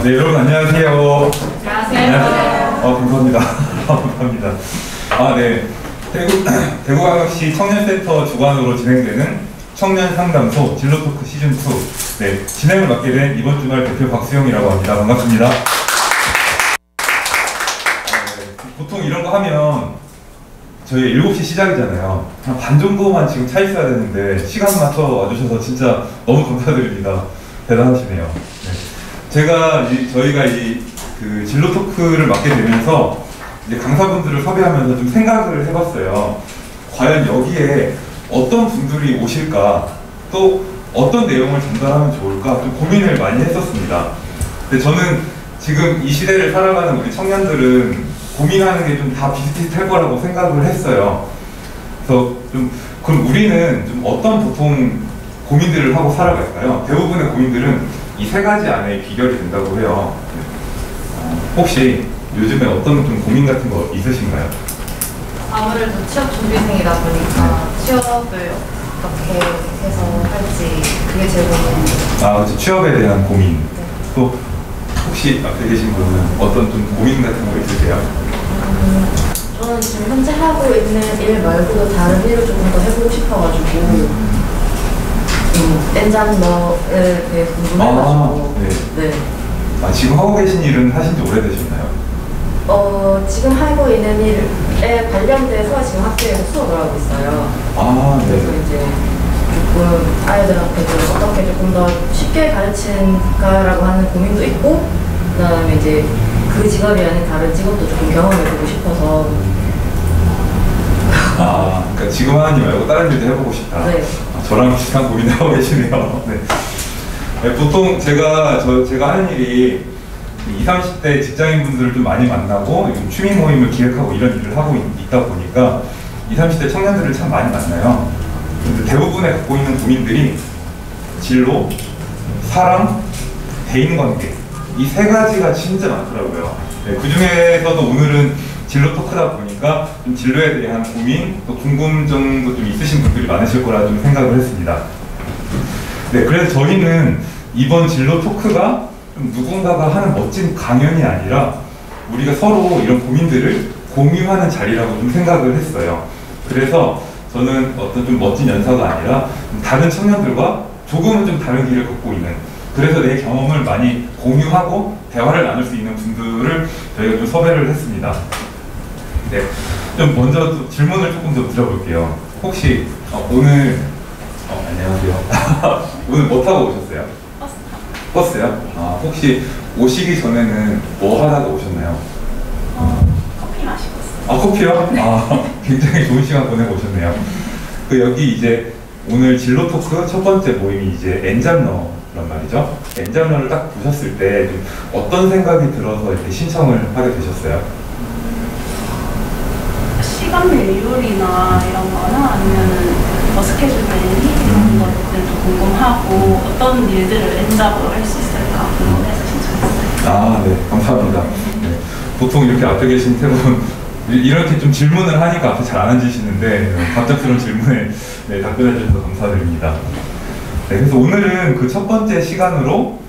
아, 네, 여러분 안녕하세요. 안녕하세요. 어, 감사합니다. 감사합니다. 아, 네. 대구, 대구광역시 청년센터 주관으로 진행되는 청년 상담소 진로토크 시즌2. 네, 진행을 맡게 된 이번 주말 대표 박수영이라고 합니다. 반갑습니다. 아, 네. 보통 이런 거 하면 저희 7시 시작이잖아요. 한 반 정도만 지금 차 있어야 되는데 시간 맞춰 와주셔서 진짜 너무 감사드립니다. 대단하시네요. 네. 제가 이, 저희가 이 그 진로 토크를 맡게 되면서 이제 강사분들을 섭외하면서 좀 생각을 해봤어요. 과연 여기에 어떤 분들이 오실까, 또 어떤 내용을 전달하면 좋을까 좀 고민을 많이 했었습니다. 근데 저는 지금 이 시대를 살아가는 우리 청년들은 고민하는 게 좀 다 비슷비슷할 거라고 생각을 했어요. 그래서 좀 그럼 우리는 좀 어떤 보통 고민들을 하고 살아갈까요? 대부분의 고민들은 이 세 가지 안에 비결이 된다고 해요. 네. 어, 혹시 요즘에 어떤 좀 고민 같은 거 있으신가요? 아무래도 취업 준비생이다 보니까 취업을 어떻게 해서 할지 그게 제일 고민입니다. 아, 그렇죠. 취업에 대한 고민. 네. 또 혹시 앞에 계신 분은 어떤 좀 고민 같은 거 있으세요? 음, 저는 지금 현재 하고 있는 일 말고도 다른 일을 조금 더 해보고 싶어가지고 음, 댄장러에 대해 궁금해가지고 아, 네. 아, 지금 하고 계신 일은 하신 지 오래되셨나요? 어, 지금 하고 있는 일에 관련돼서 지금 학교에서 수업을 하고 있어요. 아, 그래서 네. 이제 조금 아이들한테 좀 어떻게 조금 더 쉽게 가르친가라고 하는 고민도 있고 그 다음에 이제 그 직업이 아닌 다른 직업도 조금 경험해보고 싶어서 아, 그러니까 지금 하는 일 말고 다른 일도 해보고 싶다. 네. 아, 저랑 비슷한 고민을 하고 계시네요. 네. 네, 보통 제가 저 제가 하는 일이 20, 30대 직장인 분들을 좀 많이 만나고 좀 취미 모임을 기획하고 이런 일을 하고 있, 다 보니까 20, 30대 청년들을 참 많이 만나요. 근데 대부분의 갖고 있는 고민들이 진로, 사람, 대인관계 이 세 가지가 진짜 많더라고요. 네, 그 중에서도 오늘은 진로 토크다 보니 까 좀 진로에 대한 고민 또 궁금증도 좀 있으신 분들이 많으실 거라 좀 생각을 했습니다. 네, 그래서 저희는 이번 진로 토크가 좀 누군가가 하는 멋진 강연이 아니라 우리가 서로 이런 고민들을 공유하는 자리라고 좀 생각을 했어요. 그래서 저는 어떤 좀 멋진 연사가 아니라 좀 다른 청년들과 조금은 좀 다른 길을 걷고 있는 그래서 내 경험을 많이 공유하고 대화를 나눌 수 있는 분들을 저희가 좀 섭외를 했습니다. 네, 좀 먼저 또 질문을 조금 더 드려볼게요. 혹시 어, 오늘 어, 안녕하세요. 오늘 뭐 타고 오셨어요? 버스 버스요? 아, 혹시 오시기 전에는 뭐 하다가 오셨나요? 어, 커피 마시고 있어요. 아, 커피요? 아, 굉장히 좋은 시간 보내고 오셨네요. 그 여기 이제 오늘 진로 토크 첫 번째 모임이 이제 엔잡러란 말이죠. 엔잡러를 딱 보셨을 때좀 어떤 생각이 들어서 이렇게 신청을 하게 되셨어요? 시간 매율이나 이런 거나 아니면은 뭐 스케줄 관리 이런 것들도 궁금하고 어떤 일들을 엔잡으로 할 수 있을까 궁금해서 신청했어요. 아, 네, 감사합니다. 네. 보통 이렇게 앞에 계신 세 분, 이- 이렇게 좀 질문을 하니까 앞에 잘 안 앉으시는데, 갑작스러운 질문에 네, 답변해 주셔서 감사드립니다. 네, 그래서 오늘은 그 첫 번째 시간으로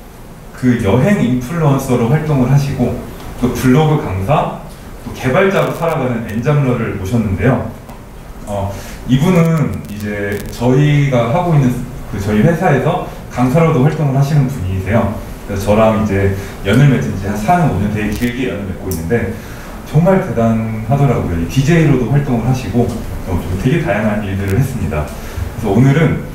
그 여행 인플루언서로 활동을 하시고, 또 블로그 강사, 또 개발자로 살아가는 엔잡러를 모셨는데요. 어, 이분은 이제 저희가 하고 있는 그 저희 회사에서 강사로도 활동을 하시는 분이세요. 그래서 저랑 이제 연을 맺은 지 한 4년, 5년 되게 길게 연을 맺고 있는데 정말 대단하더라고요. DJ로도 활동을 하시고 어, 좀 되게 다양한 일들을 했습니다. 그래서 오늘은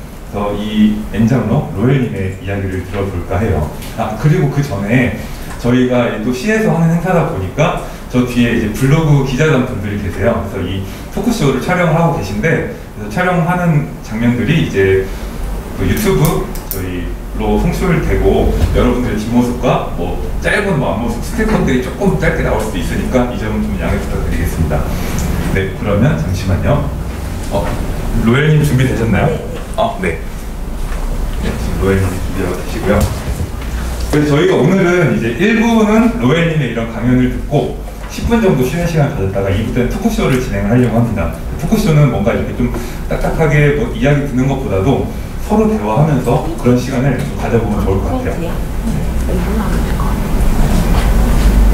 이 엔장러 로엘님의 이야기를 들어볼까 해요. 아 그리고 그 전에 저희가 또 시에서 하는 행사다 보니까 저 뒤에 이제 블로그 기자단 분들이 계세요. 그래서 이 토크쇼를 촬영을 하고 계신데 촬영하는 장면들이 이제 또 유튜브 저희로 송출되고 여러분들의 뒷모습과 뭐 짧은 뭐 앞모습 스티커들이 조금 짧게 나올 수도 있으니까 이 점은 좀 양해 부탁드리겠습니다. 네, 그러면 잠시만요. 어, 로엘님 준비되셨나요? 아, 네. 네, 지금 로엘님 준비하고 계시고요. 그래서 저희가 오늘은 이제 1부는 로엘님의 이런 강연을 듣고 10분 정도 쉬는 시간을 가졌다가 2부 때는 토크쇼를 진행하려고 합니다. 토크쇼는 뭔가 이렇게 좀 딱딱하게 뭐 이야기 듣는 것보다도 서로 대화하면서 그런 시간을 좀 가져보면 좋을 것 같아요.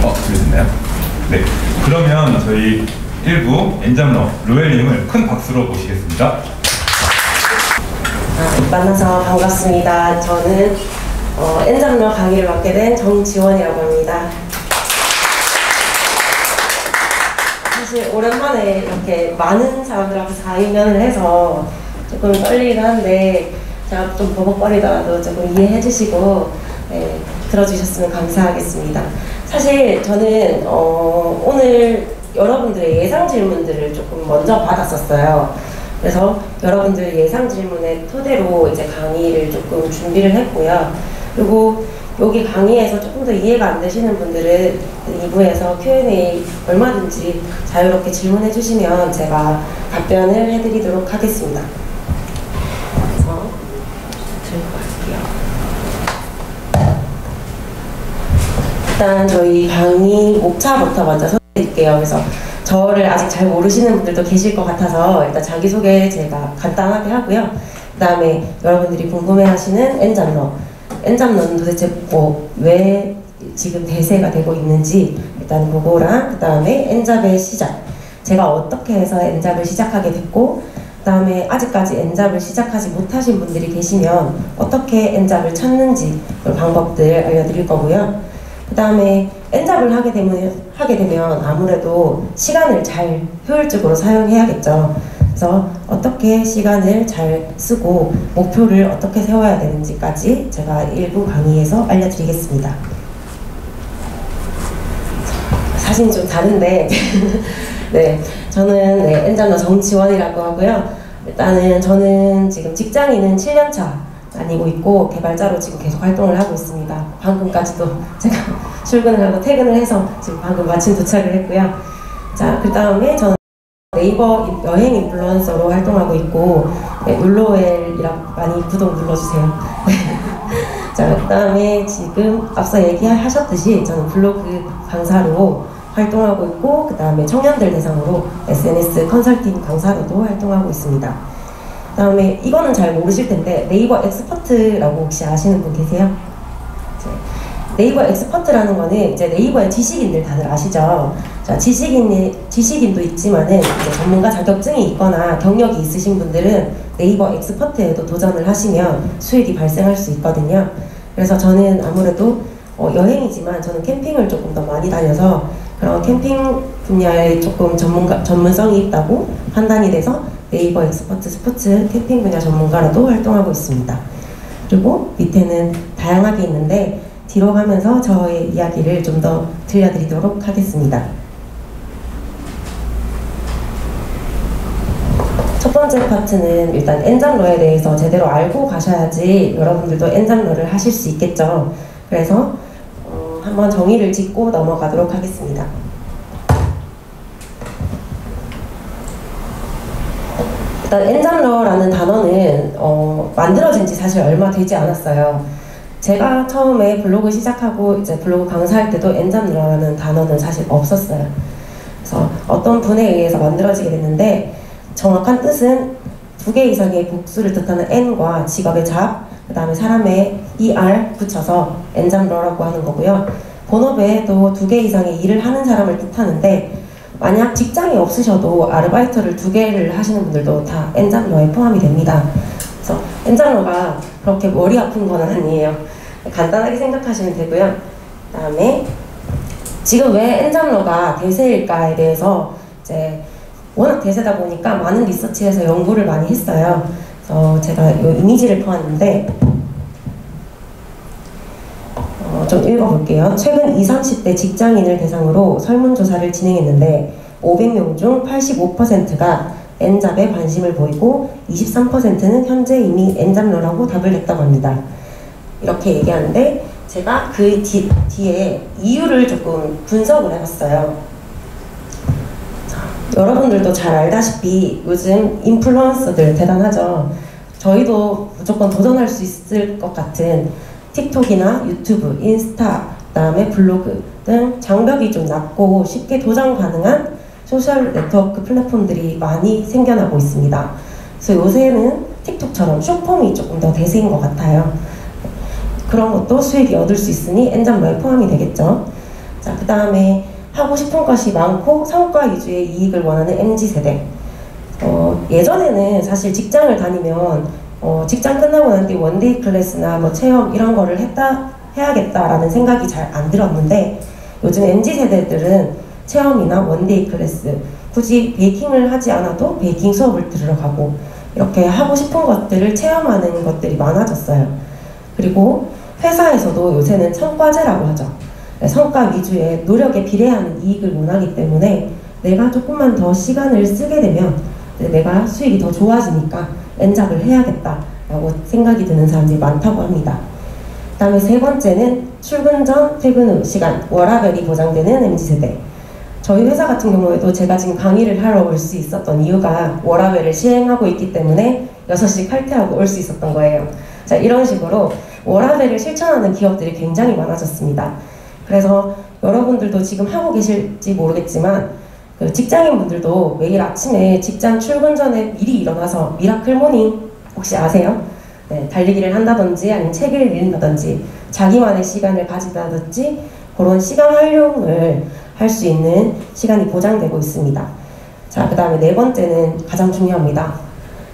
어, 들리시나요? 네. 그러면 저희 1부 엔잠러 로엘님을 큰 박수로 모시겠습니다. 아, 만나서 반갑습니다. 저는 어, 엔잡러 강의를 맡게 된 정지원이라고 합니다. 사실 오랜만에 이렇게 많은 사람들 앞에서 강의면을 해서 조금 떨리긴 한데 제가 좀 버벅거리더라도 조금 이해해 주시고 네, 들어주셨으면 감사하겠습니다. 사실 저는 어, 오늘 여러분들의 예상 질문들을 조금 먼저 받았었어요. 그래서 여러분들 예상 질문의 토대로 이제 강의를 조금 준비를 했고요. 그리고 여기 강의에서 조금 더 이해가 안 되시는 분들은 2부에서 Q&A 얼마든지 자유롭게 질문해 주시면 제가 답변을 해드리도록 하겠습니다. 그래서 들고 갈게요. 일단 저희 강의 목차부터 먼저 소개해드릴게요. 그래서 저를 아직 잘 모르시는 분들도 계실 것 같아서 일단 자기소개 제가 간단하게 하고요. 그 다음에 여러분들이 궁금해하시는 엔잡러. 엔잡러는 도대체 뭐 왜 지금 대세가 되고 있는지 일단 그거랑 그 다음에 엔잡의 시작. 제가 어떻게 해서 엔잡을 시작하게 됐고 그 다음에 아직까지 엔잡을 시작하지 못하신 분들이 계시면 어떻게 엔잡을 찾는지 그 방법들 알려드릴 거고요. 그 다음에 엔잡을 하게 되면, 하게 되면 아무래도 시간을 잘 효율적으로 사용해야겠죠. 그래서 어떻게 시간을 잘 쓰고 목표를 어떻게 세워야 되는지까지 제가 일부 강의에서 알려드리겠습니다. 사진이 좀 다른데. 네 저는 네, 엔잡러 정지원이라고 하고요. 일단은 저는 지금 직장인은 7년차 다니고 있고 개발자로 지금 계속 활동을 하고 있습니다. 방금까지도 제가 출근을 하고 퇴근을 해서 지금 방금 마침 도착을 했고요. 자 그 다음에 저는 네이버 여행 인플루언서로 활동하고 있고 네, 울로엘이랑 많이 구독 눌러주세요 자, 그 다음에 지금 앞서 얘기하셨듯이 저는 블로그 강사로 활동하고 있고 그 다음에 청년들 대상으로 SNS 컨설팅 강사로도 활동하고 있습니다. 그 다음에 이거는 잘 모르실 텐데 네이버 Expert라고 혹시 아시는 분 계세요? 네이버 Expert라는 거는 이제 네이버의 지식인들 다들 아시죠? 자, 지식인, 지식인도 있지만은 이제 전문가 자격증이 있거나 경력이 있으신 분들은 네이버 Expert에도 도전을 하시면 수익이 발생할 수 있거든요. 그래서 저는 아무래도 어, 여행이지만 저는 캠핑을 조금 더 많이 다녀서 그런 캠핑 분야에 조금 전문가, 전문성이 있다고 판단이 돼서 네이버 Expert 스포츠 캠핑 분야 전문가로도 활동하고 있습니다. 그리고 밑에는 다양하게 있는데 뒤로 가면서 저의 이야기를 좀 더 들려드리도록 하겠습니다. 첫 번째 파트는 일단 엔잡러에 대해서 제대로 알고 가셔야지 여러분들도 엔잡러를 하실 수 있겠죠. 그래서 어, 한번 정의를 짓고 넘어가도록 하겠습니다. 일단 엔잡러라는 단어는 어, 만들어진 지 사실 얼마 되지 않았어요. 제가 처음에 블로그 시작하고 이제 블로그 강사할 때도 엔잡러라는 단어는 사실 없었어요. 그래서 어떤 분에 의해서 만들어지게 됐는데 정확한 뜻은 두 개 이상의 복수를 뜻하는 n과 직업의 잡, 그 다음에 사람의 er 붙여서 엔잡러라고 하는 거고요. 본업에도 두 개 이상의 일을 하는 사람을 뜻하는데 만약 직장이 없으셔도 아르바이트를 두 개를 하시는 분들도 다 엔잡러에 포함이 됩니다. 그래서 엔잡러가 그렇게 머리 아픈 건 아니에요. 간단하게 생각하시면 되고요. 그 다음에 지금 왜 엔잡러가 대세일까에 대해서 이제 워낙 대세다 보니까 많은 리서치에서 연구를 많이 했어요. 그래서 제가 이 이미지를 포함했는데 어, 좀 읽어볼게요. 최근 20, 30대 직장인을 대상으로 설문조사를 진행했는데 500명 중 85%가 엔잡에 관심을 보이고 23%는 현재 이미 엔잡러라고 답을 했다고 합니다. 이렇게 얘기하는데 제가 그 뒤, 뒤에 이유를 조금 분석을 해봤어요. 자, 여러분들도 잘 알다시피 요즘 인플루언서들 대단하죠. 저희도 무조건 도전할 수 있을 것 같은 틱톡이나 유튜브, 인스타, 그다음에 블로그 등 장벽이 좀 낮고 쉽게 도전 가능한 소셜 네트워크 플랫폼들이 많이 생겨나고 있습니다. 그래서 요새는 틱톡처럼 쇼폼이 조금 더 대세인 것 같아요. 그런 것도 수익이 얻을 수 있으니 N잡러에 포함이 되겠죠. 자, 그 다음에 하고 싶은 것이 많고 성과 위주의 이익을 원하는 MZ 세대. 어, 예전에는 사실 직장을 다니면 어, 직장 끝나고 난 뒤 one-day class나 뭐 체험 이런 거를 했다 해야겠다라는 생각이 잘 안 들었는데 요즘 MZ 세대들은 체험이나 one-day class 굳이 베이킹을 하지 않아도 베이킹 수업을 들으러 가고 이렇게 하고 싶은 것들을 체험하는 것들이 많아졌어요. 그리고 회사에서도 요새는 성과제라고 하죠. 네, 성과 위주의 노력에 비례하는 이익을 원하기 때문에 내가 조금만 더 시간을 쓰게 되면 네, 내가 수익이 더 좋아지니까 N잡을 해야겠다라고 생각이 드는 사람들이 많다고 합니다. 그 다음에 세 번째는 출근 전 퇴근 후 시간 워라밸이 보장되는 MZ 세대. 저희 회사 같은 경우에도 제가 지금 강의를 하러 올 수 있었던 이유가 워라밸을 시행하고 있기 때문에 6시 칼퇴하고 올 수 있었던 거예요. 자, 이런 식으로 워라밸을 실천하는 기업들이 굉장히 많아졌습니다. 그래서 여러분들도 지금 하고 계실지 모르겠지만 그 직장인 분들도 매일 아침에 직장 출근 전에 미리 일어나서 miracle morning 혹시 아세요? 네, 달리기를 한다든지 아니면 책을 읽는다든지 자기만의 시간을 가진다든지 그런 시간 활용을 할 수 있는 시간이 보장되고 있습니다. 자, 그 다음에 네 번째는 가장 중요합니다.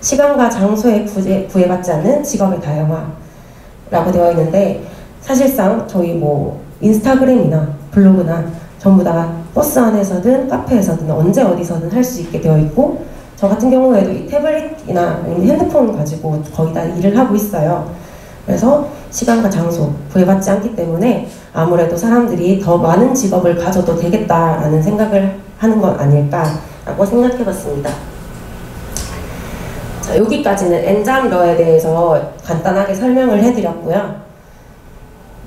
시간과 장소에 구제, 구애받지 않는 직업의 다양화라고 되어 있는데 사실상 저희 뭐 인스타그램이나 블로그나 전부 다 버스 안에서든 카페에서든 언제 어디서든 할 수 있게 되어 있고 저 같은 경우에도 이 태블릿이나 핸드폰 가지고 거의 다 일을 하고 있어요. 그래서 시간과 장소 구애받지 않기 때문에 아무래도 사람들이 더 많은 직업을 가져도 되겠다라는 생각을 하는 건 아닐까라고 생각해 봤습니다. 자, 여기까지는 엔잠러에 대해서 간단하게 설명을 해드렸고요.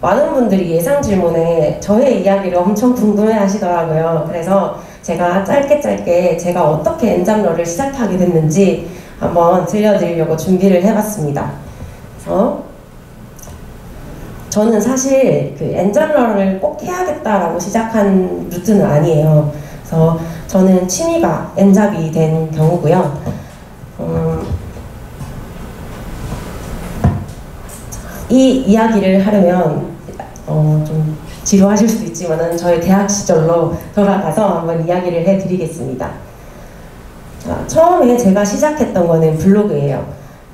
많은 분들이 예상 질문에 저의 이야기를 엄청 궁금해 하시더라고요. 그래서 제가 짧게 짧게 제가 어떻게 엔잠러를 시작하게 됐는지 한번 들려드리려고 준비를 해봤습니다. 그래서 저는 사실 그 엔잠러를 꼭 해야겠다라고 시작한 루트는 아니에요. 그래서 저는 취미가 엔잡이 된 경우고요. 음, 이 이야기를 하려면 어, 좀 지루하실 수도 있지만 저희 대학 시절로 돌아가서 한번 이야기를 해드리겠습니다. 자, 처음에 제가 시작했던 거는 블로그예요.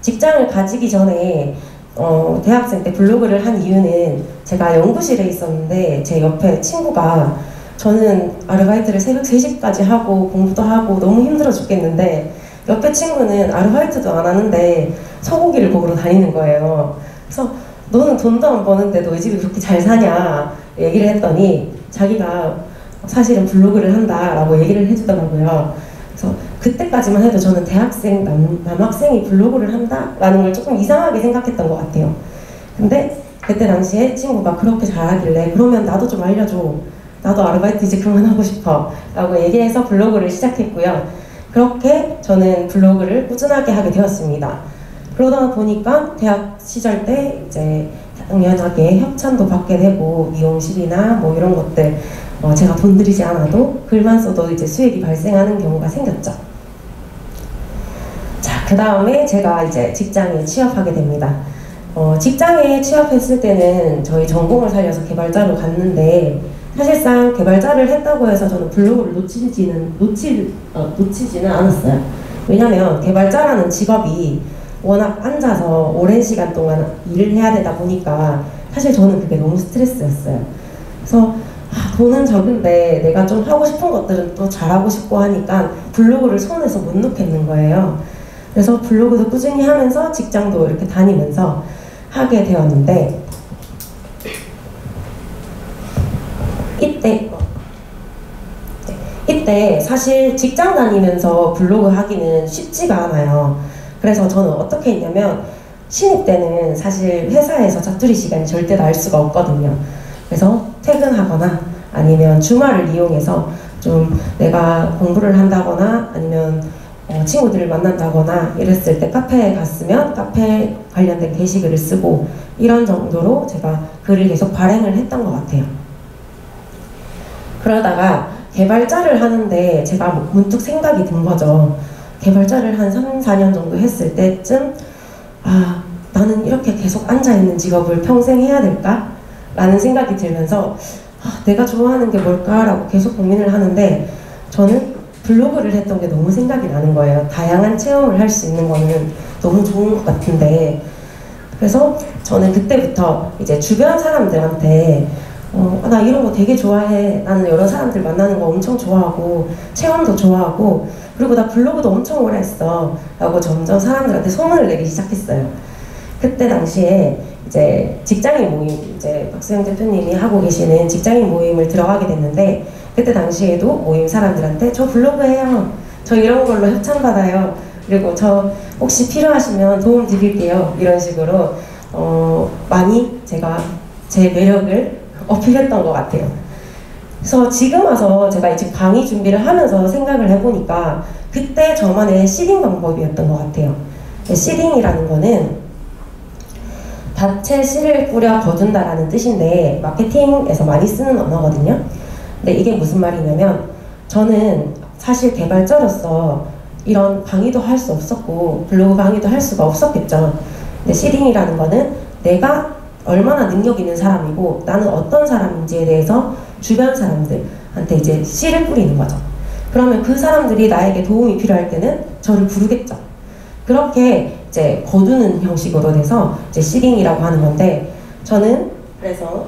직장을 가지기 전에 어, 대학생 때 블로그를 한 이유는 제가 연구실에 있었는데 제 옆에 친구가 저는 아르바이트를 새벽 3시까지 하고 공부도 하고 너무 힘들어 죽겠는데 옆에 친구는 아르바이트도 안 하는데 소고기를 먹으러 다니는 거예요. 그래서 너는 돈도 안 버는데 왜 집이 그렇게 잘 사냐 얘기를 했더니 자기가 사실은 블로그를 한다라고 얘기를 해주더라고요. 그래서 그때까지만 해도 저는 대학생 남, 남학생이 블로그를 한다라는 걸 조금 이상하게 생각했던 것 같아요. 근데 그때 당시에 친구가 그렇게 잘하길래 그러면 나도 좀 알려줘. 나도 아르바이트 이제 그만하고 싶어. 라고 얘기해서 블로그를 시작했고요. 그렇게 저는 블로그를 꾸준하게 하게 되었습니다. 그러다 보니까 대학 시절 때 이제 당연하게 협찬도 받게 되고 미용실이나 뭐 이런 것들 어 제가 돈 들이지 않아도 글만 써도 이제 수익이 발생하는 경우가 생겼죠. 자, 그 다음에 제가 이제 직장에 취업하게 됩니다. 어, 직장에 취업했을 때는 저희 전공을 살려서 개발자로 갔는데 사실상 개발자를 했다고 해서 저는 블로그를 놓치지는 놓치 어, 놓치지는 않았어요. 왜냐하면 개발자라는 직업이 워낙 앉아서 오랜 시간 동안 일을 해야 되다 보니까 사실 저는 그게 너무 스트레스였어요. 그래서 아, 돈은 적은데 내가 좀 하고 싶은 것들은 또 잘하고 싶고 하니까 블로그를 손에서 못 놓겠는 거예요. 그래서 블로그도 꾸준히 하면서 직장도 이렇게 다니면서 하게 되었는데 이때 이때 사실 직장 다니면서 블로그 하기는 쉽지가 않아요. 그래서 저는 어떻게 했냐면 신입 때는 사실 회사에서 자투리 시간이 절대 날 수가 없거든요. 그래서 퇴근하거나 아니면 주말을 이용해서 좀 내가 공부를 한다거나 아니면 어, 친구들을 만난다거나 이랬을 때 카페에 갔으면 카페 관련된 게시글을 쓰고 이런 정도로 제가 글을 계속 발행을 했던 것 같아요. 그러다가 개발자를 하는데 제가 문득 생각이 든 거죠. 개발자를 한 3, 4년 정도 했을 때쯤 아 나는 이렇게 계속 앉아있는 직업을 평생 해야 될까? 라는 생각이 들면서 아, 내가 좋아하는 게 뭘까라고 계속 고민을 하는데 저는 블로그를 했던 게 너무 생각이 나는 거예요. 다양한 체험을 할 수 있는 거는 너무 좋은 것 같은데 그래서 저는 그때부터 이제 주변 사람들한테 어, 나 이런 거 되게 좋아해. 나는 여러 사람들 만나는 거 엄청 좋아하고, 체험도 좋아하고, 그리고 나 블로그도 엄청 오래 했어. 라고 점점 사람들한테 소문을 내기 시작했어요. 그때 당시에 이제 직장인 모임, 이제 박수영 대표님이 하고 계시는 직장인 모임을 들어가게 됐는데, 그때 당시에도 모임 사람들한테 저 블로그 해요. 저 이런 걸로 협찬받아요. 그리고 저 혹시 필요하시면 도움 드릴게요. 이런 식으로, 어, 많이 제가 제 매력을 어필했던 것 같아요. 그래서 지금 와서 제가 이제 강의 준비를 하면서 생각을 해보니까 그때 저만의 시딩 방법이었던 것 같아요. 시딩이라는 거는 밭에 씨를 뿌려 거둔다라는 뜻인데 마케팅에서 많이 쓰는 언어거든요. 근데 이게 무슨 말이냐면 저는 사실 개발자로서 이런 강의도 할 수 없었고 블로그 강의도 할 수가 없었겠죠. 근데 시딩이라는 거는 내가 얼마나 능력 있는 사람이고 나는 어떤 사람인지에 대해서 주변 사람들한테 이제 씨를 뿌리는 거죠. 그러면 그 사람들이 나에게 도움이 필요할 때는 저를 부르겠죠. 그렇게 이제 거두는 형식으로 돼서 이제 시딩이라고 하는 건데 저는 그래서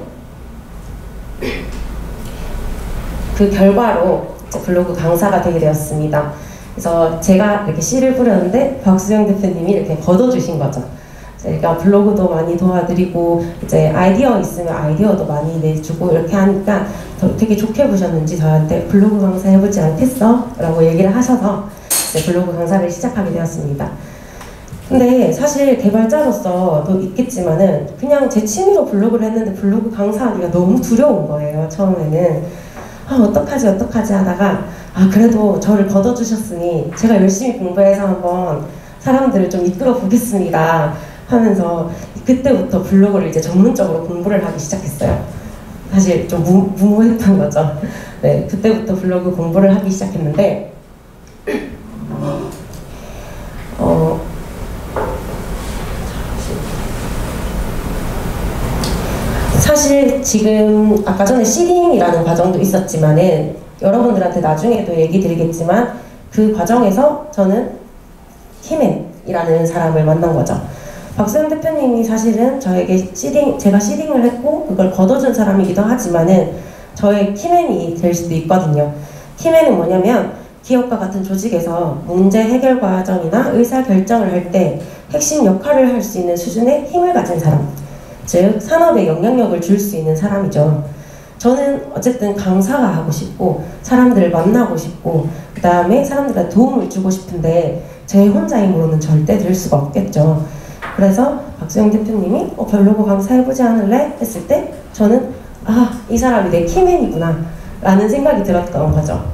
그 결과로 블로그 강사가 되게 되었습니다. 그래서 제가 이렇게 씨를 뿌렸는데 박수영 대표님이 이렇게 걷어주신 거죠. 제가 블로그도 많이 도와드리고 이제 아이디어 있으면 아이디어도 많이 내주고 이렇게 하니까 되게 좋게 보셨는지 저한테 블로그 강사 해보지 않겠어? 라고 얘기를 하셔서 블로그 강사를 시작하게 되었습니다. 근데 사실 개발자로서도 있겠지만은 그냥 제 취미로 블로그를 했는데 블로그 강사하기가 너무 두려운 거예요 처음에는 아 어떡하지 어떡하지 하다가 아 그래도 저를 걷어주셨으니 제가 열심히 공부해서 한번 사람들을 좀 이끌어 보겠습니다 하면서 그때부터 블로그를 이제 전문적으로 공부를 하기 시작했어요. 사실 좀 무, 무모했던 거죠. 네, 그때부터 블로그 공부를 하기 시작했는데 어, 사실 지금 아까 전에 시딩이라는 과정도 있었지만은 여러분들한테 나중에도 얘기 드리겠지만 그 과정에서 저는 키맨이라는 사람을 만난 거죠. 박수영 대표님이 사실은 저에게 시딩, 제가 시딩을 했고 그걸 걷어준 사람이기도 하지만은 저의 키맨이 될 수도 있거든요. 키맨은 뭐냐면 기업과 같은 조직에서 문제 해결 과정이나 의사 결정을 할 때 핵심 역할을 할 수 있는 수준의 힘을 가진 사람. 즉, 산업에 영향력을 줄 수 있는 사람이죠. 저는 어쨌든 강사가 하고 싶고, 사람들을 만나고 싶고, 그 다음에 사람들한테 도움을 주고 싶은데, 제 혼자 힘으로는 절대 될 수가 없겠죠. 그래서 박수영 대표님이 어, 별로고 강사 해보지 않을래? 했을 때 저는 아, 이 사람이 내 키맨이구나 라는 생각이 들었던 거죠.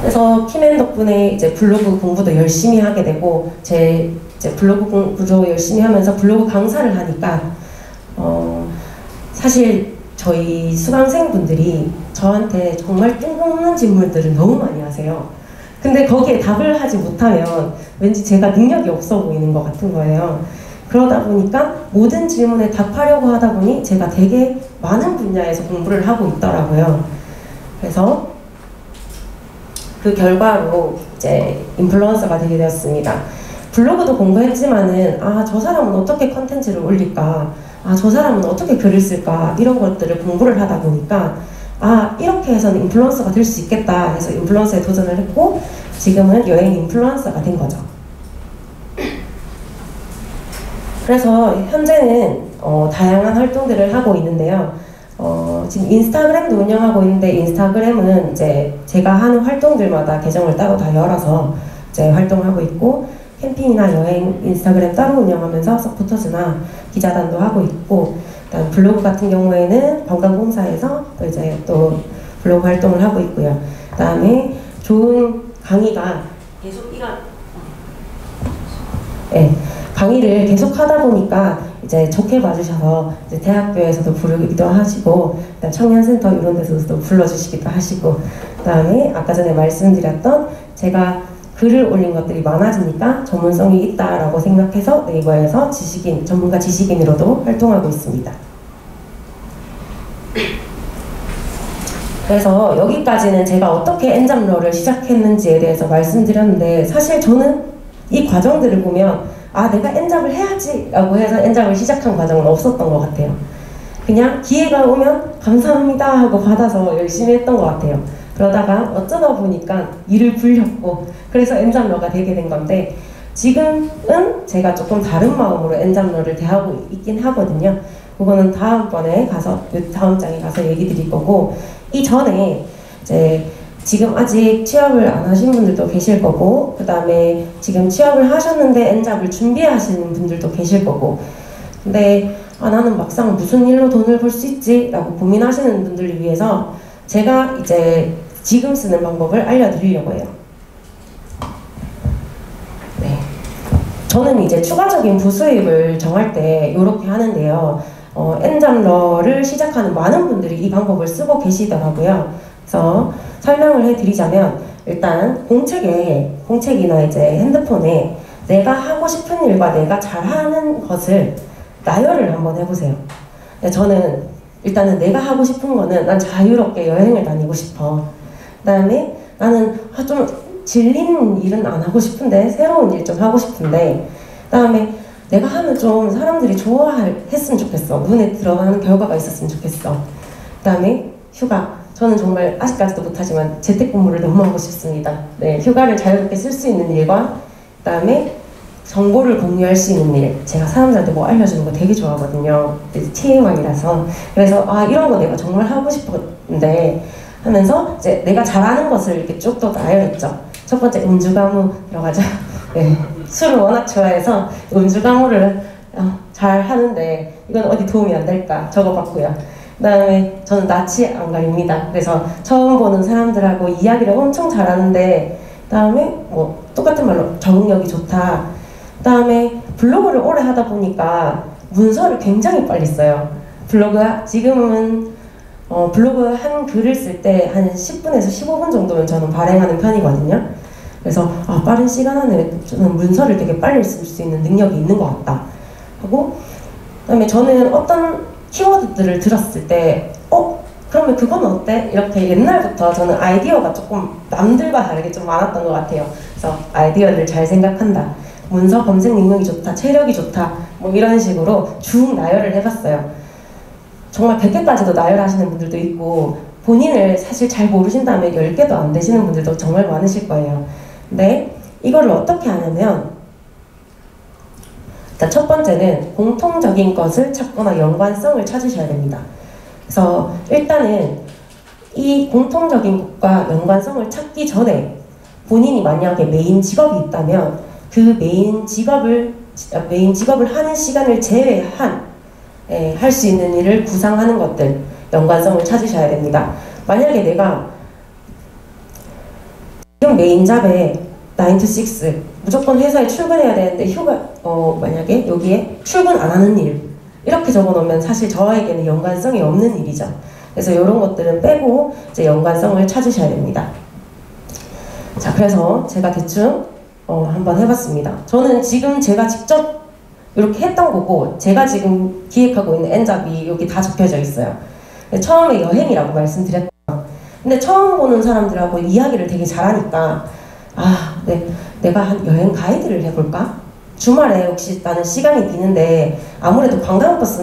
그래서 키맨 덕분에 이제 블로그 공부도 열심히 하게 되고 제 이제 블로그 공부도 열심히 하면서 블로그 강사를 하니까 어, 사실 저희 수강생분들이 저한테 정말 뜬금없는 질문들을 너무 많이 하세요. 근데 거기에 답을 하지 못하면 왠지 제가 능력이 없어 보이는 것 같은 거예요. 그러다 보니까 모든 질문에 답하려고 하다 보니 제가 되게 많은 분야에서 공부를 하고 있더라고요. 그래서 그 결과로 이제 인플루언서가 되게 되었습니다. 블로그도 공부했지만은 아 저 사람은 어떻게 컨텐츠를 올릴까 아 저 사람은 어떻게 글을 쓸까 이런 것들을 공부를 하다 보니까 아 이렇게 해서는 인플루언서가 될 수 있겠다 해서 인플루언서에 도전을 했고 지금은 여행 인플루언서가 된 거죠. 그래서 현재는 어, 다양한 활동들을 하고 있는데요. 어, 지금 인스타그램도 운영하고 있는데 인스타그램은 이제 제가 하는 활동들마다 계정을 따로 다 열어서 이제 활동을 하고 있고 캠핑이나 여행 인스타그램 따로 운영하면서 서포터즈나 기자단도 하고 있고 그다음 블로그 같은 경우에는 관광공사에서 또 이제 또 블로그 활동을 하고 있고요. 그 다음에 좋은 강의가 계속 이런 네, 강의를 계속 하다 보니까 이제 좋게 봐주셔서 이제 대학교에서도 부르기도 하시고 청년센터 이런 데서도 불러주시기도 하시고 그 다음에 아까 전에 말씀드렸던 제가 글을 올린 것들이 많아지니까 전문성이 있다라고 생각해서 네이버에서 지식인, 전문가 지식인으로도 활동하고 있습니다. 그래서 여기까지는 제가 어떻게 엔잡러를 시작했는지에 대해서 말씀드렸는데 사실 저는 이 과정들을 보면 아 내가 엔잡을 해야지 라고 해서 엔잡을 시작한 과정은 없었던 것 같아요 그냥 기회가 오면 감사합니다 하고 받아서 열심히 했던 것 같아요 그러다가 어쩌다 보니까 일을 불렸고 그래서 엔잡러가 되게 된 건데 지금은 제가 조금 다른 마음으로 엔잡러를 대하고 있긴 하거든요 그거는 다음번에 가서 그 다음 장에 가서 얘기 드릴 거고 이 전에 이제 지금 아직 취업을 안 하신 분들도 계실 거고 그 다음에 지금 취업을 하셨는데 엔잡을 준비하시는 분들도 계실 거고 근데 아 나는 막상 무슨 일로 돈을 벌 수 있지? 라고 고민하시는 분들을 위해서 제가 이제 지금 쓰는 방법을 알려드리려고 해요 네. 저는 이제 추가적인 부수입을 정할 때 이렇게 하는데요 어, 엔잡러를 시작하는 많은 분들이 이 방법을 쓰고 계시더라고요. 그래서 설명을 해드리자면 일단 공책에 공책이나 이제 핸드폰에 내가 하고 싶은 일과 내가 잘하는 것을 나열을 한번 해보세요. 저는 일단은 내가 하고 싶은 거는 난 자유롭게 여행을 다니고 싶어. 그다음에 나는 아, 좀 질린 일은 안 하고 싶은데 새로운 일 좀 하고 싶은데 그다음에 내가 하면 좀 사람들이 좋아했으면 좋겠어. 눈에 들어가는 결과가 있었으면 좋겠어. 그 다음에 휴가. 저는 정말 아직까지도 못하지만 재택근무를 너무 하고 싶습니다. 네, 휴가를 자유롭게 쓸 수 있는 일과 그 다음에 정보를 공유할 수 있는 일. 제가 사람들한테 뭐 알려주는 거 되게 좋아하거든요. TMI라서. 그래서 아 이런 거 내가 정말 하고 싶었는데 하면서 이제 내가 잘하는 것을 이렇게 쭉 또 나열했죠. 첫 번째 음주 가무 들어가죠. 네, 술을 워낙 좋아해서 음주 가무를 어, 잘 하는데 이건 어디 도움이 안 될까 적어봤고요. 그 다음에 저는 낯이 안 가립니다. 그래서 처음 보는 사람들하고 이야기를 엄청 잘하는데 그 다음에 뭐 똑같은 말로 적응력이 좋다. 그 다음에 블로그를 오래 하다 보니까 문서를 굉장히 빨리 써요. 블로그가 지금은 어, 블로그 한 글을 쓸 때 한 10분에서 15분 정도면 저는 발행하는 편이거든요. 그래서 아, 빠른 시간 안에 저는 문서를 되게 빨리 쓸 수 있는 능력이 있는 것 같다. 하고 그다음에 저는 어떤 키워드들을 들었을 때 어? 그러면 그건 어때? 이렇게 옛날부터 저는 아이디어가 조금 남들과 다르게 좀 많았던 것 같아요. 그래서 아이디어를 잘 생각한다. 문서 검색 능력이 좋다, 체력이 좋다, 뭐 이런 식으로 쭉 나열을 해봤어요. 정말 100개까지도 나열하시는 분들도 있고 본인을 사실 잘 모르신 다음에 10개도 안 되시는 분들도 정말 많으실 거예요. 근데 이거를 어떻게 하냐면 자, 첫 번째는 공통적인 것을 찾거나 연관성을 찾으셔야 됩니다. 그래서 일단은 이 공통적인 것과 연관성을 찾기 전에 본인이 만약에 메인 직업이 있다면 그 메인 직업을 메인 직업을 하는 시간을 제외한 예, 할 수 있는 일을 구상하는 것들 연관성을 찾으셔야 됩니다. 만약에 내가 지금 main job에 9 to 6 무조건 회사에 출근해야 되는데 휴가 어 만약에 여기에 출근 안 하는 일 이렇게 적어놓으면 사실 저에게는 연관성이 없는 일이죠. 그래서 이런 것들은 빼고 이제 연관성을 찾으셔야 됩니다. 자 그래서 제가 대충 어, 한번 해봤습니다. 저는 지금 제가 직접 이렇게 했던 거고 제가 지금 기획하고 있는 엔잡이 여기 다 적혀져 있어요. 처음에 여행이라고 말씀드렸죠. 근데 처음 보는 사람들하고 이야기를 되게 잘하니까 아, 네, 내가 한 여행 가이드를 해볼까? 주말에 혹시 나는 시간이 비는데 아무래도 관광버스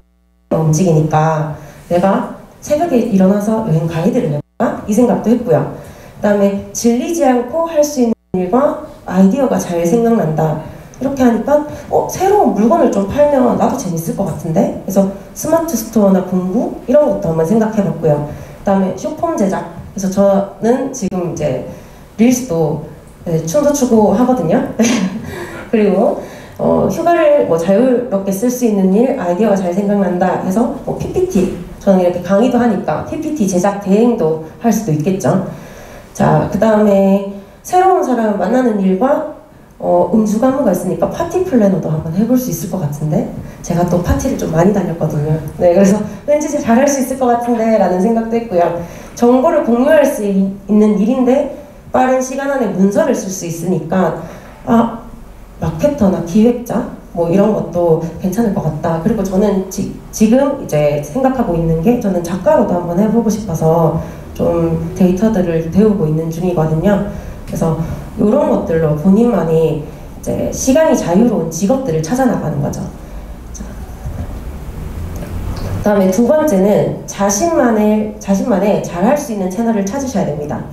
움직이니까 내가 새벽에 일어나서 여행 가이드를 해볼까? 이 생각도 했고요. 그 다음에 질리지 않고 할 수 있는 일과 아이디어가 잘 생각난다. 이렇게 하니까 어 새로운 물건을 좀 팔면 나도 재밌을 것 같은데 그래서 스마트 스토어나 공구 이런 것도 한번 생각해봤고요. 그다음에 쇼폼 제작 그래서 저는 지금 이제 릴스도 네, 춤도 추고 하거든요. 그리고 어, 휴가를 뭐 자유롭게 쓸 수 있는 일 아이디어가 잘 생각난다 해서 뭐 PPT 저는 이렇게 강의도 하니까 PPT 제작 대행도 할 수도 있겠죠. 자, 그 다음에 새로운 사람 만나는 일과 어, 음주 가무가 있으니까 파티 플래너도 한번 해볼 수 있을 것 같은데 제가 또 파티를 좀 많이 다녔거든요. 네, 그래서 왠지 잘할 수 있을 것 같은데 라는 생각도 했고요. 정보를 공유할 수 있는 일인데 빠른 시간 안에 문서를 쓸 수 있으니까 아 마케터나 기획자 뭐 이런 것도 괜찮을 것 같다. 그리고 저는 지, 지금 이제 생각하고 있는 게 저는 작가로도 한번 해보고 싶어서 좀 데이터들을 배우고 있는 중이거든요. 그래서 이런 것들로 본인만이 이제 시간이 자유로운 직업들을 찾아 나가는 거죠. 그다음에 두 번째는 자신만의 자신만의 잘할 수 있는 채널을 찾으셔야 됩니다.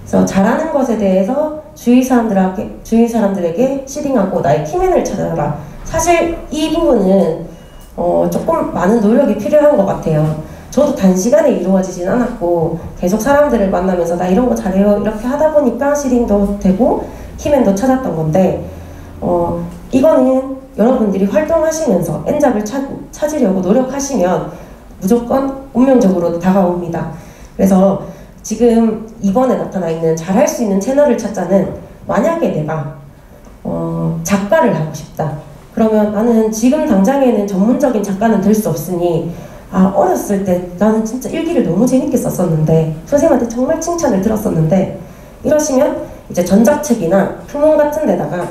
그래서 잘하는 것에 대해서 주위 사람들에게 주위 사람들에게 시딩하고 나의 키맨을 찾아라. 사실 이 부분은 어, 조금 많은 노력이 필요한 것 같아요. 저도 단시간에 이루어지진 않았고 계속 사람들을 만나면서 나 이런 거 잘해요 이렇게 하다 보니까 시딩도 되고 키맨도 찾았던 건데 어, 이거는 여러분들이 활동하시면서 엔잡을 찾, 찾으려고 노력하시면 무조건 운명적으로 다가옵니다. 그래서 지금 이번에 나타나 있는 잘할 수 있는 채널을 찾자는 만약에 내가 어, 작가를 하고 싶다. 그러면 나는 지금 당장에는 전문적인 작가는 될 수 없으니 아 어렸을 때 나는 진짜 일기를 너무 재밌게 썼었는데 선생님한테 정말 칭찬을 들었었는데 이러시면 이제 전작책이나 품문 같은 데다가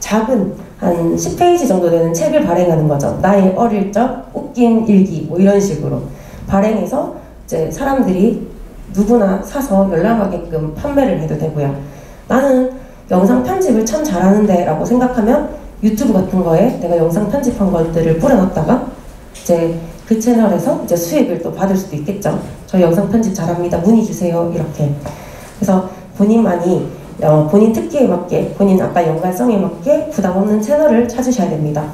작은 한 10페이지 정도 되는 책을 발행하는 거죠. 나의 어릴 적 웃긴 일기 뭐 이런 식으로 발행해서 이제 사람들이 누구나 사서 연락하게끔 판매를 해도 되고요. 나는 영상 편집을 참 잘하는데 라고 생각하면 유튜브 같은 거에 내가 영상 편집한 것들을 뿌려놨다가 이제 그 채널에서 이제 수익을 또 받을 수도 있겠죠. 저 영상 편집 잘합니다. 문의 주세요. 이렇게. 그래서 본인만이 어, 본인 특기에 맞게, 본인 아까 연관성에 맞게 부담 없는 채널을 찾으셔야 됩니다.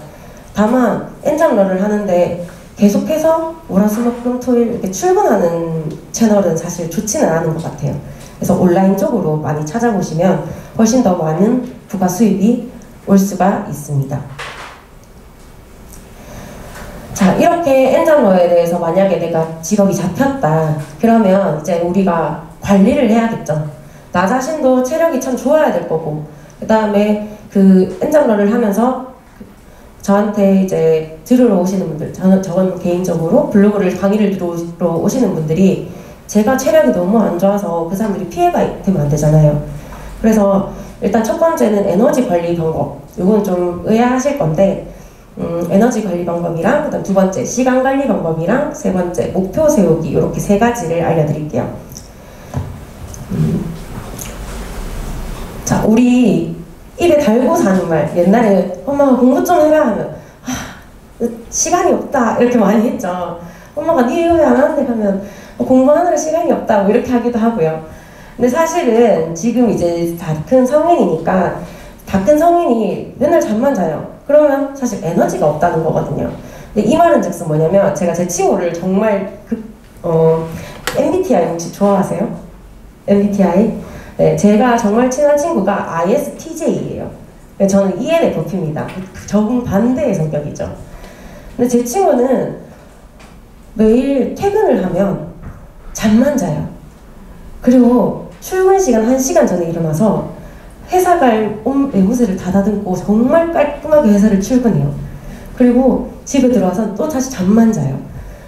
다만 엔잡러를 하는데 계속해서 월화수목금토일 이렇게 출근하는 채널은 사실 좋지는 않은 것 같아요. 그래서 온라인 쪽으로 많이 찾아보시면 훨씬 더 많은 부가 수입이 올 수가 있습니다. 자, 이렇게 엔잡러에 대해서 만약에 내가 직업이 잡혔다. 그러면 이제 우리가 관리를 해야겠죠. 나 자신도 체력이 참 좋아야 될 거고, 그 다음에 그 엔잡러를 하면서 저한테 이제 들으러 오시는 분들, 저는, 저는 개인적으로 블로그를 강의를 들으러 오시는 분들이 제가 체력이 너무 안 좋아서 그 사람들이 피해가 되면 안 되잖아요. 그래서 일단 첫 번째는 에너지 관리 방법. 이건 좀 의아하실 건데, 음, 에너지 관리 방법이랑 그다음 두 번째 시간 관리 방법이랑 세 번째 목표 세우기 이렇게 세 가지를 알려드릴게요. 음. 자, 우리 입에 달고 사는 말 옛날에 엄마가 공부 좀 해라 하면 아, 시간이 없다 이렇게 많이 했죠. 엄마가 네 왜 안 하는데 하면 어, 공부하느라 시간이 없다 뭐 이렇게 하기도 하고요. 근데 사실은 지금 이제 다 큰 성인이니까 다 큰 성인이 맨날 잠만 자요. 그러면 사실 에너지가 없다는 거거든요. 근데 이 말은 즉슨 뭐냐면 제가 제 친구를 정말 그, 어, MBTI 혹시 좋아하세요? MBTI? 네, 제가 정말 친한 친구가 ISTJ예요. 저는 ENFP입니다. 적응 반대의 성격이죠. 근데 제 친구는 매일 퇴근을 하면 잠만 자요. 그리고 출근 시간 1시간 전에 일어나서 회사 갈온 매무새를 닫아듬고 정말 깔끔하게 회사를 출근해요. 그리고 집에 들어와서 또 다시 잠만 자요.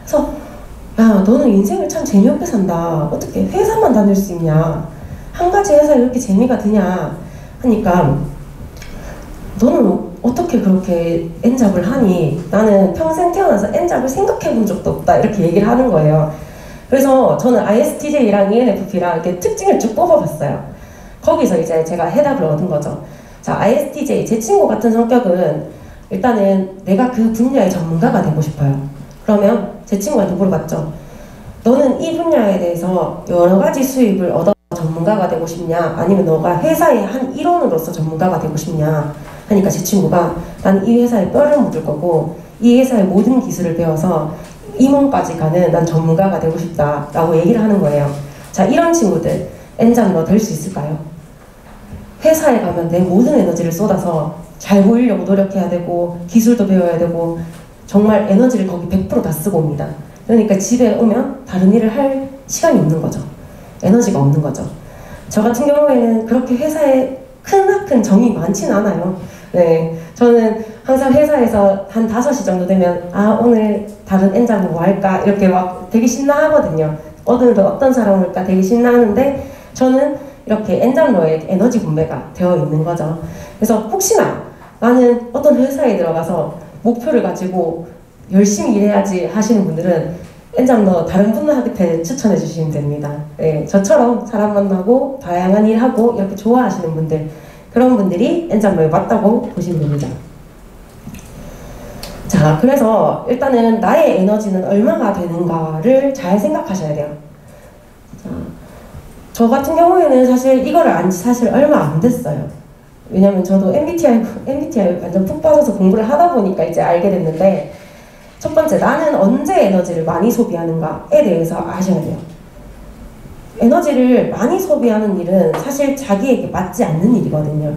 그래서 야 너는 인생을 참 재미없게 산다. 어떻게 회사만 다닐 수 있냐. 한 가지 회사에 이렇게 재미가 드냐 하니까 너는 어떻게 그렇게 엔잡을 하니? 나는 평생 태어나서 엔잡을 생각해 본 적도 없다. 이렇게 얘기를 하는 거예요. 그래서 저는 ISTJ랑 ENFP랑 이렇게 특징을 쭉 뽑아봤어요. 거기서 이제 제가 해답을 얻은 거죠. 자, ISTJ, 제 친구 같은 성격은 일단은 내가 그 분야의 전문가가 되고 싶어요. 그러면 제 친구한테 물어봤죠. 너는 이 분야에 대해서 여러 가지 수입을 얻어 전문가가 되고 싶냐? 아니면 너가 회사의 한 일원으로서 전문가가 되고 싶냐? 하니까 제 친구가 난 이 회사에 뼈를 묻을 거고 이 회사의 모든 기술을 배워서 임원까지 가는 난 전문가가 되고 싶다라고 얘기를 하는 거예요. 자, 이런 친구들 엔잡러 될수 있을까요? 회사에 가면 내 모든 에너지를 쏟아서 잘 보이려고 노력해야 되고 기술도 배워야 되고 정말 에너지를 거기 100%다 쓰고 옵니다. 그러니까 집에 오면 다른 일을 할 시간이 없는 거죠. 에너지가 없는 거죠. 저 같은 경우에는 그렇게 회사에 크나큰 정이 많진 않아요. 네. 저는 항상 회사에서 한 5시 정도 되면, 아, 오늘 다른 엔잡은 뭐 할까? 이렇게 막 되게 신나하거든요. 오늘도 어떤 사람 올까 되게 신나하는데, 저는 이렇게 엔잡러의 에너지 분배가 되어 있는 거죠. 그래서 혹시나 나는 어떤 회사에 들어가서 목표를 가지고 열심히 일해야지 하시는 분들은 엔잡러 다른 분한테 추천해 주시면 됩니다. 네, 저처럼 사람 만나고 다양한 일 하고 이렇게 좋아하시는 분들 그런 분들이 엔잡러에 맞다고 보시면 됩니다. 자, 그래서 일단은 나의 에너지는 얼마가 되는가를 잘 생각하셔야 돼요. 자, 저 같은 경우에는 사실 이거를 안 지 사실 얼마 안 됐어요. 왜냐면 저도 MBTI, MBTI 완전 푹 빠져서 공부를 하다 보니까 이제 알게 됐는데 첫 번째, 나는 언제 에너지를 많이 소비하는가에 대해서 아셔야 돼요. 에너지를 많이 소비하는 일은 사실 자기에게 맞지 않는 일이거든요.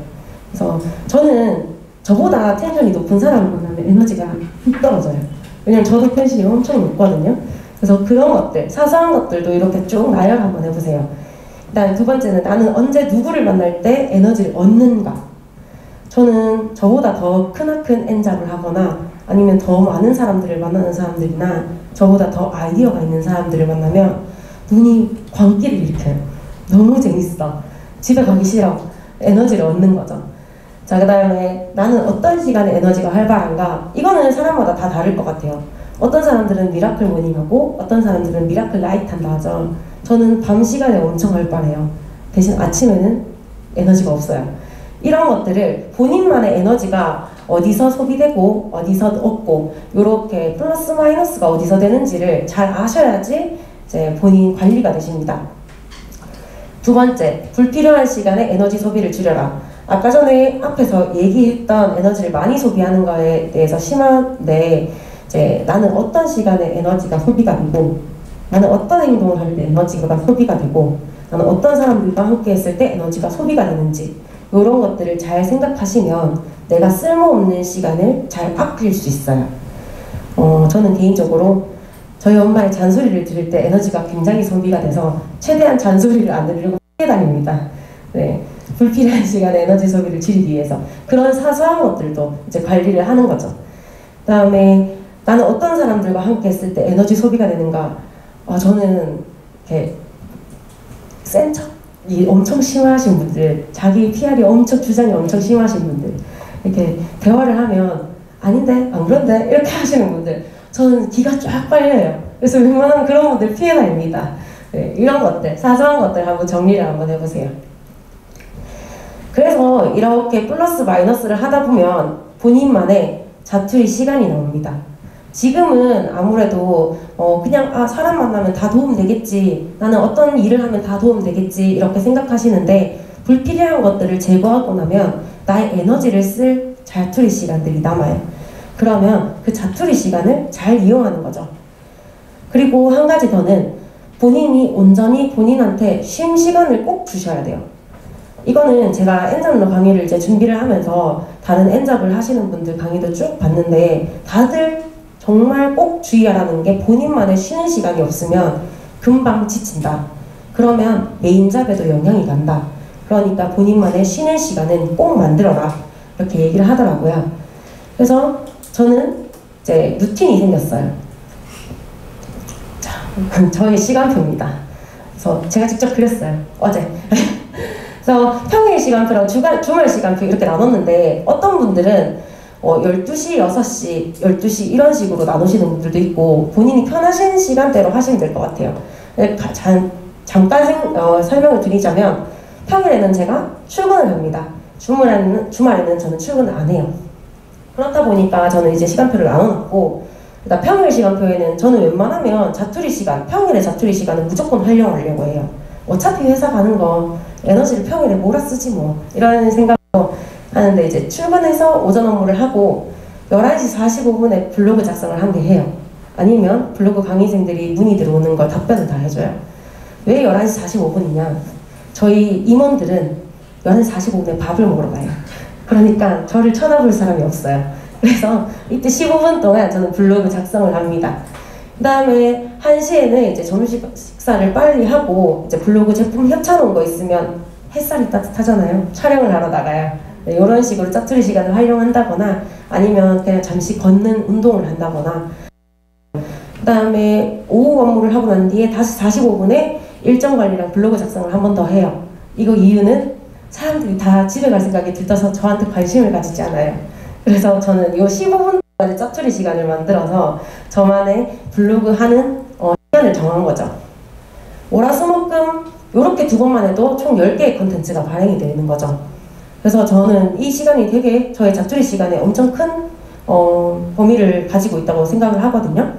그래서 저는 저보다 텐션이 높은 사람을 만나면 에너지가 훅 떨어져요. 왜냐면 저도 텐션이 엄청 높거든요. 그래서 그런 것들, 사소한 것들도 이렇게 쭉 나열 한번 해보세요. 일단 두 번째는 나는 언제 누구를 만날 때 에너지를 얻는가. 저는 저보다 더 크나큰 엔잡을 하거나 아니면 더 많은 사람들을 만나는 사람들이나 저보다 더 아이디어가 있는 사람들을 만나면 눈이 광기를 일으켜요. 너무 재밌어. 집에 가기 싫어. 에너지를 얻는 거죠. 자, 그 다음에 나는 어떤 시간에 에너지가 활발한가? 이거는 사람마다 다 다를 것 같아요. 어떤 사람들은 miracle morning하고 어떤 사람들은 miracle night 한다 하죠. 저는 밤 시간에 엄청 활발해요. 대신 아침에는 에너지가 없어요. 이런 것들을 본인만의 에너지가 어디서 소비되고 어디서 얻고 이렇게 플러스 마이너스가 어디서 되는지를 잘 아셔야지 이제 본인 관리가 되십니다. 두 번째, 불필요한 시간에 에너지 소비를 줄여라. 아까 전에 앞에서 얘기했던 에너지를 많이 소비하는 거에 대해서 심한데 이제 나는 어떤 시간에 에너지가 소비가 되고 나는 어떤 행동을 할 때 에너지가 소비가 되고 나는 어떤 사람들과 함께 했을 때 에너지가 소비가 되는지 이런 것들을 잘 생각하시면 내가 쓸모없는 시간을 잘 아낄 수 있어요. 어, 저는 개인적으로 저희 엄마의 잔소리를 들을 때 에너지가 굉장히 소비가 돼서 최대한 잔소리를 안 들으려고 피해 다닙니다. 네. 불필요한 시간에 에너지 소비를 줄이기 위해서 그런 사소한 것들도 이제 관리를 하는 거죠. 그 다음에 나는 어떤 사람들과 함께 했을 때 에너지 소비가 되는가? 아, 저는 이렇게 센 척이 엄청 심하신 분들, 자기 PR이 엄청 주장이 엄청 심하신 분들, 이렇게 대화를 하면 아닌데 안 그런데 이렇게 하시는 분들, 저는 기가 쫙 빨려요. 그래서 웬만하면 그런 분들 피해 다닙니다. 네, 이런 것들, 사소한 것들 한번 정리를 한번 해보세요. 그래서 이렇게 플러스 마이너스를 하다 보면 본인만의 자투리 시간이 나옵니다. 지금은 아무래도 어 그냥 아 사람 만나면 다 도움 되겠지 나는 어떤 일을 하면 다 도움 되겠지 이렇게 생각하시는데 불필요한 것들을 제거하고 나면 나의 에너지를 쓸 자투리 시간들이 남아요. 그러면 그 자투리 시간을 잘 이용하는 거죠. 그리고 한 가지 더는 본인이 온전히 본인한테 쉼 시간을 꼭 주셔야 돼요. 이거는 제가 엔잡러 강의를 이제 준비를 하면서 다른 엔잡을 하시는 분들 강의도 쭉 봤는데 다들 정말 꼭 주의하라는 게 본인만의 쉬는 시간이 없으면 금방 지친다. 그러면 메인 잡에도 영향이 간다. 그러니까 본인만의 쉬는 시간은 꼭 만들어라. 이렇게 얘기를 하더라고요. 그래서 저는 이제 루틴이 생겼어요. 자, 저의 시간표입니다. 그래서 제가 직접 그렸어요. 어제. 그래서 평일 시간표랑 주간, 주말 시간표 이렇게 나눴는데 어떤 분들은 어, 12시, 6시, 12시 이런 식으로 나누시는 분들도 있고 본인이 편하신 시간대로 하시면 될 것 같아요. 네, 잠, 잠깐 생, 어, 설명을 드리자면 평일에는 제가 출근을 합니다. 주말에는, 주말에는 저는 출근을 안 해요. 그렇다 보니까 저는 이제 시간표를 나눠놨고 그러니까 평일 시간표에는 저는 웬만하면 자투리 시간, 평일에 자투리 시간은 무조건 활용하려고 해요. 어차피 회사 가는 거 에너지를 평일에 몰아 쓰지 뭐 이런 생각으로 하는데 이제 출근해서 오전 업무를 하고 11시 45분에 블로그 작성을 한게 해요. 아니면 블로그 강의생들이 문의 들어오는 걸 답변을 다 해줘요. 왜 11시 45분이냐? 저희 임원들은 11시 45분에 밥을 먹으러 가요. 그러니까 저를 쳐다볼 사람이 없어요. 그래서 이때 15분 동안 저는 블로그 작성을 합니다. 그 다음에 1시에는 이제 점심 식사를 빨리 하고 이제 블로그 제품 협찬 온 거 있으면 햇살이 따뜻하잖아요. 촬영을 하러 나가요. 네, 이런 식으로 짜투리 시간을 활용한다거나 아니면 그냥 잠시 걷는 운동을 한다거나 그 다음에 오후 업무를 하고 난 뒤에 다시 45분에 일정 관리랑 블로그 작성을 한 번 더 해요. 이거 이유는 사람들이 다 집에 갈 생각이 들떠서 저한테 관심을 가지지 않아요. 그래서 저는 이 15분까지 짜투리 시간을 만들어서 저만의 블로그 하는 어, 시간을 정한 거죠. 월화수목금 이렇게 두 번만 해도 총 10개의 컨텐츠가 발행이 되는 거죠. 그래서 저는 이 시간이 되게 저의 자투리 시간에 엄청 큰 어, 범위를 가지고 있다고 생각을 하거든요.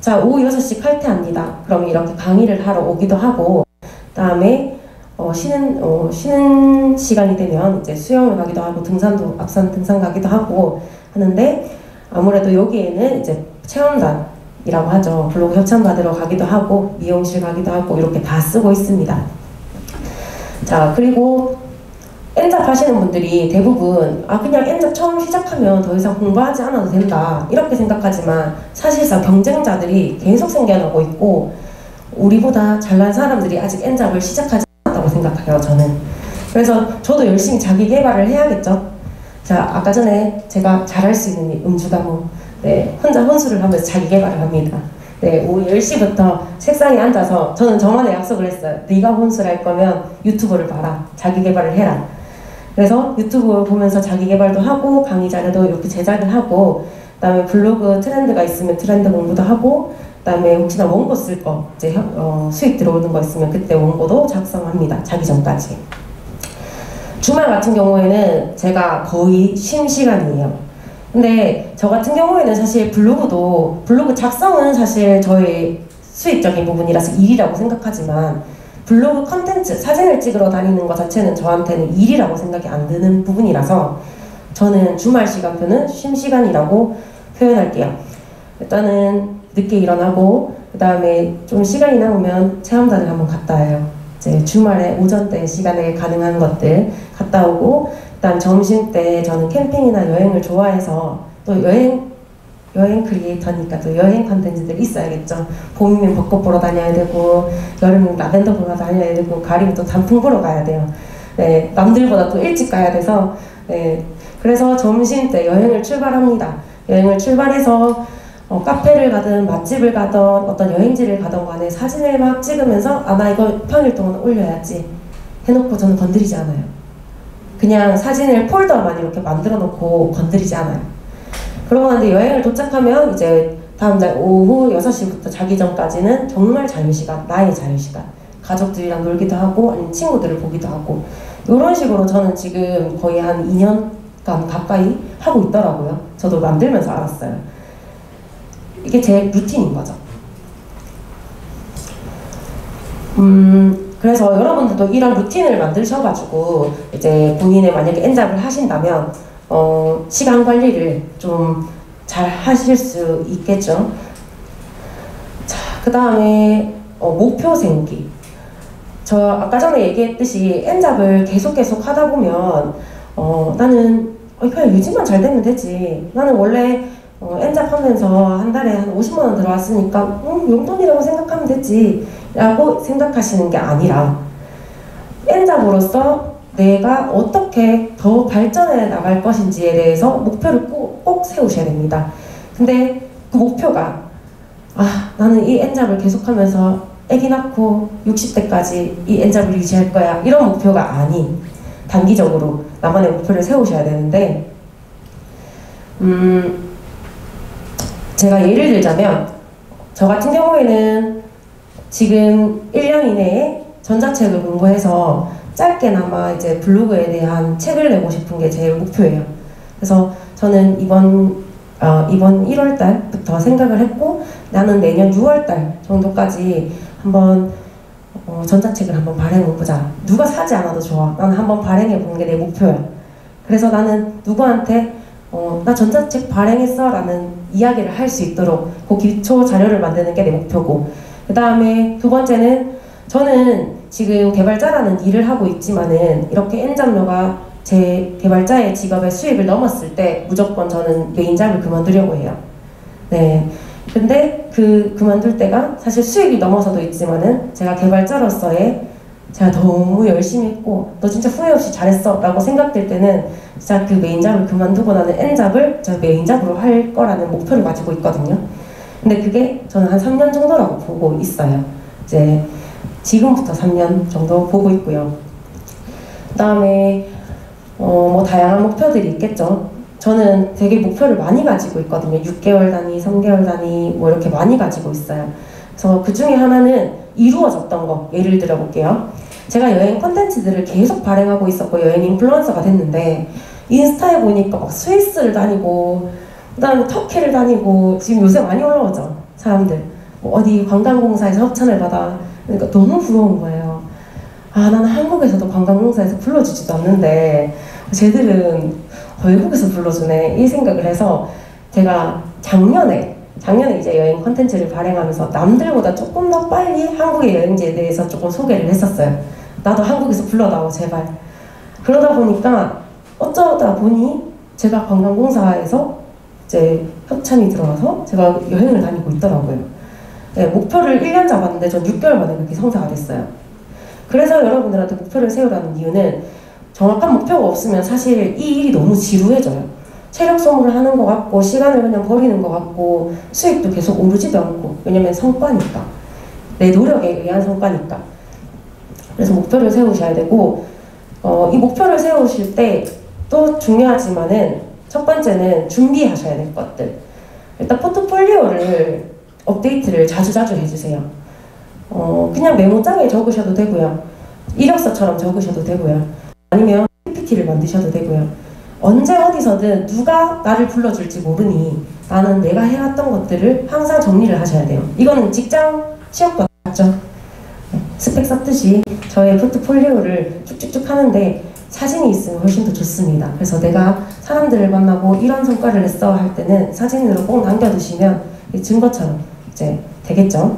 자, 오후 6시 칼퇴합니다. 그럼 이렇게 강의를 하러 오기도 하고, 그 다음에 어, 쉬는 어, 쉬는 시간이 되면 이제 수영을 가기도 하고 등산도 앞산 등산 가기도 하고 하는데 아무래도 여기에는 이제 체험단이라고 하죠. 블로그 협찬 받으러 가기도 하고 미용실 가기도 하고 이렇게 다 쓰고 있습니다. 자 그리고 엔잡 하시는 분들이 대부분 아 그냥 엔잡 처음 시작하면 더 이상 공부하지 않아도 된다 이렇게 생각하지만 사실상 경쟁자들이 계속 생겨나고 있고 우리보다 잘난 사람들이 아직 엔잡을 시작하지 않았다고 생각해요 저는. 그래서 저도 열심히 자기 개발을 해야겠죠. 자 아까 전에 제가 잘할 수 있는 음주가무 네 혼자 혼수를 하면서 자기 개발을 합니다. 네 오후 10시부터 책상에 앉아서 저는 저만의 약속을 했어요. 네가 혼수를 할 거면 유튜브를 봐라. 자기 개발을 해라 그래서 유튜브 보면서 자기 개발도 하고 강의 자료도 이렇게 제작을 하고 그다음에 블로그 트렌드가 있으면 트렌드 공부도 하고 그다음에 혹시나 원고 쓸 거 이제 혀- 어, 수익 들어오는 거 있으면 그때 원고도 작성합니다. 자기 전까지. 주말 같은 경우에는 제가 거의 쉼 시간이에요. 근데 저 같은 경우에는 사실 블로그도 블로그 작성은 사실 저의 수익적인 부분이라서 일이라고 생각하지만 블로그 컨텐츠 사진을 찍으러 다니는 것 자체는 저한테는 일이라고 생각이 안 드는 부분이라서 저는 주말 시간표는 쉼 시간이라고 표현할게요. 일단은 늦게 일어나고 그 다음에 좀 시간이 남으면 체험단을 한번 갔다 와요. 이제 주말에 오전 때 시간에 가능한 것들 갔다 오고 그다음 점심 때 저는 캠핑이나 여행을 좋아해서 또 여행 여행 크리에이터니까 또 여행 컨텐츠들이 있어야겠죠. 봄이면 벚꽃 보러 다녀야 되고 여름이면 라벤더 보러 다녀야 되고 가을이면 또 단풍 보러 가야 돼요. 네, 남들보다 또 일찍 가야 돼서 네, 그래서 점심 때 여행을 출발합니다. 여행을 출발해서 어, 카페를 가든 맛집을 가든 어떤 여행지를 가든 간에 사진을 막 찍으면서 아 나 이거 평일 동안 올려야지 해놓고 저는 건드리지 않아요. 그냥 사진을 폴더만 이렇게 만들어 놓고 건드리지 않아요. 그러고 나서 여행을 도착하면 이제 다음날 오후 6시부터 자기 전까지는 정말 자유시간, 나의 자유시간. 가족들이랑 놀기도 하고 아니면 친구들을 보기도 하고 이런 식으로 저는 지금 거의 한 2년간 가까이 하고 있더라고요. 저도 만들면서 알았어요. 이게 제 루틴인 거죠. 음, 그래서 여러분들도 이런 루틴을 만드셔가지고 이제 본인의 만약에 엔잡을 하신다면 어, 시간 관리를 좀 잘 하실 수 있겠죠. 자, 그 다음에 어, 목표 생기. 저 아까 전에 얘기했듯이 엔잡을 계속 계속 하다 보면 어, 나는 어, 그냥 유지만 잘 되면 되지. 나는 원래 어, 엔잡 하면서 한 달에 한 50만 원 들어왔으니까 음, 용돈이라고 생각하면 되지 라고 생각하시는 게 아니라 엔잡으로서 내가 어떻게 더 발전해 나갈 것인지에 대해서 목표를 꼭, 꼭 세우셔야 됩니다. 근데 그 목표가 아 나는 이 엔잡을 계속하면서 아기 낳고 60대까지 이 엔잡을 유지할 거야 이런 목표가 아닌 단기적으로 나만의 목표를 세우셔야 되는데 음 제가 예를 들자면 저 같은 경우에는 지금 1년 이내에 전자책을 공부해서 짧게나마 이제 블로그에 대한 책을 내고 싶은 게제 목표예요. 그래서 저는 이번 어, 이번 1월 달부터 생각을 했고 나는 내년 6월 달 정도까지 한번 어, 전자책을 한번 발행해 보자. 누가 사지 않아도 좋아. 나는 한번 발행해 보는 게 내 목표야. 그래서 나는 누구한테 어, 나 전자책 발행했어 라는 이야기를 할 수 있도록 그 기초 자료를 만드는 게 내 목표고 그 다음에 두 번째는 저는 지금 개발자라는 일을 하고 있지만은 이렇게 N잡료가 제 개발자의 직업의 수익을 넘었을 때 무조건 저는 main job을 그만두려고 해요. 네. 근데 그 그만둘 때가 사실 수익이 넘어서도 있지만은 제가 개발자로서의 제가 너무 열심히 했고 너 진짜 후회 없이 잘했어 라고 생각될 때는 진짜 그 main job을 그만두고 나는 N잡을 제가 main job으로 할 거라는 목표를 가지고 있거든요. 근데 그게 저는 한 3년 정도라고 보고 있어요. 이제 지금부터 3년 정도 보고 있고요. 그 다음에 어, 뭐 다양한 목표들이 있겠죠. 저는 되게 목표를 많이 가지고 있거든요. 6개월 단위, 3개월 단위 뭐 이렇게 많이 가지고 있어요. 그래서 그 중에 하나는 이루어졌던 거 예를 들어 볼게요. 제가 여행 컨텐츠들을 계속 발행하고 있었고 여행 인플루언서가 됐는데 인스타에 보니까 막 스위스를 다니고 그다음에 터키를 다니고 지금 요새 많이 올라오죠 사람들 뭐 어디 관광공사에서 협찬을 받아 그러니까 너무 부러운 거예요. 아 나는 한국에서도 관광공사에서 불러주지도 않는데 쟤들은 외국에서 불러주네 이 생각을 해서 제가 작년에 작년에 이제 여행 컨텐츠를 발행하면서 남들보다 조금 더 빨리 한국의 여행지에 대해서 조금 소개를 했었어요. 나도 한국에서 불러다오 제발. 그러다 보니까 어쩌다 보니 제가 관광공사에서 이제 협찬이 들어와서 제가 여행을 다니고 있더라고요. 네, 목표를 1년 잡았는데 전 6개월 만에 그렇게 성사가 됐어요. 그래서 여러분들한테 목표를 세우라는 이유는 정확한 목표가 없으면 사실 이 일이 너무 지루해져요. 체력 소모를 하는 것 같고 시간을 그냥 버리는 것 같고 수익도 계속 오르지도 않고 왜냐면 성과니까 내 노력에 의한 성과니까 그래서 목표를 세우셔야 되고 어, 이 목표를 세우실 때 또 중요하지만은 첫 번째는 준비하셔야 될 것들 일단 포트폴리오를 업데이트를 자주자주 해주세요 어, 그냥 메모장에 적으셔도 되고요 이력서처럼 적으셔도 되고요 아니면 PPT를 만드셔도 되고요 언제 어디서든 누가 나를 불러줄지 모르니 나는 내가 해왔던 것들을 항상 정리를 하셔야 돼요. 이거는 직장 취업과 같죠? 네, 스펙 쌓듯이 저의 포트폴리오를 쭉쭉쭉 하는데 사진이 있으면 훨씬 더 좋습니다. 그래서 내가 사람들을 만나고 이런 성과를 냈어 할 때는 사진으로 꼭 남겨두시면 증거처럼 이제 되겠죠.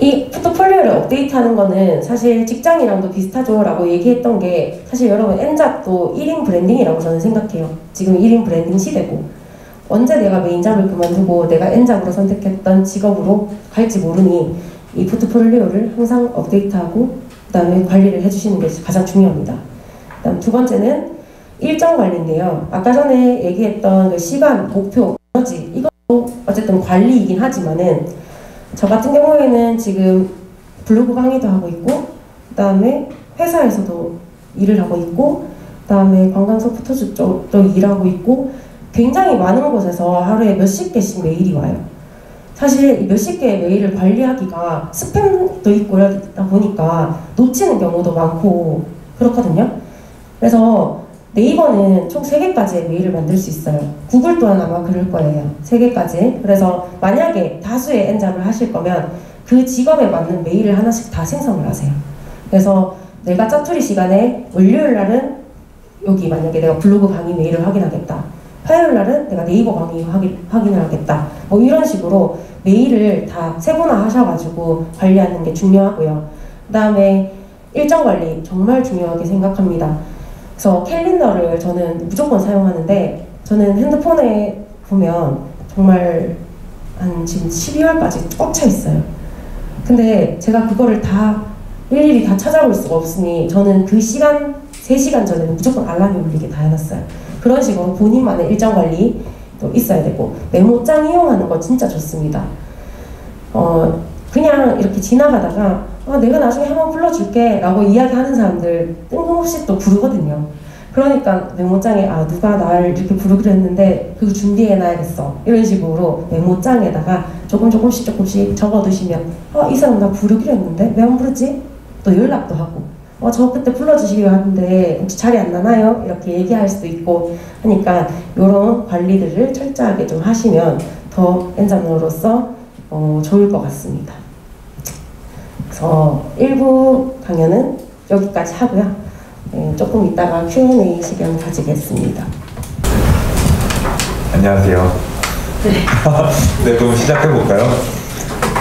이 포트폴리오를 업데이트하는 거는 사실 직장이랑도 비슷하죠 라고 얘기했던 게 사실 여러분 N잡도 1인 branding이라고 저는 생각해요. 지금 1인 브랜딩 시대고. 언제 내가 main job을 그만두고 내가 N잡으로 선택했던 직업으로 갈지 모르니 이 포트폴리오를 항상 업데이트하고 그 다음에 관리를 해주시는 게 가장 중요합니다. 그 다음 두 번째는 일정 관리인데요. 아까 전에 얘기했던 그 시간, 목표, 에너지 이것도 어쨌든 관리이긴 하지만은 저 같은 경우에는 지금 블로그 강의도 하고 있고 그다음에 회사에서도 일을 하고 있고 그다음에 관광 소프트주 쪽도 일하고 있고 굉장히 많은 곳에서 하루에 몇십 개씩 메일이 와요. 사실 몇십 개의 메일을 관리하기가 스팸도 있고 이러다 보니까 놓치는 경우도 많고 그렇거든요. 그래서 네이버는 총 3개까지의 메일을 만들 수 있어요. 구글 또한 아마 그럴 거예요. 3개까지. 그래서 만약에 다수의 엔잡을 하실 거면 그 직업에 맞는 메일을 하나씩 다 생성을 하세요. 그래서 내가 짜투리 시간에 월요일 날은 여기 만약에 내가 블로그 강의 메일을 확인하겠다. 화요일 날은 내가 네이버 강의 확인, 확인을 하겠다. 뭐 이런 식으로 메일을 다 세분화 하셔가지고 관리하는 게 중요하고요. 그 다음에 일정 관리 정말 중요하게 생각합니다. 그래서 캘린더를 저는 무조건 사용하는데 저는 핸드폰에 보면 정말 한 지금 12월까지 꽉 차 있어요. 근데 제가 그거를 다 일일이 다 찾아볼 수가 없으니 저는 그 시간 3시간 전에는 무조건 알람이 울리게 다 해놨어요. 그런 식으로 본인만의 일정 관리도 있어야 되고 메모장 이용하는 거 진짜 좋습니다. 어, 그냥 이렇게 지나가다가 아, 내가 나중에 한번 불러줄게 라고 이야기하는 사람들 뜬금없이 또 부르거든요. 그러니까 메모장에 아 누가 날 이렇게 부르기로 했는데 그거 준비해놔야겠어 이런 식으로 메모장에다가 조금 조금씩 조금씩 적어두시면 어이 사람 나 부르기로 했는데 왜 안 부르지? 또 연락도 하고 어 저 그때 불러주시기로 하는데 혹시 자리 안 나나요? 이렇게 얘기할 수도 있고 하니까 이런 관리들을 철저하게 좀 하시면 더 엔자너로서 어, 좋을 것 같습니다. 그래서 1부 강연은 여기까지 하고요. 네, 조금 이따가 Q&A 시간 가지겠습니다. 안녕하세요. 네. 네, 그럼 시작해볼까요?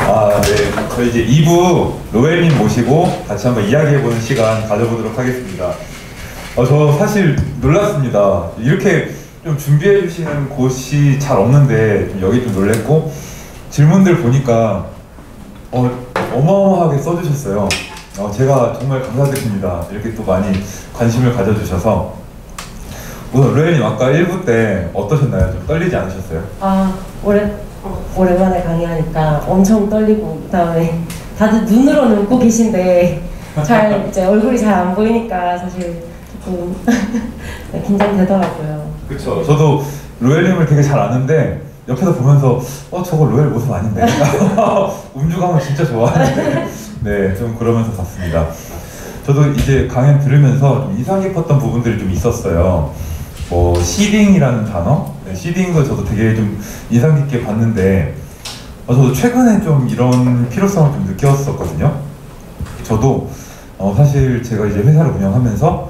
아, 네. 저희 이제 2부 로엘님 모시고 같이 한번 이야기해보는 시간 가져보도록 하겠습니다. 어, 저 사실 놀랐습니다. 이렇게 좀 준비해주시는 곳이 잘 없는데 좀 여기 좀 놀랬고 질문들 보니까 어, 어마어마하게 써주셨어요. 어, 제가 정말 감사드립니다. 이렇게 또 많이 관심을 가져주셔서 우선 로엘님 아까 1부 때 어떠셨나요? 좀 떨리지 않으셨어요? 아 오래 어, 오랜만에 강의하니까 엄청 떨리고 그다음에 다들 눈으로는 웃고 계신데 잘 이제 얼굴이 잘 안 보이니까 사실 조금 네, 긴장되더라고요. 그쵸. 저도 로엘님을 되게 잘 아는데 옆에서 보면서 어 저거 로엘 모습 아닌데 음주감은 진짜 좋아하는데 네 좀 그러면서 봤습니다. 저도 이제 강연 들으면서 좀 인상 깊었던 부분들이 좀 있었어요. 뭐 시딩이라는 단어, 네, 시딩도 저도 되게 좀 인상 깊게 봤는데 어, 저도 최근에 좀 이런 필요성을 좀 느꼈었거든요. 저도 어, 사실 제가 이제 회사를 운영하면서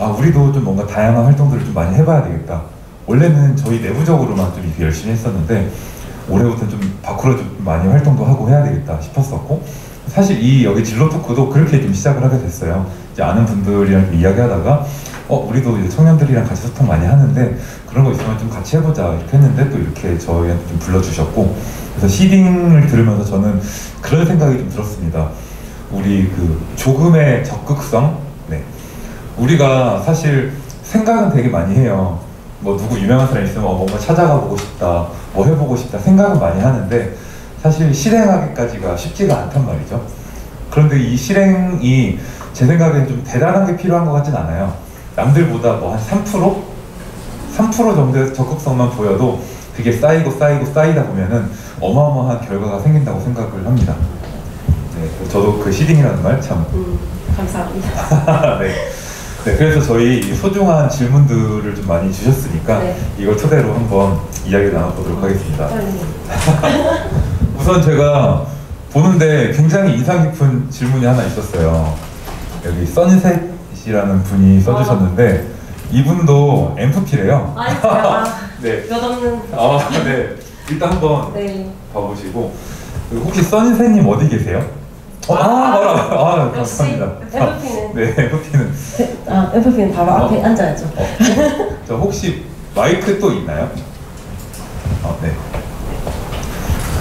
아 우리도 좀 뭔가 다양한 활동들을 좀 많이 해봐야 되겠다. 원래는 저희 내부적으로만 좀 이렇게 열심히 했었는데 올해부터 좀 밖으로 좀 많이 활동도 하고 해야 되겠다 싶었었고 사실 이 여기 진로 토크도 그렇게 좀 시작을 하게 됐어요. 이제 아는 분들이랑 좀 이야기하다가 어 우리도 이제 청년들이랑 같이 소통 많이 하는데 그런 거 있으면 좀 같이 해보자 이렇게 했는데 또 이렇게 저희한테 좀 불러주셨고 그래서 시딩을 들으면서 저는 그런 생각이 좀 들었습니다. 우리 그 조금의 적극성, 네. 우리가 사실 생각은 되게 많이 해요. 뭐 누구 유명한 사람 있으면 어, 뭔가 찾아가 보고 싶다, 뭐 해보고 싶다 생각은 많이 하는데 사실 실행하기까지가 쉽지가 않단 말이죠. 그런데 이 실행이 제 생각엔 좀 대단한 게 필요한 것 같진 않아요. 남들보다 뭐 한 3%? 3% 정도의 적극성만 보여도 그게 쌓이고 쌓이고 쌓이다 보면은 어마어마한 결과가 생긴다고 생각을 합니다. 네, 저도 그 시딩이라는 말 참 음, 감사합니다. 네. 네, 그래서 저희 이 소중한 질문들을 좀 많이 주셨으니까 네. 이걸 토대로 한번 이야기 나눠보도록 하겠습니다. 떨리네요. 우선 제가 보는데 굉장히 인상 깊은 질문이 하나 있었어요. 여기 써니셋이라는 분이 써주셨는데 이분도 MFP래요. 아이고야. 네. 몇 없는. 아, 네. 일단 한번 네. 봐보시고 혹시 써니셋님 어디 계세요? 어, 아, 봐라. 아, 역시 감사합니다. MFP는. 네, MFP는 아, FP는 바로 어? 앞에 앉아야죠. 어, 저 혹시 마이크 또 있나요? 어, 네.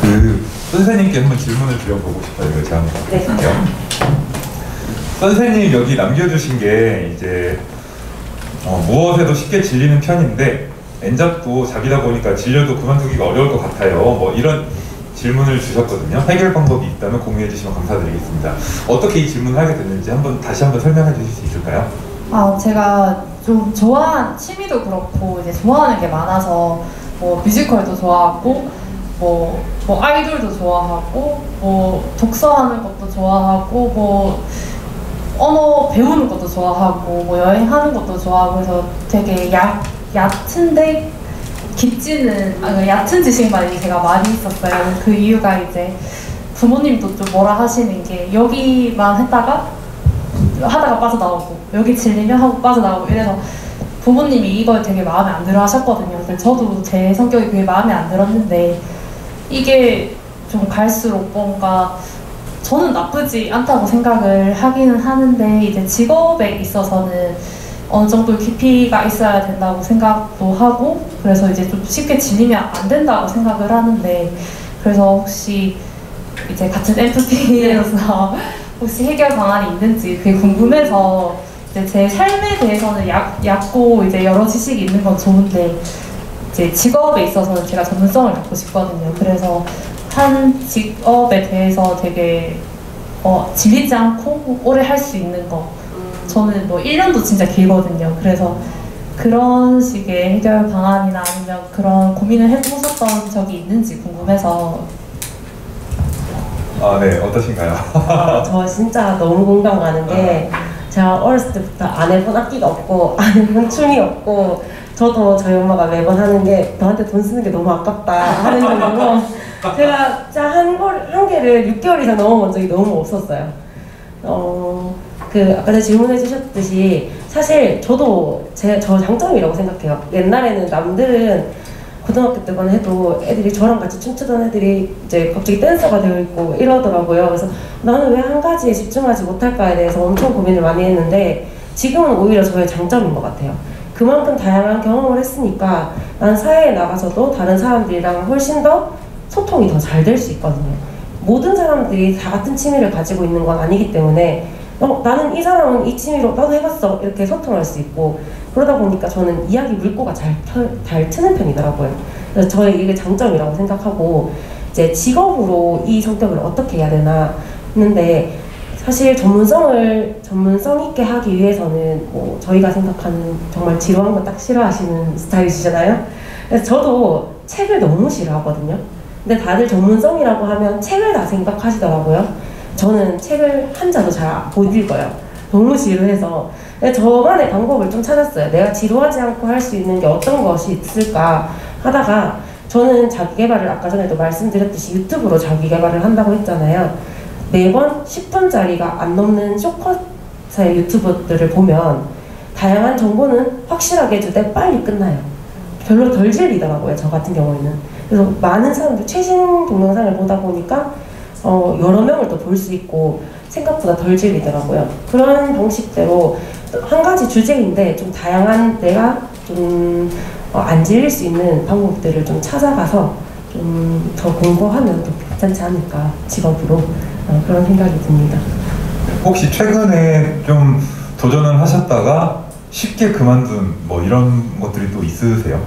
그 선생님께 한번 질문을 드려보고 싶어요. 이거 제가 한번 네. 할게요. 선생님 여기 남겨주신 게 이제 어, 무엇에도 쉽게 질리는 편인데 엔잡도 잡이다 보니까 질려도 그만두기가 어려울 것 같아요. 뭐 이런 질문을 주셨거든요. 해결 방법이 있다면 공유해 주시면 감사드리겠습니다. 어떻게 이 질문을 하게 됐는지 한번 다시 한번 설명해 주실 수 있을까요? 아, 제가 좀 좋아하는 취미도 그렇고 이제 좋아하는 게 많아서 뭐 뮤지컬도 좋아하고 뭐, 뭐 아이돌도 좋아하고 뭐 독서하는 것도 좋아하고 뭐 언어 배우는 것도 좋아하고 뭐 여행하는 것도 좋아하고 그래서 되게 얕, 얕은데 깊지는 아, 그 얕은 지식만이 제가 많이 있었어요. 그 이유가 이제 부모님도 좀 뭐라 하시는 게 여기만 했다가 하다가 빠져나오고 여기 질리면 하고 빠져나오고 이래서 부모님이 이걸 되게 마음에 안 들어 하셨거든요. 근데 저도 제 성격이 그게 마음에 안 들었는데 이게 좀 갈수록 뭔가 저는 나쁘지 않다고 생각을 하기는 하는데 이제 직업에 있어서는 어느 정도 깊이가 있어야 된다고 생각도 하고 그래서 이제 좀 쉽게 질리면 안 된다고 생각을 하는데 그래서 혹시 이제 같은 FP로서 혹시 해결 방안이 있는지 그게 궁금해서 이제 제 삶에 대해서는 약, 얕고 이제 여러 지식이 있는 건 좋은데 이제 직업에 있어서는 제가 전문성을 갖고 싶거든요. 그래서 한 직업에 대해서 되게 어, 질리지 않고 오래 할 수 있는 거 저는 뭐 1년도 진짜 길거든요. 그래서 그런 식의 해결 방안이나 아니면 그런 고민을 해보셨던 적이 있는지 궁금해서 아, 네, 어떠신가요? 아, 저 진짜 너무 공감 가는 게 제가 어렸을 때부터 안 해본 악기가 없고 안 해본 춤이 없고 저도 저희 엄마가 매번 하는 게 너한테 돈 쓰는 게 너무 아깝다 하는 정도로 제가 한, 걸, 한 개를 6개월 이상 넘어본 적이 너무 없었어요. 어, 그 아까 질문해 주셨듯이 사실 저도 제, 저 장점이라고 생각해요. 옛날에는 남들은 고등학교 때만 해도 애들이 저랑 같이 춤추던 애들이 이제 갑자기 댄서가 되어 있고 이러더라고요. 그래서 나는 왜 한 가지에 집중하지 못할까에 대해서 엄청 고민을 많이 했는데 지금은 오히려 저의 장점인 것 같아요. 그만큼 다양한 경험을 했으니까 난 사회에 나가서도 다른 사람들이랑 훨씬 더 소통이 더 잘 될 수 있거든요. 모든 사람들이 다 같은 취미를 가지고 있는 건 아니기 때문에 어, 나는 이 사람은 이 취미로 나도 해봤어 이렇게 소통할 수 있고 그러다 보니까 저는 이야기 물꼬가 잘, 터, 잘 트는 편이더라고요. 그래서 저의 이게 장점이라고 생각하고 이제 직업으로 이 성격을 어떻게 해야 되나 했는데 사실 전문성을 전문성 있게 하기 위해서는 뭐 저희가 생각하는 정말 지루한 거 딱 싫어하시는 스타일이시잖아요. 그래서 저도 책을 너무 싫어하거든요. 근데 다들 전문성이라고 하면 책을 다 생각하시더라고요. 저는 책을 한 자도 잘 못 읽어요. 너무 지루해서. 저만의 방법을 좀 찾았어요. 내가 지루하지 않고 할 수 있는 게 어떤 것이 있을까 하다가 저는 자기 개발을 아까 전에도 말씀드렸듯이 유튜브로 자기 개발을 한다고 했잖아요. 매번 10분짜리가 안 넘는 쇼컷의 유튜버들을 보면 다양한 정보는 확실하게 주되 빨리 끝나요. 별로 덜 질리더라고요. 저 같은 경우에는. 그래서 많은 사람들 최신 동영상을 보다 보니까 어, 여러 명을 또 볼 수 있고 생각보다 덜 질리더라고요. 그런 방식대로 한 가지 주제인데 좀 다양한 내가 좀 어, 안 질릴 수 있는 방법들을 좀 찾아가서 좀 더 공부하면 또 괜찮지 않을까 직업으로 어, 그런 생각이 듭니다. 혹시 최근에 좀 도전을 하셨다가 쉽게 그만둔 뭐 이런 것들이 또 있으세요?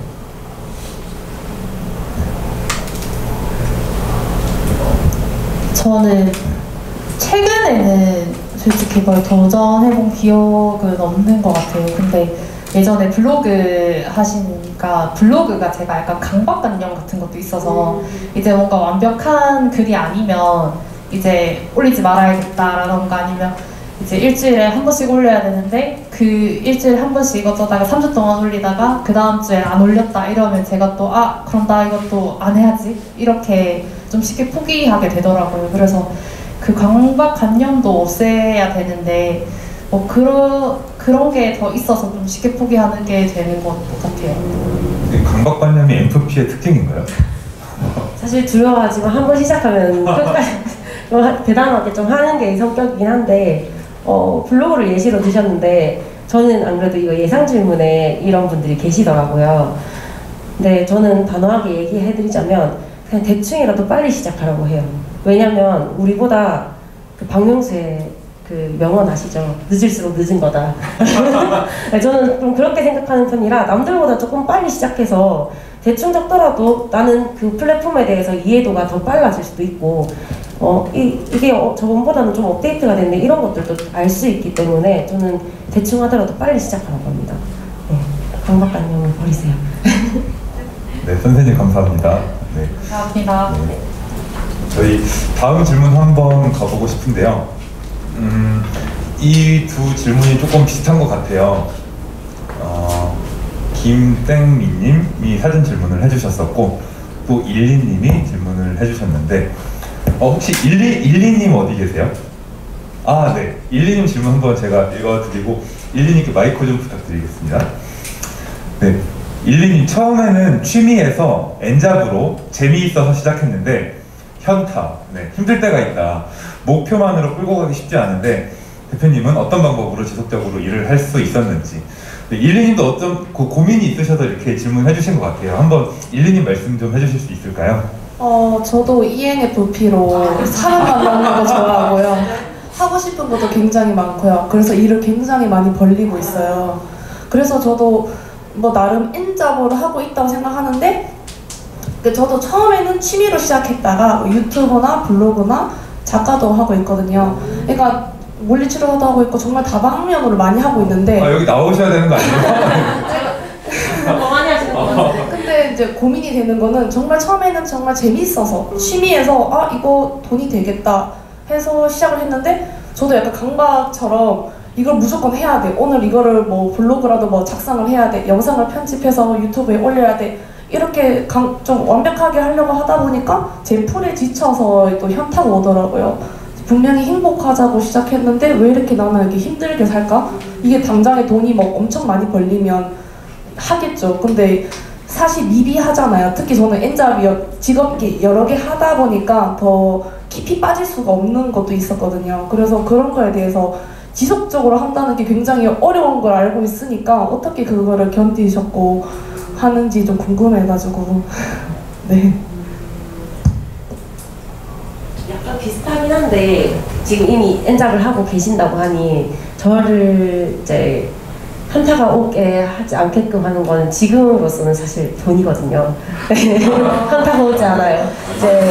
저는 최근에는 솔직히 뭘 도전해본 기억은 없는 것 같아요. 근데 예전에 블로그 하시니까 블로그가 제가 약간 강박관념 같은 것도 있어서 이제 뭔가 완벽한 글이 아니면 이제 올리지 말아야겠다라던가 아니면 이제 일주일에 한 번씩 올려야 되는데 그 일주일에 한 번씩 어쩌다가 3주 동안 올리다가 그 다음 주에 안 올렸다 이러면 제가 또 아 그럼 나 이것도 안 해야지 이렇게 좀 쉽게 포기하게 되더라고요. 그래서 그 강박관념도 없애야 되는데 뭐 그런 그런 게 더 있어서 좀 쉽게 포기하는 게 되는 것 같아요. 이 강박관념이 MFP의 특징인가요? 사실 두려워하지만 한번 시작하면 끝까지 좀 하- 대담하게 좀 하는 게 성격이긴 한데 어, 블로그를 예시로 드셨는데 저는 안 그래도 이거 예상 질문에 이런 분들이 계시더라고요. 근데 저는 단호하게 얘기해드리자면 그냥 대충이라도 빨리 시작하라고 해요. 왜냐면 우리보다 그 박명수의 그 명언 아시죠? 늦을수록 늦은 거다. 네, 저는 좀 그렇게 생각하는 편이라 남들보다 조금 빨리 시작해서 대충 적더라도 나는 그 플랫폼에 대해서 이해도가 더 빨라질 수도 있고 어, 이, 이게 어, 저번보다는 좀 업데이트가 됐네 이런 것들도 알 수 있기 때문에 저는 대충 하더라도 빨리 시작하라고 합니다. 네, 강박관념을 버리세요. 네, 선생님 감사합니다. 네. 감사합니다. 네. 저희 다음 질문 한번 가보고 싶은데요. 음, 이 두 질문이 조금 비슷한 것 같아요. 어, 김땡미님이 사진 질문을 해주셨었고 또 일리님이 질문을 해주셨는데 어, 혹시 일리 일리님 어디 계세요? 아, 네. 일리님 질문 한번 제가 읽어드리고 일리님께 마이크 좀 부탁드리겠습니다. 네. 일리님 처음에는 취미에서 엔잡으로 재미있어서 시작했는데 현타, 네, 힘들 때가 있다. 목표만으로 끌고 가기 쉽지 않은데 대표님은 어떤 방법으로 지속적으로 일을 할 수 있었는지 네, 일리님도 어떤 고, 고민이 있으셔서 이렇게 질문해 주신 것 같아요. 한번 일리님 말씀 좀 해주실 수 있을까요? 어, 저도 ENFP로 사람 만나는 거 좋아하고요. 하고 싶은 것도 굉장히 많고요. 그래서 일을 굉장히 많이 벌리고 있어요. 그래서 저도 뭐 나름 엔잡으로 하고 있다고 생각하는데 그 저도 처음에는 취미로 시작했다가 뭐 유튜브나 블로그나 작가도 하고 있거든요. 그러니까 물리치료도 하고 있고 정말 다방면으로 많이 하고 있는데 아, 여기 나오셔야 되는 거 아니에요? 많이 하시는 것 같아요. 근데 이제 고민이 되는 거는 정말 처음에는 정말 재밌어서 취미에서 아 이거 돈이 되겠다 해서 시작을 했는데 저도 약간 강박처럼 이걸 무조건 해야 돼 오늘 이거를 뭐 블로그라도 뭐 작성을 해야 돼 영상을 편집해서 유튜브에 올려야 돼 이렇게 강, 좀 완벽하게 하려고 하다 보니까 제 풀에 지쳐서 또 현타가 오더라고요 분명히 행복하자고 시작했는데 왜 이렇게 나는 이렇게 힘들게 살까 이게 당장에 돈이 뭐 엄청 많이 벌리면 하겠죠. 근데 사실 미비하잖아요. 특히 저는 엔잡이 여- 직업이 여러 개 하다 보니까 더 깊이 빠질 수가 없는 것도 있었거든요. 그래서 그런 거에 대해서 지속적으로 한다는 게 굉장히 어려운 걸 알고 있으니까 어떻게 그거를 견디셨고 하는지 좀 궁금해가지고 네. 약간 비슷하긴 한데 지금 이미 엔잡을 하고 계신다고 하니 저를 이제 현타가 오게 하지 않게끔 하는 거는 지금으로서는 사실 돈이거든요. 현타가 오지 않아요. 이제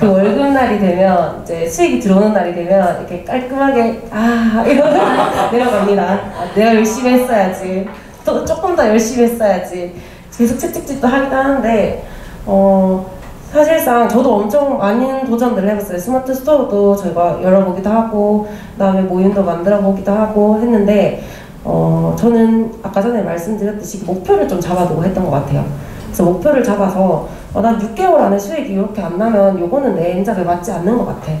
그 월급 날이 되면 이제 수익이 들어오는 날이 되면 이렇게 깔끔하게 아 이러고 내려갑니다. 아, 내가 열심히 했어야지. 또 조금 더 열심히 했어야지. 계속 채찍질도 하기도 하는데 어 사실상 저도 엄청 많은 도전들을 해봤어요. 스마트 스토어도 저희가 열어보기도 하고 그다음에 모임도 만들어 보기도 하고 했는데 어 저는 아까 전에 말씀드렸듯이 목표를 좀 잡아두고 했던 것 같아요. 그래서 목표를 잡아서 어, 난 6개월 안에 수익이 이렇게 안 나면 요거는 내 엔잡에 맞지 않는 것 같아.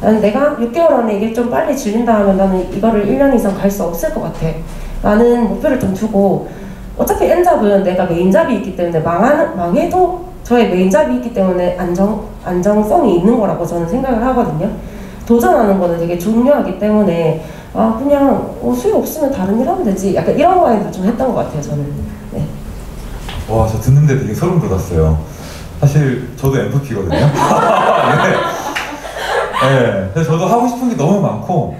나는 내가 6개월 안에 이게 좀 빨리 질린다 하면 나는 이거를 1년 이상 갈 수 없을 것 같아. 나는 목표를 좀 두고 어차피 엔잡은 내가 메인잡이 있기 때문에 망하는, 망해도 저의 메인잡이 있기 때문에 안정, 안정성이 있는 거라고 저는 생각을 하거든요. 도전하는 거는 되게 중요하기 때문에 아 그냥 어, 수익 없으면 다른 일 하면 되지 약간 이런 마인드 좀 했던 것 같아요 저는 네. 와, 저 듣는데 되게 소름 돋았어요. 사실 저도 MVP거든요. 네. 네. 그래서 저도 하고 싶은 게 너무 많고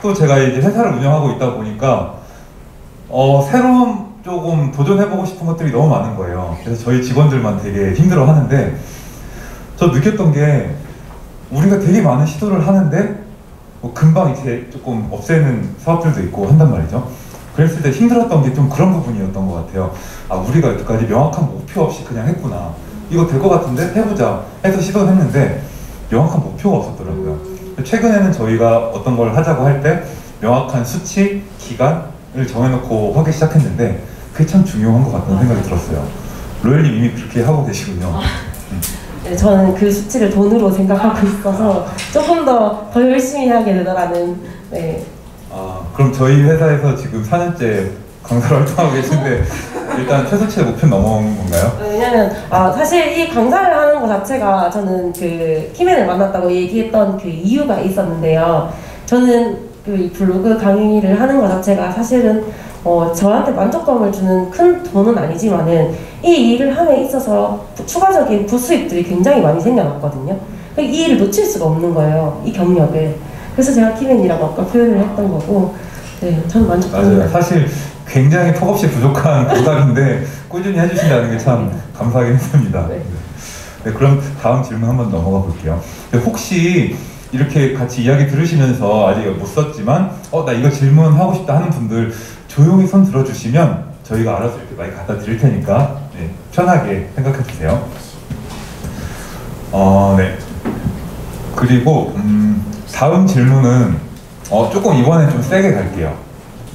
또 제가 이제 회사를 운영하고 있다 보니까 어, 새로운 조금 도전해보고 싶은 것들이 너무 많은 거예요. 그래서 저희 직원들만 되게 힘들어 하는데 저 느꼈던 게 우리가 되게 많은 시도를 하는데 뭐 금방 이제 조금 없애는 사업들도 있고 한단 말이죠. 그랬을 때 힘들었던 게 좀 그런 부분이었던 것 같아요. 아, 우리가 여태까지 명확한 목표 없이 그냥 했구나. 이거 될 것 같은데 해보자 해서 시도를 했는데 명확한 목표가 없었더라고요. 최근에는 저희가 어떤 걸 하자고 할 때 명확한 수치, 기간을 정해놓고 하기 시작했는데 그게 참 중요한 것 같다는 생각이 들었어요. 로엘님 이미 그렇게 하고 계시군요. 네, 저는 그 수치를 돈으로 생각하고 있어서 조금 더, 더 열심히 하게 되더라는 네. 아, 그럼 저희 회사에서 지금 4년째 강사로 활동하고 계신데 일단 최소치의 목표 넘어온 건가요? 왜냐면 아, 사실 이 강사를 하는 것 자체가 저는 그 키맨을 만났다고 얘기했던 그 이유가 있었는데요. 저는 그이 블로그 강의를 하는 것 자체가 사실은 어, 저한테 만족감을 주는 큰 돈은 아니지만은 이 일을 함에 있어서 부- 추가적인 부수입들이 굉장히 많이 생겨났거든요. 이 일을 놓칠 수가 없는 거예요. 이 경력을. 그래서 제가 키맨이라고 아까 표현을 했던 거고, 네, 저는. 만족합니다. 사실 굉장히 턱없이 부족한 보답인데 꾸준히 해주신다는 게 참 감사하긴 했습니다. 네. 네, 그럼 다음 질문 한번 넘어가 볼게요. 네, 혹시 이렇게 같이 이야기 들으시면서 아직 못 썼지만 어 나 이거 질문하고 싶다 하는 분들 조용히 손 들어주시면 저희가 알아서 이렇게 마이크 갖다 드릴 테니까 네, 편하게 생각해 주세요. 어, 네. 그리고 음, 다음 질문은 어, 조금 이번엔 좀 세게 갈게요.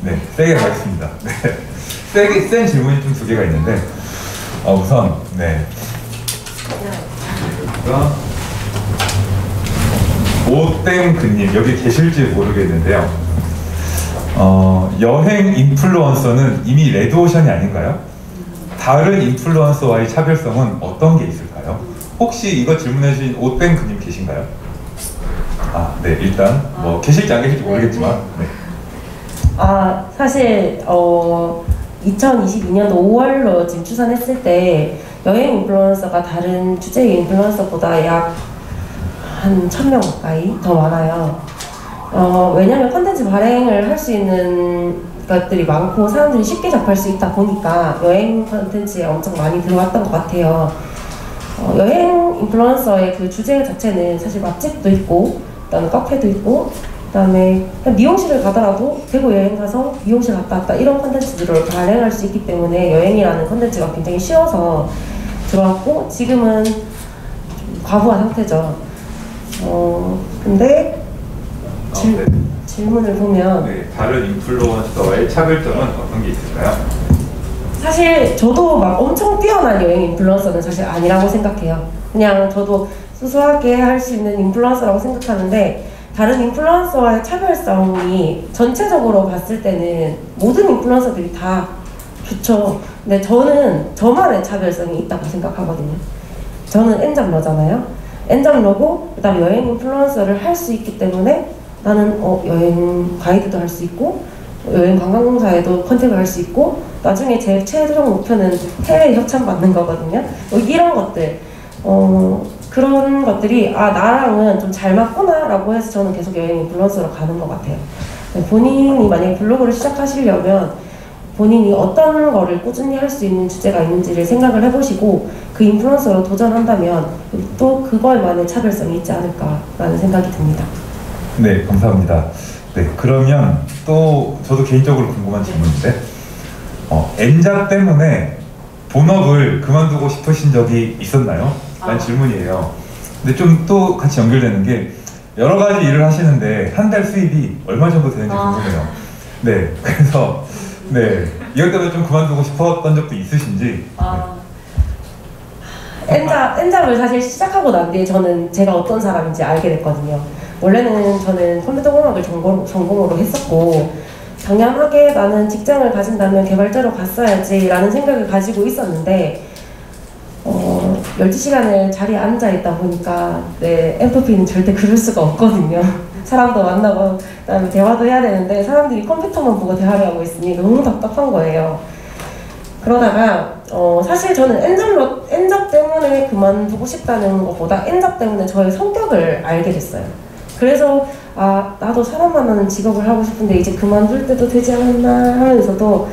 네, 세게 가겠습니다. 네, 세게 센 질문이 좀 두 개가 있는데 어, 우선 네. 오땡그님 여기 계실지 모르겠는데요. 어, 여행 인플루언서는 이미 레드오션이 아닌가요? 다른 인플루언서와의 차별성은 어떤 게 있을까요? 혹시 이거 질문해 주신 오땡그님 계신가요? 아, 네, 일단 뭐 계실지 안 계실지 모르겠지만 네. 아 사실 어 2022년도 5월로 지금 추산했을 때 여행 인플루언서가 다른 주제 인플루언서보다 약 한 1000명 가까이 더 많아요. 어, 왜냐면 컨텐츠 발행을 할 수 있는 것들이 많고 사람들이 쉽게 접할 수 있다 보니까 여행 컨텐츠에 엄청 많이 들어왔던 것 같아요. 어, 여행 인플루언서의 그 주제 자체는 사실 맛집도 있고, 그다음에 카페도 있고, 그다음에 미용실을 가더라도 대구 여행 가서 미용실 갔다 왔다 이런 컨텐츠들을 발행할 수 있기 때문에 여행이라는 컨텐츠가 굉장히 쉬워서 들어왔고 지금은 좀 과부하 상태죠. 어 근데 질, 네. 질문을 보면 네, 다른 인플루언서와의 차별점은 어떤 게 있을까요? 사실 저도 막 엄청 뛰어난 여행 인플루언서는 사실 아니라고 생각해요. 그냥 저도 수수하게 할 수 있는 인플루언서라고 생각하는데 다른 인플루언서와의 차별성이 전체적으로 봤을 때는 모든 인플루언서들이 다 좋죠. 근데 저는 저만의 차별성이 있다고 생각하거든요. 저는 엔잡러잖아요. 엔잡러고 그다음 여행 인플루언서를 할 수 있기 때문에 나는 어, 여행 가이드도 할 수 있고 여행 관광공사에도 컨택을 할 수 있고 나중에 제 최종 목표는 해외 협찬 받는 거거든요. 뭐 이런 것들 어, 그런 것들이 아 나랑은 좀 잘 맞구나라고 해서 저는 계속 여행 인플루언서로 가는 것 같아요. 네, 본인이 만약에 블로그를 시작하시려면 본인이 어떤 거를 꾸준히 할 수 있는 주제가 있는지를 생각을 해보시고 그 인플루언서로 도전한다면 또 그거에만의 차별성이 있지 않을까라는 생각이 듭니다. 네, 감사합니다. 네, 그러면 또 저도 개인적으로 궁금한 질문인데, 어, N자 때문에 본업을 그만두고 싶으신 적이 있었나요? 라는 아. 질문이에요. 근데 좀 또 같이 연결되는 게 여러 가지 일을 하시는데 한 달 수입이 얼마 정도 되는지 아. 궁금해요. 네, 그래서 네 이것 때문에 좀 그만두고 싶었던 적도 있으신지. 아, 엔잡, 엔잡을 사실 시작하고 난 뒤에 저는 제가 어떤 사람인지 알게 됐거든요. 원래는 저는 컴퓨터 공학을 전공, 전공으로 했었고, 당연하게 나는 직장을 가진다면 개발자로 갔어야지라는 생각을 가지고 있었는데, 어, 12시간을 자리에 앉아 있다 보니까, 네, FP는 절대 그럴 수가 없거든요. 사람도 만나고, 그다음에 대화도 해야 되는데, 사람들이 컴퓨터만 보고 대화를 하고 있으니 너무 답답한 거예요. 그러다가 어, 사실 저는 엔잡로 엔잡 때문에 그만두고 싶다는 것보다 엔잡 때문에 저의 성격을 알게 됐어요. 그래서 아 나도 사람 만나는 직업을 하고 싶은데 이제 그만둘 때도 되지 않았나 하면서도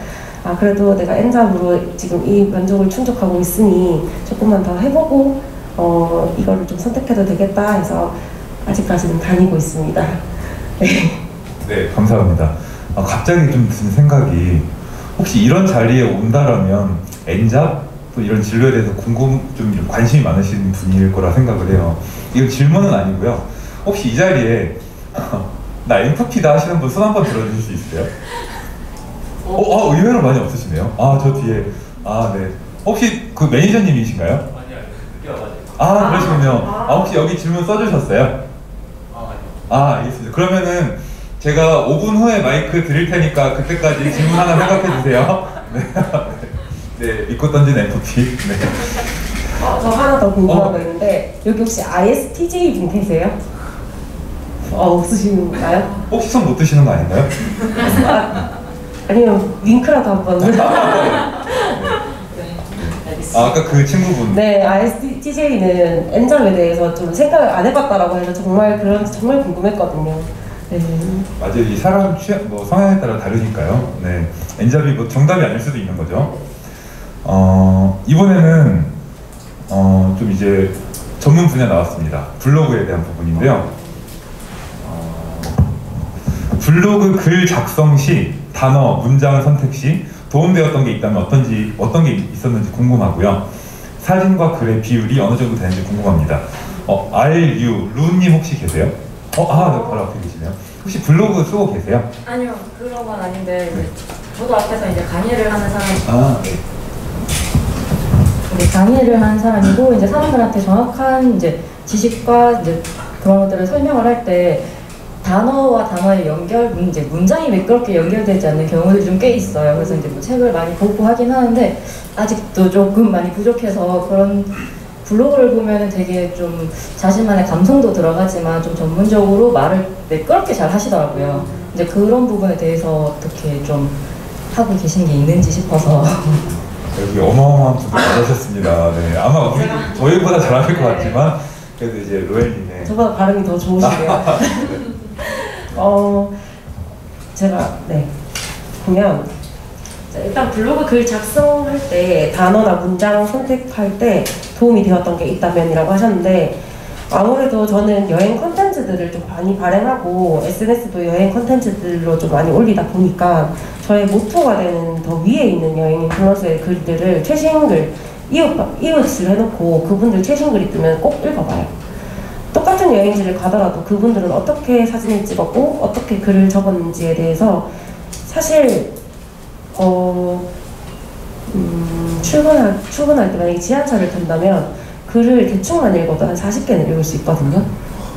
아 그래도 내가 엔잡으로 지금 이 만족을 충족하고 있으니 조금만 더 해보고 어 이거를 좀 선택해도 되겠다 해서 아직까지는 다니고 있습니다. 네. 네, 감사합니다. 아, 갑자기 좀 든 생각이 혹시 이런 자리에 온다라면 엔잡 또 이런 진로에 대해서 궁금 좀 관심이 많으신 분일 거라 생각을 해요. 이건 질문은 아니고요. 혹시 이 자리에 나 MFP다 하시는 분 손 한번 들어주실 수 있으세요? 어, 어, 의외로 많이 없으시네요. 아, 저 뒤에. 아, 네. 혹시 그 매니저님이신가요? 아니요, 늦게 와가지고. 아, 그러시군요. 아, 혹시 여기 질문 써주셨어요? 아, 아니요. 아, 알겠습니다. 그러면은 제가 5분 후에 마이크 드릴 테니까 그때까지 질문 하나 생각해 주세요. 네. 네, 믿고 던진 FP. 네. 어, 저 하나 더 궁금한 어. 거 있는데 여기 혹시 ISTJ 분 계세요? 어, 없으신가요? 혹시 손 못 드시는 거 아닌가요? 아, 아니면 윙크라도 한번. 아, 아까 그 친구분. 네, ISTJ는 엔잡에 대해서 좀 생각을 안 해봤다라고 해서 정말 그런 정말 궁금했거든요. 네. 맞아요. 이 사람 취향, 뭐 성향에 따라 다르니까요. 네. 엔잡이 뭐 정답이 아닐 수도 있는 거죠. 어, 이번에는 어, 좀 이제 전문 분야 나왔습니다. 블로그에 대한 부분인데요. 어, 블로그 글 작성 시 단어, 문장 선택 시 도움되었던 게 있다면 어떤지 어떤 게 있었는지 궁금하고요. 사진과 글의 비율이 어느 정도 되는지 궁금합니다. 어, RU 루님 혹시 계세요? 어, 아, 네, 바로 앞에 계시네요. 혹시 블로그 쓰고 계세요? 아니요 그런 건 아닌데 저도 앞에서 이제 강의를 하는 사람 아, 네. 이제 강의를 하는 사람이고 이제 사람들한테 정확한 이제 지식과 이제 그런 것들을 설명을 할 때 단어와 단어의 연결, 문- 이제 문장이 매끄럽게 연결되지 않는 경우들이 좀 꽤 있어요. 그래서 이제 뭐 책을 많이 보고 하긴 하는데 아직도 조금 많이 부족해서 그런 블로그를 보면은 되게 좀 자신만의 감성도 들어가지만 좀 전문적으로 말을 매끄럽게 잘 하시더라고요. 이제 그런 부분에 대해서 어떻게 좀 하고 계신 게 있는지 싶어서. 여기 어마어마한 분들 많으셨습니다. 네, 아마 우리 저희보다 잘하실 것 같지만 그래도 이제 로엘님의 저보다 발음이 더 좋으시네요. 어, 제가 네 보면 자, 일단 블로그 글 작성할 때 단어나 문장 선택할 때 도움이 되었던 게 있다면이라고 하셨는데 아무래도 저는 여행 컨텐츠들을 좀 많이 발행하고 SNS도 여행 컨텐츠들로 좀 많이 올리다 보니까 저의 모토가 되는 더 위에 있는 여행 인플루언서의 글들을 최신 글 이웃, 이웃을 해놓고 그분들 최신 글이 뜨면 꼭 읽어봐요. 똑같은 여행지를 가더라도 그분들은 어떻게 사진을 찍었고 어떻게 글을 적었는지에 대해서 사실 어 음, 출근할 출근할 때 만약에 지하철을 탄다면 글을 대충만 읽어도 한 40개는 읽을 수 있거든요.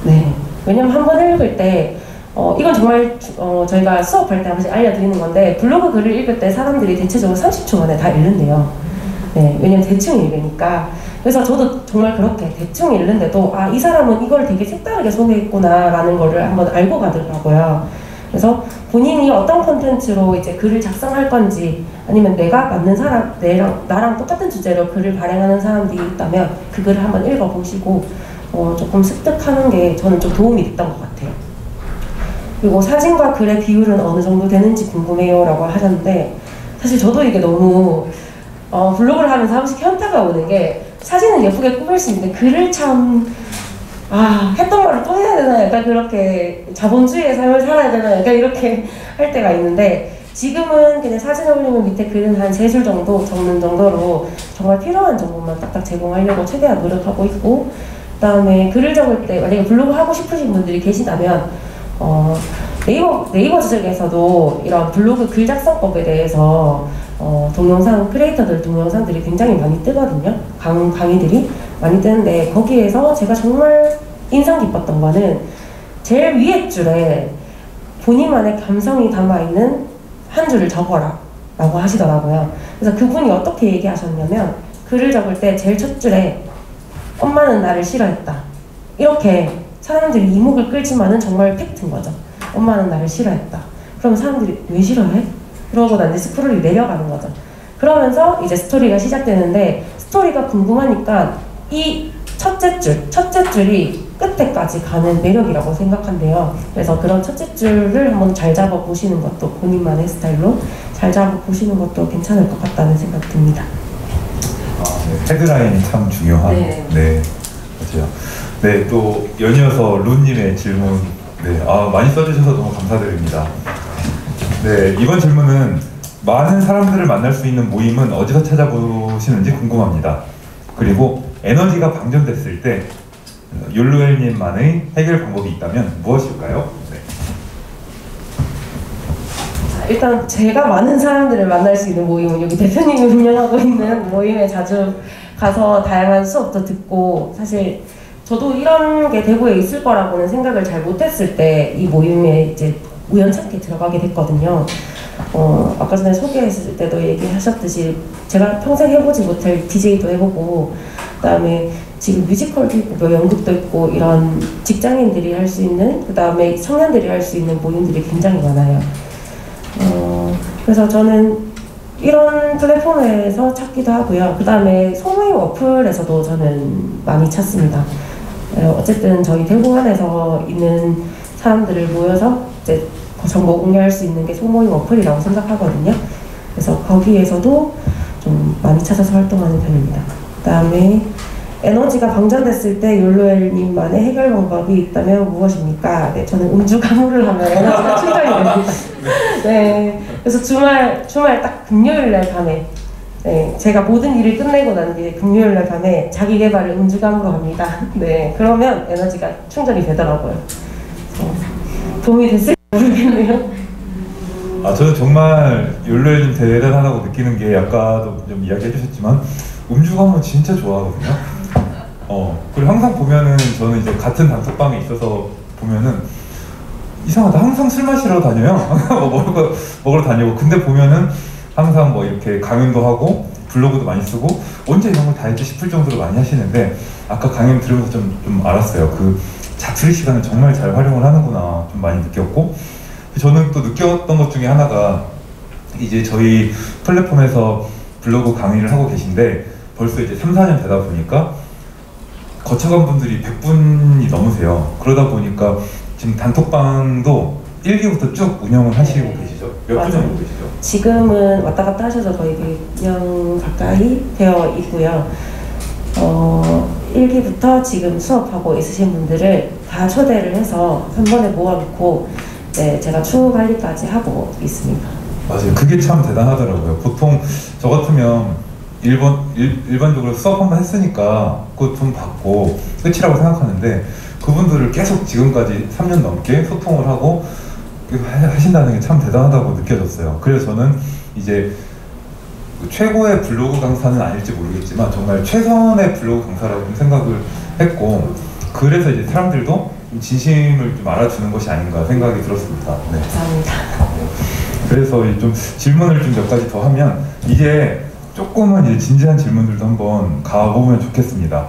네. 왜냐면 한 번 읽을 때 어, 이건 정말 주- 어, 저희가 수업할 때 한 번씩 알려드리는 건데 블로그 글을 읽을 때 사람들이 대체적으로 30초 만에 다 읽는데요. 네, 왜냐면 대충 읽으니까. 그래서 저도 정말 그렇게 대충 읽는데도 아, 이 사람은 이걸 되게 색다르게 소개했구나라는 거를 한번 알고 가더라고요. 그래서 본인이 어떤 콘텐츠로 이제 글을 작성할 건지 아니면 내가 맞는 사람, 내랑, 나랑 똑같은 주제로 글을 발행하는 사람들이 있다면 그 글을 한번 읽어보시고 어, 조금 습득하는 게 저는 좀 도움이 됐던 것 같아요. 그리고 사진과 글의 비율은 어느 정도 되는지 궁금해요 라고 하셨는데 사실 저도 이게 너무 어, 블로그를 하면서 한 번씩 현타가 오는 게 사진은 예쁘게 꾸밀 수 있는데 글을 참 아, 했던 말을 또 해야 되나? 약간 그렇게 자본주의의 삶을 살아야 되나? 약간 이렇게 할 때가 있는데 지금은 그냥 사진 올리면 밑에 글은 한 세 줄 정도 적는 정도로 정말 필요한 정보만 딱딱 제공하려고 최대한 노력하고 있고 그다음에 글을 적을 때 만약에 블로그 하고 싶으신 분들이 계시다면 어, 네이버 네이버 지적에서도 이런 블로그 글 작성법에 대해서 어, 동영상 크리에이터들 동영상들이 굉장히 많이 뜨거든요. 강, 강의들이 많이 뜨는데 거기에서 제가 정말 인상 깊었던 거는 제일 위에 줄에 본인만의 감성이 담아 있는 한 줄을 적어라 라고 하시더라고요. 그래서 그분이 어떻게 얘기하셨냐면 글을 적을 때 제일 첫 줄에 엄마는 나를 싫어했다. 이렇게 사람들이 이목을 끌지만은 정말 팩트인 거죠. 엄마는 나를 싫어했다. 그럼 사람들이 왜 싫어해? 그러고 난 이제 스크롤이 내려가는 거죠. 그러면서 이제 스토리가 시작되는데 스토리가 궁금하니까 이 첫째 줄, 첫째 줄이 끝에까지 가는 매력이라고 생각한대요. 그래서 그런 첫째 줄을 한번 잘 잡아 보시는 것도 본인만의 스타일로 잘 잡아 보시는 것도 괜찮을 것 같다는 생각 듭니다. 아, 네. 헤드라인이 참 중요한. 네. 네. 맞아요. 네, 또 연이어서 루님의 질문. 네, 아, 많이 써주셔서 너무 감사드립니다. 네, 이번 질문은 많은 사람들을 만날 수 있는 모임은 어디서 찾아보시는지 궁금합니다. 그리고 에너지가 방전됐을 때 어, 율루엘님만의 해결 방법이 있다면 무엇일까요? 네. 자, 일단 제가 많은 사람들을 만날 수 있는 모임은 여기 대표님이 운영하고 있는 모임에 자주 가서 다양한 수업도 듣고 사실 저도 이런 게 대구에 있을 거라고는 생각을 잘 못했을 때 이 모임에 이제 우연찮게 들어가게 됐거든요. 어, 아까 전에 소개했을 때도 얘기하셨듯이 제가 평생 해보지 못할 DJ도 해보고 그다음에 지금 뮤지컬도 있고 뭐 연극도 있고 이런 직장인들이 할 수 있는 그다음에 청년들이 할 수 있는 모임들이 굉장히 많아요. 어, 그래서 저는 이런 플랫폼에서 찾기도 하고요. 그 다음에 소모임 어플에서도 저는 많이 찾습니다. 어, 어쨌든 저희 대구 안에서 있는 사람들을 모여서 이제 정보 공유할 수 있는 게 소모임 어플이라고 생각하거든요. 그래서 거기에서도 좀 많이 찾아서 활동하는 편입니다. 그 다음에 에너지가 방전됐을 때 율로엘님만의 해결 방법이 있다면 무엇입니까? 네, 저는 음주 가무를 하면 에너지가 충전이 됩니다. 네, 그래서 주말 주말 딱 금요일 날 밤에 네, 제가 모든 일을 끝내고 난 뒤에 금요일 날 밤에 자기 개발을 음주 가무로 합니다. 네, 그러면 에너지가 충전이 되더라고요. 그래서 도움이 됐을지 모르겠네요. 아 저는 정말 율로엘님 대단하다고 느끼는 게 아까도 좀 이야기해 주셨지만 음주감은 진짜 좋아하거든요. 어 그리고 항상 보면은 저는 이제 같은 단톡방에 있어서 보면은 이상하다 항상 술 마시러 다녀요. 뭐거 먹으러 다니고 근데 보면은 항상 뭐 이렇게 강연도 하고 블로그도 많이 쓰고 언제 이런 걸 다 했지 싶을 정도로 많이 하시는데 아까 강연 들으면서 좀, 좀 알았어요. 그 자투리 시간을 정말 잘 활용을 하는구나 좀 많이 느꼈고 저는 또 느꼈던 것 중에 하나가 이제 저희 플랫폼에서 블로그 강의를 하고 계신데 벌써 이제 3, 4년 되다 보니까 거쳐간 분들이 100분이 넘으세요. 그러다 보니까 지금 단톡방도 1기부터 쭉 운영을 하시고 계시죠? 몇 분. 정도 계시죠? 지금은 왔다 갔다 하셔서 거의 100명 가까이 되어 있고요. 어, 1기부터 지금 수업하고 있으신 분들을 다 초대를 해서 한 번에 모아놓고 네, 제가 추후 관리까지 하고 있습니다. 맞아요. 그게 참 대단하더라고요. 보통 저 같으면 일본 일, 일반적으로 수업 한 번 했으니까 그거 돈 받고 끝이라고 생각하는데 그분들을 계속 지금까지 3년 넘게 소통을 하고 하- 하신다는 게 참 대단하다고 느껴졌어요. 그래서 저는 이제 최고의 블로그 강사는 아닐지 모르겠지만 정말 최선의 블로그 강사라고 좀 생각을 했고 그래서 이제 사람들도 좀 진심을 좀 알아주는 것이 아닌가 생각이 들었습니다. 네. 감사합니다. 그래서 이좀 질문을 좀 몇 가지 더 하면 이제 조금은 이제 진지한 질문들도 한번 가보면 좋겠습니다.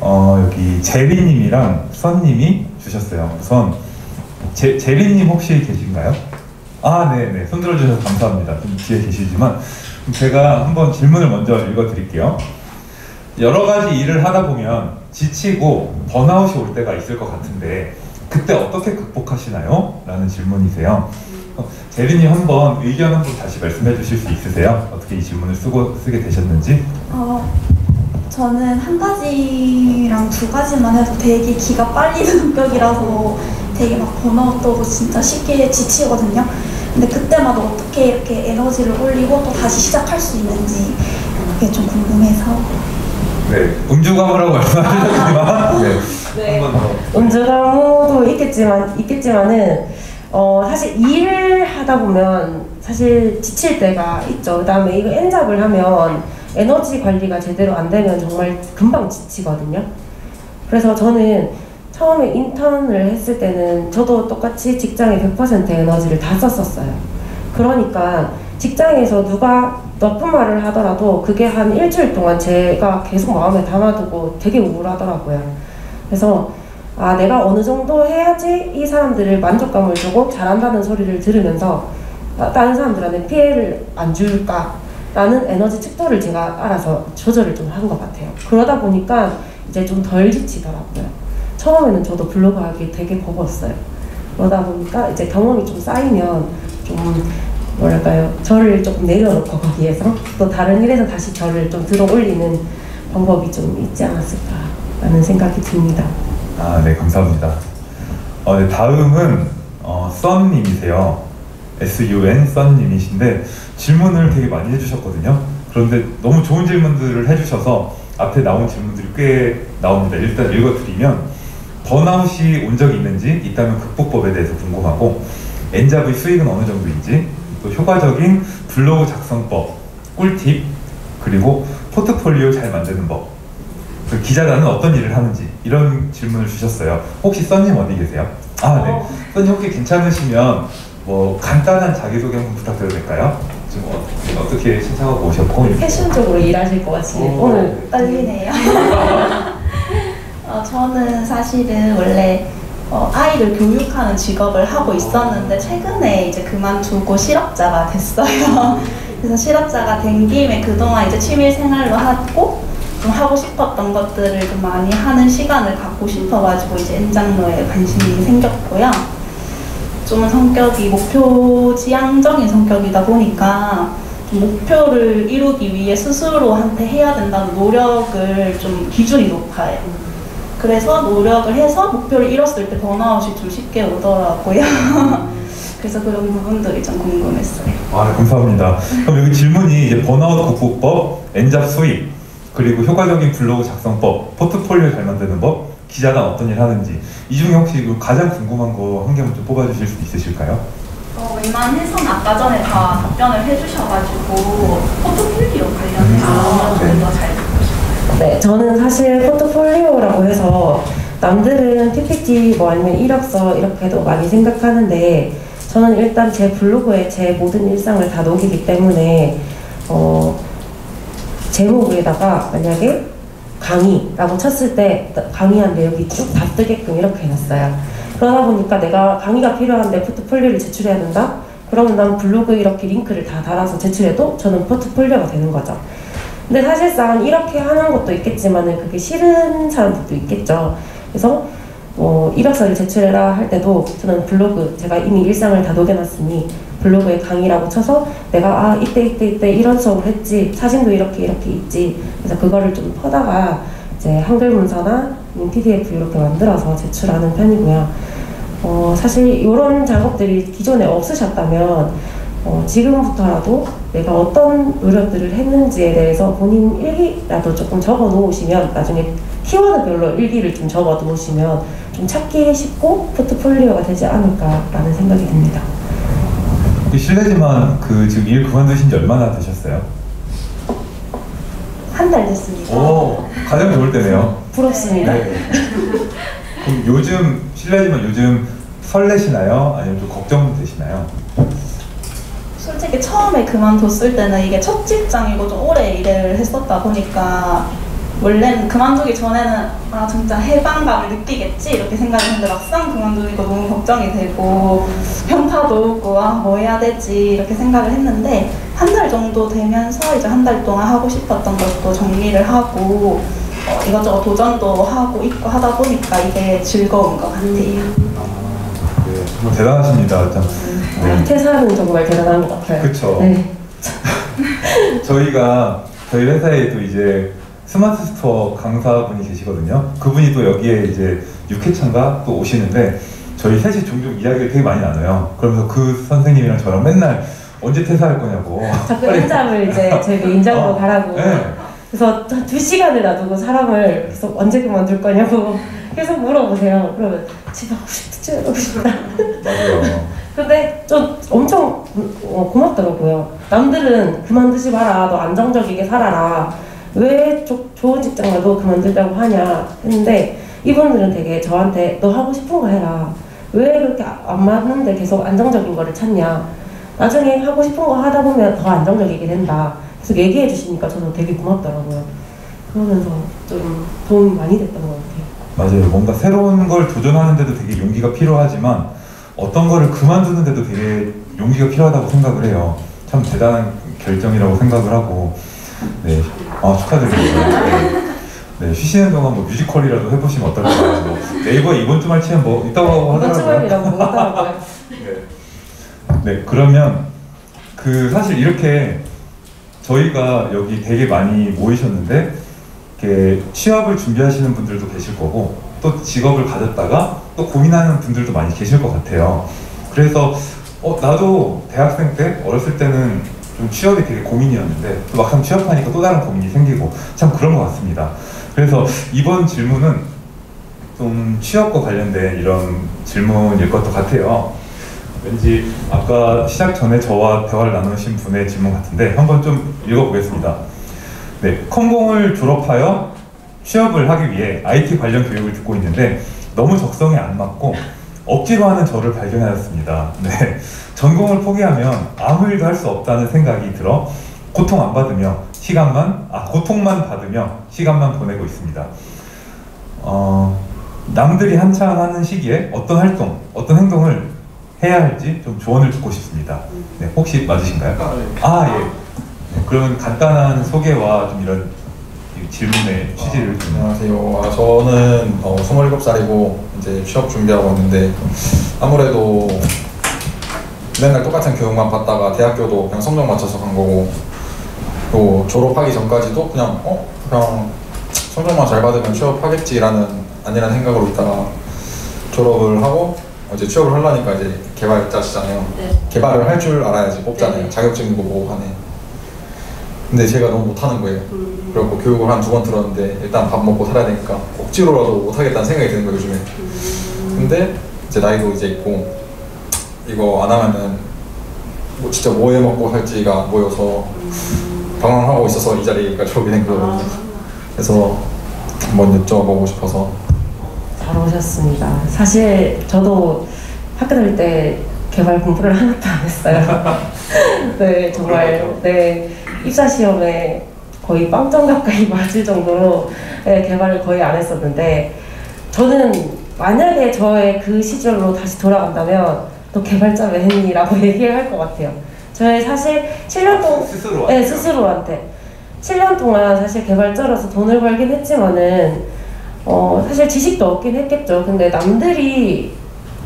어, 여기 제리님이랑 선님이 주셨어요. 우선 제, 제리님 혹시 계신가요? 아, 네, 네. 손 들어주셔서 감사합니다. 좀 뒤에 계시지만 제가 한번 질문을 먼저 읽어드릴게요. 여러 가지 일을 하다 보면 지치고 번아웃이 올 때가 있을 것 같은데 그때 어떻게 극복하시나요? 라는 질문이세요. 어, 제린이 한번 의견 한번 다시 말씀해 주실 수 있으세요? 어떻게 이 질문을 쓰고 쓰게 되셨는지? 어, 저는 한 가지랑 두 가지만 해도 되게 기가 빨리는 성격이라서 되게 막 번아웃 오고 진짜 쉽게 지치거든요. 근데 그때마다 어떻게 이렇게 에너지를 올리고 또 다시 시작할 수 있는지 그게 좀 궁금해서 네, 음주가무라고 말씀하셨지만 네, 네. 음주가무도 있겠지만 있겠지만은 어 사실 일을 하다 보면 사실 지칠 때가 있죠. 그다음에 이거 엔잡을 하면 에너지 관리가 제대로 안 되면 정말 금방 지치거든요. 그래서 저는 처음에 인턴을 했을 때는 저도 똑같이 직장에 100% 에너지를 다 썼었어요. 그러니까 직장에서 누가 나쁜 말을 하더라도 그게 한 일주일 동안 제가 계속 마음에 담아두고 되게 우울하더라고요. 그래서 아 내가 어느 정도 해야지 이 사람들을 만족감을 주고 잘한다는 소리를 들으면서 아, 다른 사람들한테 피해를 안 줄까 라는 에너지 척도를 제가 알아서 조절을 좀 한 것 같아요. 그러다 보니까 이제 좀 덜 지치더라고요. 처음에는 저도 블로그 하기 되게 버거웠어요. 그러다 보니까 이제 경험이 좀 쌓이면 좀 뭐랄까요 저를 조금 내려놓고 거기에서 또 다른 일에서 다시 저를 좀 들어 올리는 방법이 좀 있지 않았을까라는 생각이 듭니다. 아, 네, 감사합니다. 어, 네, 다음은 어, 썬님이세요. S-U-N 썬님이신데 질문을 되게 많이 해주셨거든요. 그런데 너무 좋은 질문들을 해주셔서 앞에 나온 질문들이 꽤 나옵니다. 일단 읽어드리면 번아웃이 온 적이 있는지 있다면 극복법에 대해서 궁금하고 엔잡의 수익은 어느 정도인지 또 효과적인 블로그 작성법, 꿀팁 그리고 포트폴리오 잘 만드는 법그 기자단은 어떤 일을 하는지 이런 질문을 주셨어요. 혹시 써님 어디 계세요? 아 네. 써님 혹시 괜찮으시면 뭐 간단한 자기소개 한번 부탁드려도 될까요? 지금 어, 어떻게 신청하고 오셨고. 패션적으로 일하실 것 같으니 오. 오늘 떨리네요. 어, 저는 사실은 원래 어, 아이를 교육하는 직업을 하고 있었는데 최근에 이제 그만두고 실업자가 됐어요. 그래서 실업자가 된 김에 그동안 이제 취미 생활로 하고 좀 하고 싶었던 것들을 좀 많이 하는 시간을 갖고 싶어가지고 이제 엔장로에 관심이 생겼고요. 좀 성격이 목표 지향적인 성격이다 보니까 좀 목표를 이루기 위해 스스로한테 해야 된다는 노력을 좀 기준이 높아요. 그래서 노력을 해서 목표를 이뤘을 때 번아웃이 좀 쉽게 오더라고요. 그래서 그런 부분들이 좀 궁금했어요. 아, 네, 감사합니다. 그럼 여기 질문이 이제 번아웃 극복법, 엔잡 수입, 그리고 효과적인 블로그 작성법, 포트폴리오 잘 만드는 법, 기자단 어떤 일 하는지 이 중에 혹시 그 가장 궁금한 거 한 개만 좀 뽑아주실 수 있으실까요? 어, 웬만해서는 아까 전에 다 답변을 해주셔가지고 포트폴리오 관련해서 좀더잘 듣고 싶어요. 네, 저는 사실 포트폴리오라고 해서 남들은 PPT 뭐 아니면 이력서 이렇게도 많이 생각하는데 저는 일단 제 블로그에 제 모든 일상을 다 녹이기 때문에 어, 제목에다가 만약에 강의라고 쳤을 때 강의한 내용이 쭉 다 뜨게끔 이렇게 해놨어요. 그러다 보니까 내가 강의가 필요한데 포트폴리오를 제출해야 된다? 그러면 난 블로그에 이렇게 링크를 다 달아서 제출해도 저는 포트폴리오가 되는 거죠. 근데 사실상 이렇게 하는 것도 있겠지만은 그게 싫은 사람들도 있겠죠. 그래서 뭐 이력서를 제출해라 할 때도 저는 블로그 제가 이미 일상을 다 녹여놨으니 블로그에 강의라고 쳐서 내가 아 이때 이때 이때 이런 수업을 했지 사진도 이렇게 이렇게 있지 그래서 그거를 좀 퍼다가 이제 한글 문서나 PDF 이렇게 만들어서 제출하는 편이고요. 어, 사실 이런 작업들이 기존에 없으셨다면 어, 지금부터라도 내가 어떤 노력들을 했는지에 대해서 본인 일기라도 조금 적어 놓으시면 나중에 키워드별로 일기를 좀 적어 놓으시면 좀 찾기 쉽고 포트폴리오가 되지 않을까라는 생각이 듭니다. 실례지만 그 지금 일 그만두신 지 얼마나 되셨어요? 한 달 됐습니다. 오, 가장 좋을 때네요. 부럽습니다. 네. 그럼 요즘 실례지만 요즘 설레시나요? 아니면 좀 걱정 되시나요? 솔직히 처음에 그만뒀을 때는 이게 첫 직장이고 좀 오래 일을 했었다 보니까 원래는 그만두기 전에는 아 진짜 해방감을 느끼겠지 이렇게 생각했는데 막상 그만두니까 너무 걱정이 되고 편파도 없고 아 뭐 해야 되지 이렇게 생각을 했는데 한 달 정도 되면서 이제 한 달 동안 하고 싶었던 것도 정리를 하고 어, 이것저것 도전도 하고 있고 하다 보니까 이게 즐거운 것 같아요. 네. 네, 정말 대단하십니다. 참. 네. 퇴사는 정말 대단한 것 같아요. 그쵸. 네. 저희가 저희 회사에도 이제 Smart Store 강사분이 계시거든요. 그분이 또 여기에 이제 6회차인가 또 오시는데 저희 셋이 종종 이야기를 되게 많이 나눠요. 그러면서 그 선생님이랑 저랑 맨날 언제 퇴사할 거냐고. 자꾸 N잡을 이제 제 main job으로 어, 가라고. 네. 그래서 한두 시간을 놔두고 사람을 계속 언제 그만둘 거냐고 계속 물어보세요. 그러면 집에 가고 싶다, 집에 가고 싶다. 맞아요. 근데 좀 엄청 어, 고맙더라고요. 남들은 그만두지 마라, 너 안정적이게 살아라. 왜 조, 좋은 직장 가도 그만두려고 하냐 했는데 이분들은 되게 저한테 너 하고 싶은 거 해라. 왜 그렇게 아- 안 맞는데 계속 안정적인 거를 찾냐. 나중에 하고 싶은 거 하다 보면 더 안정적이게 된다. 그래서 얘기해 주시니까 저도 되게 고맙더라고요. 그러면서 좀 도움이 많이 됐던 것 같아요. 맞아요. 뭔가 새로운 걸 도전하는데도 되게 용기가 필요하지만 어떤 거를 그만두는데도 되게 용기가 필요하다고 생각을 해요. 참 대단한 결정이라고 생각을 하고 네, 아, 축하드립니다. 네. 네, 쉬시는 동안 뭐 뮤지컬이라도 해보시면 어떨까. 뭐 네이버에 이번 주말 치면 뭐 있다고 이번 하더라고요. 주말이라고 하더라고요. 네. 네, 그러면 그 사실 이렇게 저희가 여기 되게 많이 모이셨는데 이렇게 취업을 준비하시는 분들도 계실 거고 또 직업을 가졌다가 또 고민하는 분들도 많이 계실 것 같아요. 그래서 어 나도 대학생 때 어렸을 때는 좀 취업이 되게 고민이었는데 또 막상 취업하니까 또 다른 고민이 생기고 참 그런 것 같습니다. 그래서 이번 질문은 좀 취업과 관련된 이런 질문일 것도 같아요. 왠지 아까 시작 전에 저와 대화를 나누신 분의 질문 같은데 한번 좀 읽어보겠습니다. 네, 컴공을 졸업하여 취업을 하기 위해 IT 관련 교육을 듣고 있는데 너무 적성에 안 맞고 억지로 하는 저를 발견하였습니다. 네, 전공을 포기하면 아무 일도 할 수 없다는 생각이 들어 고통 안 받으며 시간만 아 고통만 받으며 시간만 보내고 있습니다. 어, 남들이 한창 하는 시기에 어떤 활동, 어떤 행동을 해야 할지 좀 조언을 듣고 싶습니다. 네, 혹시 맞으신가요? 아 예. 네, 그러면 간단한 소개와 좀 이런 이 질문의 취지를 좀. 안녕하세요. 아, 저는 어, 27살이고 이제 취업 준비하고 있는데 아무래도 맨날 똑같은 교육만 받다가 대학교도 그냥 성적 맞춰서 간 거고 또 졸업하기 전까지도 그냥 어 그냥 성적만 잘 받으면 취업하겠지라는 아니라는 생각으로 있다가 졸업을 하고 이제 취업을 하려니까 이제 개발자시잖아요. 네. 개발을 할 줄 알아야지 뽑잖아요. 네. 자격증도 보고 하네. 근데 제가 너무 못하는 거예요. 음. 그래갖고 교육을 한 두 번 들었는데 일단 밥 먹고 살아야 되니까 억지로라도 못하겠다는 생각이 드는 거예요 요즘에 근데 이제 나이도 이제 있고 이거 안 하면은 뭐 진짜 뭐 해 먹고 살지가 모여서 방황하고 있어서 이 자리까지 오게 된 거거든요 그래서 한번 여쭤보고 싶어서 잘 오셨습니다. 사실 저도 학교 다닐 때 개발 공부를 하나도 안 했어요. 네, 정말 네 입사 시험에 거의 빵점 가까이 맞을 정도로 네, 개발을 거의 안 했었는데 저는 만약에 저의 그 시절로 다시 돌아간다면 또 개발자 왜 했니라고 얘기할 것 같아요. 저의 사실 7년 동안 스스로. 네, 스스로한테 7년 동안 사실 개발자로서 돈을 벌긴 했지만은 어, 사실 지식도 얻긴 했겠죠. 근데 남들이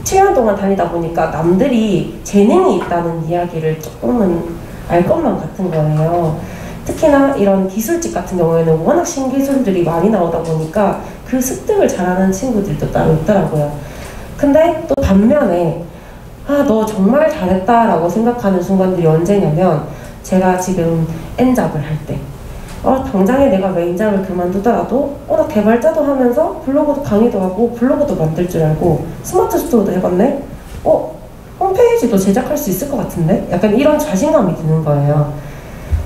7년 동안 다니다 보니까 남들이 재능이 있다는 이야기를 조금은 알 것만 같은 거예요. 특히나 이런 기술직 같은 경우에는 워낙 신기술들이 많이 나오다 보니까 그 습득을 잘하는 친구들도 따로 있더라고요. 근데 또 반면에 아, 너 정말 잘했다 라고 생각하는 순간들이 언제냐면 제가 지금 N잡을 할 때. 어, 당장에 내가 main job을 그만두더라도 어, 나 개발자도 하면서 블로그도 강의도 하고 블로그도 만들 줄 알고 Smart Store도 해봤네? 어, 홈페이지도 제작할 수 있을 것 같은데? 약간 이런 자신감이 드는 거예요.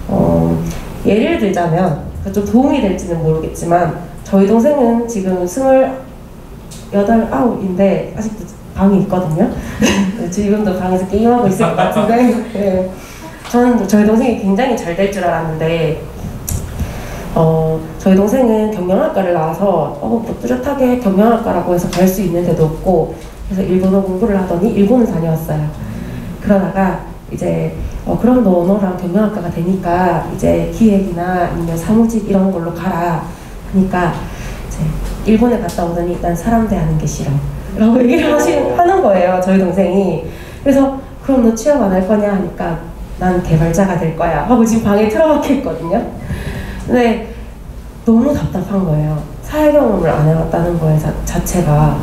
어, 예를 들자면 좀 도움이 될지는 모르겠지만 저희 동생은 지금 스물 여덟 아홉인데 아직도 방이 있거든요. 지금도 방에서 게임하고 있을 것 같은데 네. 저는 저희 동생이 굉장히 잘 될 줄 알았는데 어, 저희 동생은 경영학과를 나와서 어, 뭐 뚜렷하게 경영학과라고 해서 갈 수 있는 데도 없고 그래서 일본어 공부를 하더니 일본을 다녀왔어요. 그러다가 이제 어, 그럼 너 너랑 경영학과가 되니까 이제 기획이나 아니면 사무직 이런 걸로 가라 하니까 이제 일본에 갔다 오더니 난 사람 대하는 게 싫어. 라고 얘기를 하시, 하는 거예요 저희 동생이 그래서 그럼 너 취업 안 할 거냐 하니까 난 개발자가 될 거야 하고 지금 방에 틀어박혀 있거든요 근데 너무 답답한 거예요 사회 경험을 안 해봤다는 거에 자, 자체가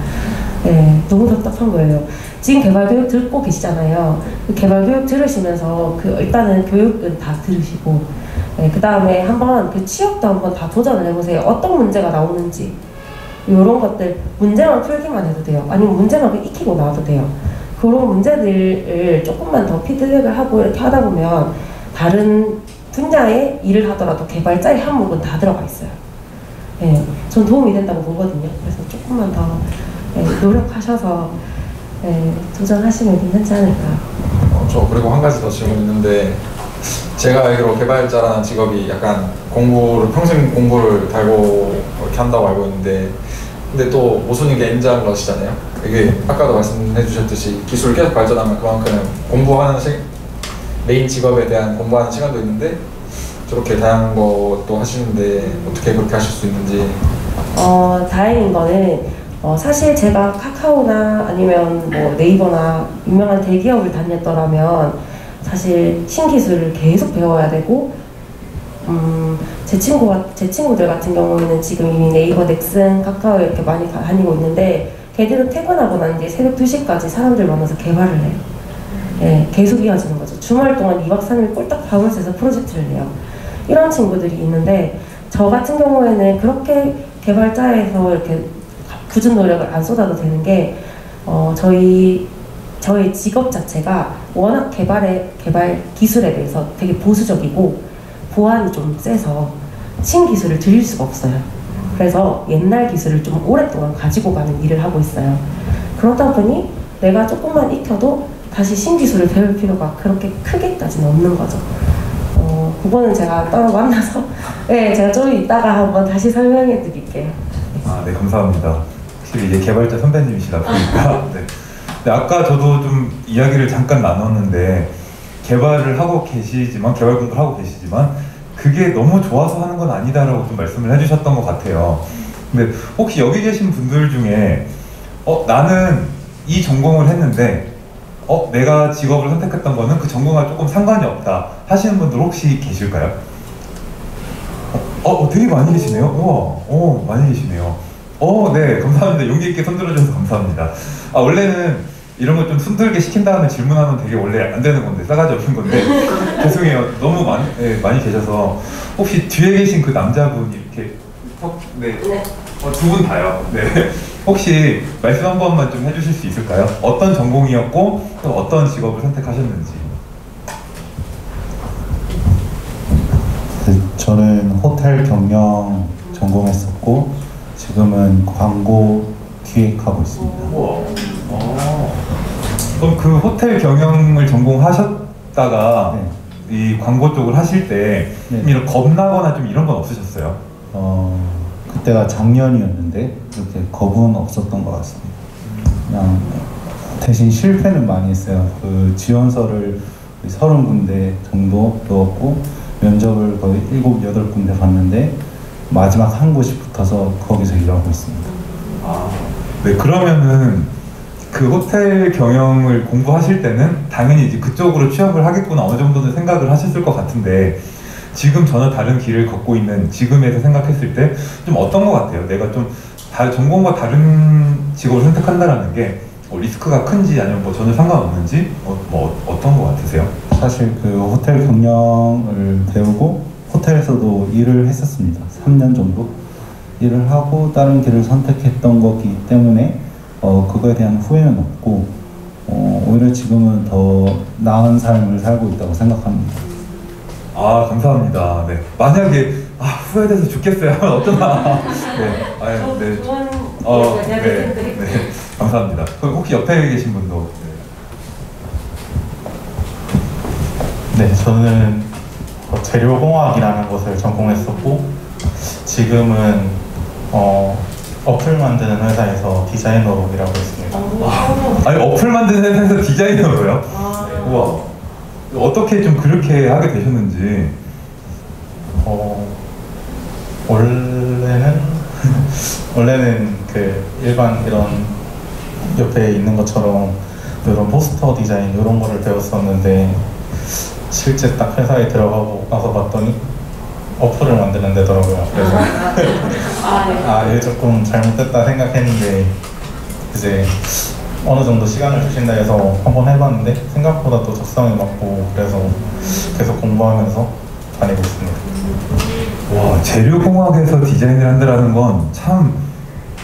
네, 너무 답답한 거예요 지금 개발 교육 듣고 계시잖아요 그 개발 교육 들으시면서 그 일단은 교육은 다 들으시고 네, 그 다음에 한번 그 취업도 한번 다 도전을 해보세요 어떤 문제가 나오는지 이런 것들 문제만 풀기만 해도 돼요. 아니면 문제만 그 익히고 나와도 돼요. 그런 문제들을 조금만 더 피드백을 하고 이렇게 하다 보면 다른 분야의 일을 하더라도 개발자의 항목은 다 들어가 있어요. 예, 전 도움이 된다고 보거든요. 그래서 조금만 더 예, 노력하셔서 예, 도전하시면 괜찮지 않을까. 어, 저 그리고 한 가지 더 질문 있는데 제가 알기로 개발자라는 직업이 약간 공부를 평생 공부를 달고 이렇게 한다고 알고 있는데 근데 또 모순인 게 엔잡러시잖아요. 이게 아까도 말씀해 주셨듯이 기술 계속 발전하면 그만큼 공부하는 시, 메인 직업에 대한 공부하는 시간도 있는데 저렇게 다양한 것도 하시는데 어떻게 그렇게 하실 수 있는지 어, 다행인 거는 어, 사실 제가 카카오나 아니면 뭐 네이버나 유명한 대기업을 다녔더라면 사실 신기술을 계속 배워야 되고 음, 제 친구가 제 친구들 같은 경우에는 지금 이미 네이버, 넥슨, 카카오 이렇게 많이 가- 다니고 있는데 걔들은 퇴근하고 난 뒤에 새벽 2시까지 사람들 만나서 개발을 해요. 예, 계속 이어지는 거죠. 주말 동안 2박 3일 꼴딱 밤을 새서 프로젝트를 해요. 이런 친구들이 있는데 저 같은 경우에는 그렇게 개발자에서 이렇게 굳은 노력을 안 쏟아도 되는 게 어, 저희 저희 직업 자체가 워낙 개발에 개발 기술에 대해서 되게 보수적이고 보안이 좀 세서 신기술을 들일 수가 없어요. 그래서 옛날 기술을 좀 오랫동안 가지고 가는 일을 하고 있어요. 그러다 보니 내가 조금만 익혀도 다시 신기술을 배울 필요가 그렇게 크게까지는 없는 거죠. 어, 그거는 제가 따로 만나서 네, 제가 좀 이따가 한번 다시 설명해 드릴게요. 아, 네, 감사합니다. 확실히 이제 개발자 선배님이시다 보니까. 네. 근데 아까 저도 좀 이야기를 잠깐 나눴는데 개발을 하고 계시지만 개발 공부를 하고 계시지만 그게 너무 좋아서 하는 건 아니다라고 좀 말씀을 해주셨던 것 같아요. 근데 혹시 여기 계신 분들 중에 어 나는 이 전공을 했는데 어 내가 직업을 선택했던 거는 그 전공과 조금 상관이 없다 하시는 분들 혹시 계실까요? 어, 어, 되게 많이 계시네요. 우와, 어, 많이 계시네요. 어, 네, 감사합니다. 용기 있게 손들어 주셔서 감사합니다. 아, 원래는 이런 거좀 손들게 시킨 다음에 질문하면 되게 원래 안 되는 건데, 싸가지 없는 건데, 죄송해요. 너무 많이, 네, 많이 계셔서. 혹시 뒤에 계신 그 남자분 이렇게, 어, 네. 어, 두 분 다요. 네. 혹시 말씀 한 번만 좀 해주실 수 있을까요? 어떤 전공이었고, 또 어떤 직업을 선택하셨는지. 그 저는 호텔 경영 전공했었고 지금은 광고 기획하고 있습니다. 우와. 어. 그럼 그 호텔 경영을 전공하셨다가 네. 이 광고 쪽을 하실 때 네. 좀 이런 겁나거나 좀 이런 건 없으셨어요? 어, 그때가 작년이었는데 그렇게 겁은 없었던 것 같습니다. 그냥 대신 실패는 많이 했어요. 그 지원서를 서른 군데 정도 넣었고 면접을 거의 일곱 여덟 군데 봤는데 마지막 한 곳이 붙어서 거기서 일하고 있습니다. 아, 네 그러면은 그 호텔 경영을 공부하실 때는 당연히 이제 그쪽으로 취업을 하겠구나 어느 정도는 생각을 하셨을 것 같은데 지금 전혀 다른 길을 걷고 있는 지금에서 생각했을 때 좀 어떤 것 같아요? 내가 좀 다, 전공과 다른 직업을 선택한다라는 게 뭐 리스크가 큰지 아니면 뭐 전혀 상관없는지 어, 뭐 어, 어떤 것 같으세요? 사실 그 호텔 경영을 배우고 호텔에서도 일을 했었습니다. 3년 정도 일을 하고 다른 길을 선택했던 거기 때문에 어, 그거에 대한 후회는 없고 어, 오히려 지금은 더 나은 삶을 살고 있다고 생각합니다. 아 감사합니다. 네 만약에 아 후회돼서 죽겠어요. 어쩌나. 네. 아유, 네. 어, 네. 네, 감사합니다. 그럼 혹시 옆에 계신 분도 네, 저는 어, 재료공학이라는 것을 전공했었고 지금은 어, 어플 만드는 회사에서 디자이너로 일하고 있습니다. 아 니 어플 만드는 회사에서 디자이너로요? 우와. 어떻게 좀 그렇게 하게 되셨는지. 어, 원래는 원래는 그 일반 이런 옆에 있는 것처럼 이런 포스터 디자인 이런 거를 배웠었는데 실제 딱 회사에 들어가고 나서 봤더니 어플을 만드는 데더라고요. 그래서 아, 이게 조금 잘못됐다 생각했는데 이제 어느 정도 시간을 주신다 해서 한번 해봤는데 생각보다 또 적성에 맞고 그래서 계속 공부하면서 다니고 있습니다. 와 재료공학에서 디자인을 한다라는 건 참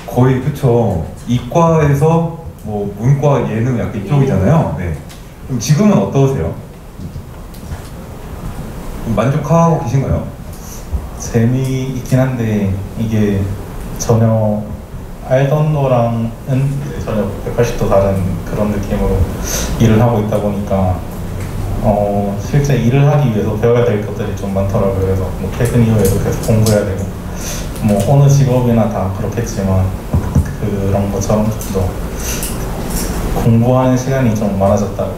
거의 그쵸 이과에서 뭐 문과 예능 약간 이쪽이잖아요. 네. 그럼 지금은 어떠세요? 좀 만족하고 계신가요? 재미있긴 한데 이게 전혀 알던 거랑은 전혀 180도 다른 그런 느낌으로 일을 하고 있다 보니까 어 실제 일을 하기 위해서 배워야 될 것들이 좀 많더라고요. 그래서 뭐 퇴근 이후에도 계속 공부해야 되고 뭐 어느 직업이나 다 그렇겠지만 그런 것처럼 좀 더 공부하는 시간이 좀 많아졌다고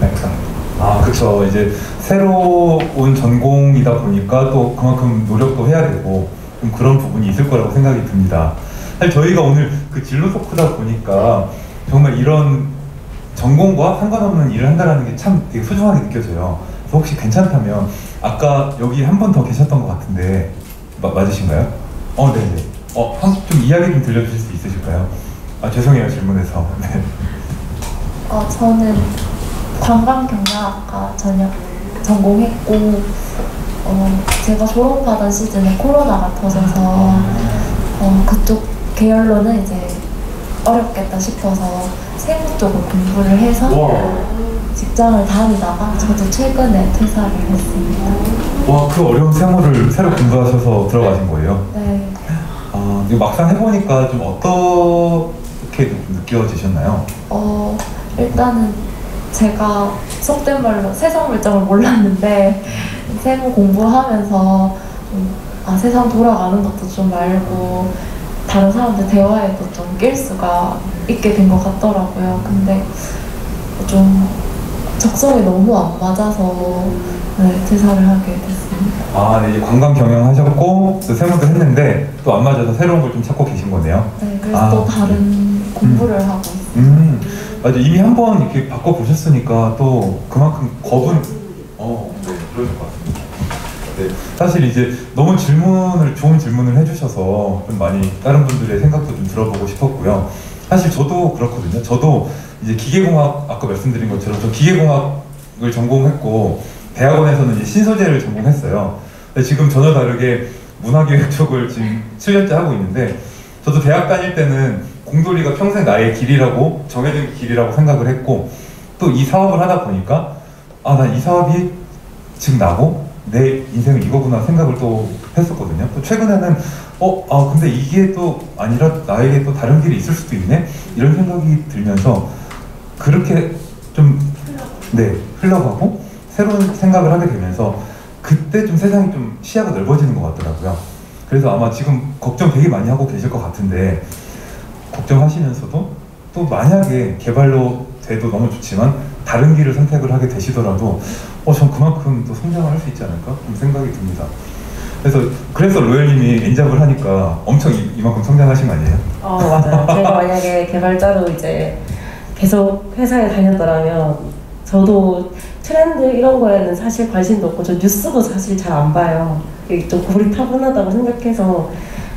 생각합니다. 아, 그쵸. 이제 새로운 전공이다 보니까 또 그만큼 노력도 해야 되고 좀 그런 부분이 있을 거라고 생각이 듭니다. 사실 저희가 오늘 그 진로 토크다 보니까 정말 이런 전공과 상관없는 일을 한다는 게 참 되게 소중하게 느껴져요. 그래서 혹시 괜찮다면 아까 여기 한 번 더 계셨던 것 같은데 마- 맞으신가요? 어, 네네. 어, 한- 좀 이야기 좀 들려주실 수 있으실까요? 아, 죄송해요 질문해서. 네. 어, 저는 관광경영학과 전역 전공했고 어, 제가 졸업하던 시즌에 코로나가 터져서 어, 그쪽 계열로는 이제 어렵겠다 싶어서 세무 쪽으로 공부를 해서 직장을 다니다가 저도 최근에 퇴사를 했습니다. 와, 그 어려운 세무를 새로 공부하셔서 들어가신 거예요? 네. 아, 이거 막상 해보니까 좀 어떻게 느- 느껴지셨나요? 어, 일단은 제가 속된 말로 세상 물정을 몰랐는데 세무 공부하면서 좀, 아, 세상 돌아가는 것도 좀 알고 다른 사람들 대화에도 좀 낄 수가 있게 된 것 같더라고요. 근데 좀 적성이 너무 안 맞아서 네, 퇴사를 하게 됐습니다. 아, 네, 이제 관광 경영 하셨고 또 세무도 했는데 또 안 맞아서 새로운 걸 좀 찾고 계신 거네요. 네, 그래서 아, 또 다른 공부를 하고 있어요. 음, 맞 아. 이미 한 번 이렇게 바꿔 보셨으니까 또 그만큼 겁은 어, 네, 그러실 것 같습니다. 네, 사실 이제 너무 질문을 좋은 질문을 해주셔서 좀 많이 다른 분들의 생각도 좀 들어보고 싶었고요. 사실 저도 그렇거든요. 저도 이제 기계공학 아까 말씀드린 것처럼 저 기계공학을 전공했고 대학원에서는 이제 신소재를 전공했어요. 근데 지금 전혀 다르게 문화기획 쪽을 지금 7년째 하고 있는데 저도 대학 다닐 때는 공돌이가 평생 나의 길이라고 정해진 길이라고 생각을 했고 또 이 사업을 하다 보니까 아 난 이 사업이 지금 나고 내 인생은 이거구나 생각을 또 했었거든요. 또 최근에는 어, 아 근데 이게 또 아니라 나에게 또 다른 길이 있을 수도 있네 이런 생각이 들면서 그렇게 좀 네, 흘러가고 새로운 생각을 하게 되면서 그때 좀 세상이 좀 시야가 넓어지는 것 같더라고요. 그래서 아마 지금 걱정 되게 많이 하고 계실 것 같은데 걱정하시면서도 또 만약에 개발로 돼도 너무 좋지만 다른 길을 선택을 하게 되시더라도 어, 전 그만큼 또 성장을 할 수 있지 않을까 좀 생각이 듭니다. 그래서 그래서 로열님이 엔잡을 하니까 엄청 이, 이만큼 성장하신 거 아니에요? 어 맞아요. 제가 만약에 개발자로 이제 계속 회사에 다녔더라면 저도 트렌드 이런 거에는 사실 관심도 없고 저 뉴스도 사실 잘 안 봐요. 좀 고리타분하다고 생각해서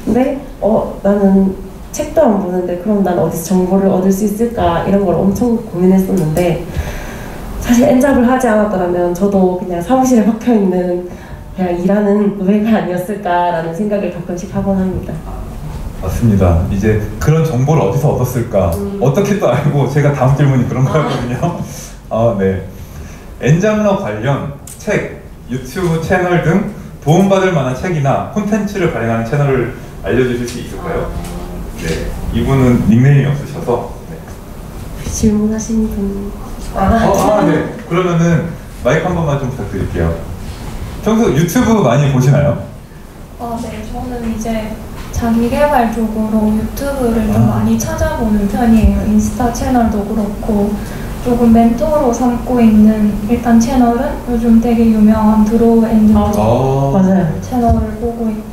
근데 어 나는 책도 안 보는데 그럼 난 어디서 정보를 얻을 수 있을까 이런 걸 엄청 고민했었는데 사실 엔잡을 하지 않았더라면 저도 그냥 사무실에 박혀 있는 그냥 일하는 노예가 아니었을까라는 생각을 가끔씩 하곤 합니다. 맞습니다. 이제 그런 정보를 어디서 얻었을까? 어떻게 또 알고 제가 다음 질문이 그런 거였거든요. 아, 네. 엔장러 관련 책, 유튜브 채널 등 도움받을 만한 책이나 콘텐츠를 발행하는 채널을 알려주실 수 있을까요? 네. 이분은 닉네임이 없으셔서. 네. 질문하신 분. 어, 아, 네. 그러면은 마이크 한 번만 좀 부탁드릴게요. 평소 유튜브 많이 보시나요? 어, 네, 저는 이제 자기 개발 쪽으로 유튜브를 좀 많이 찾아보는 편이에요. 인스타 채널도 그렇고 조금 멘토로 삼고 있는 일단 채널은 요즘 되게 유명한 드로우앤드류 어. 맞아요. 채널을 보고 있고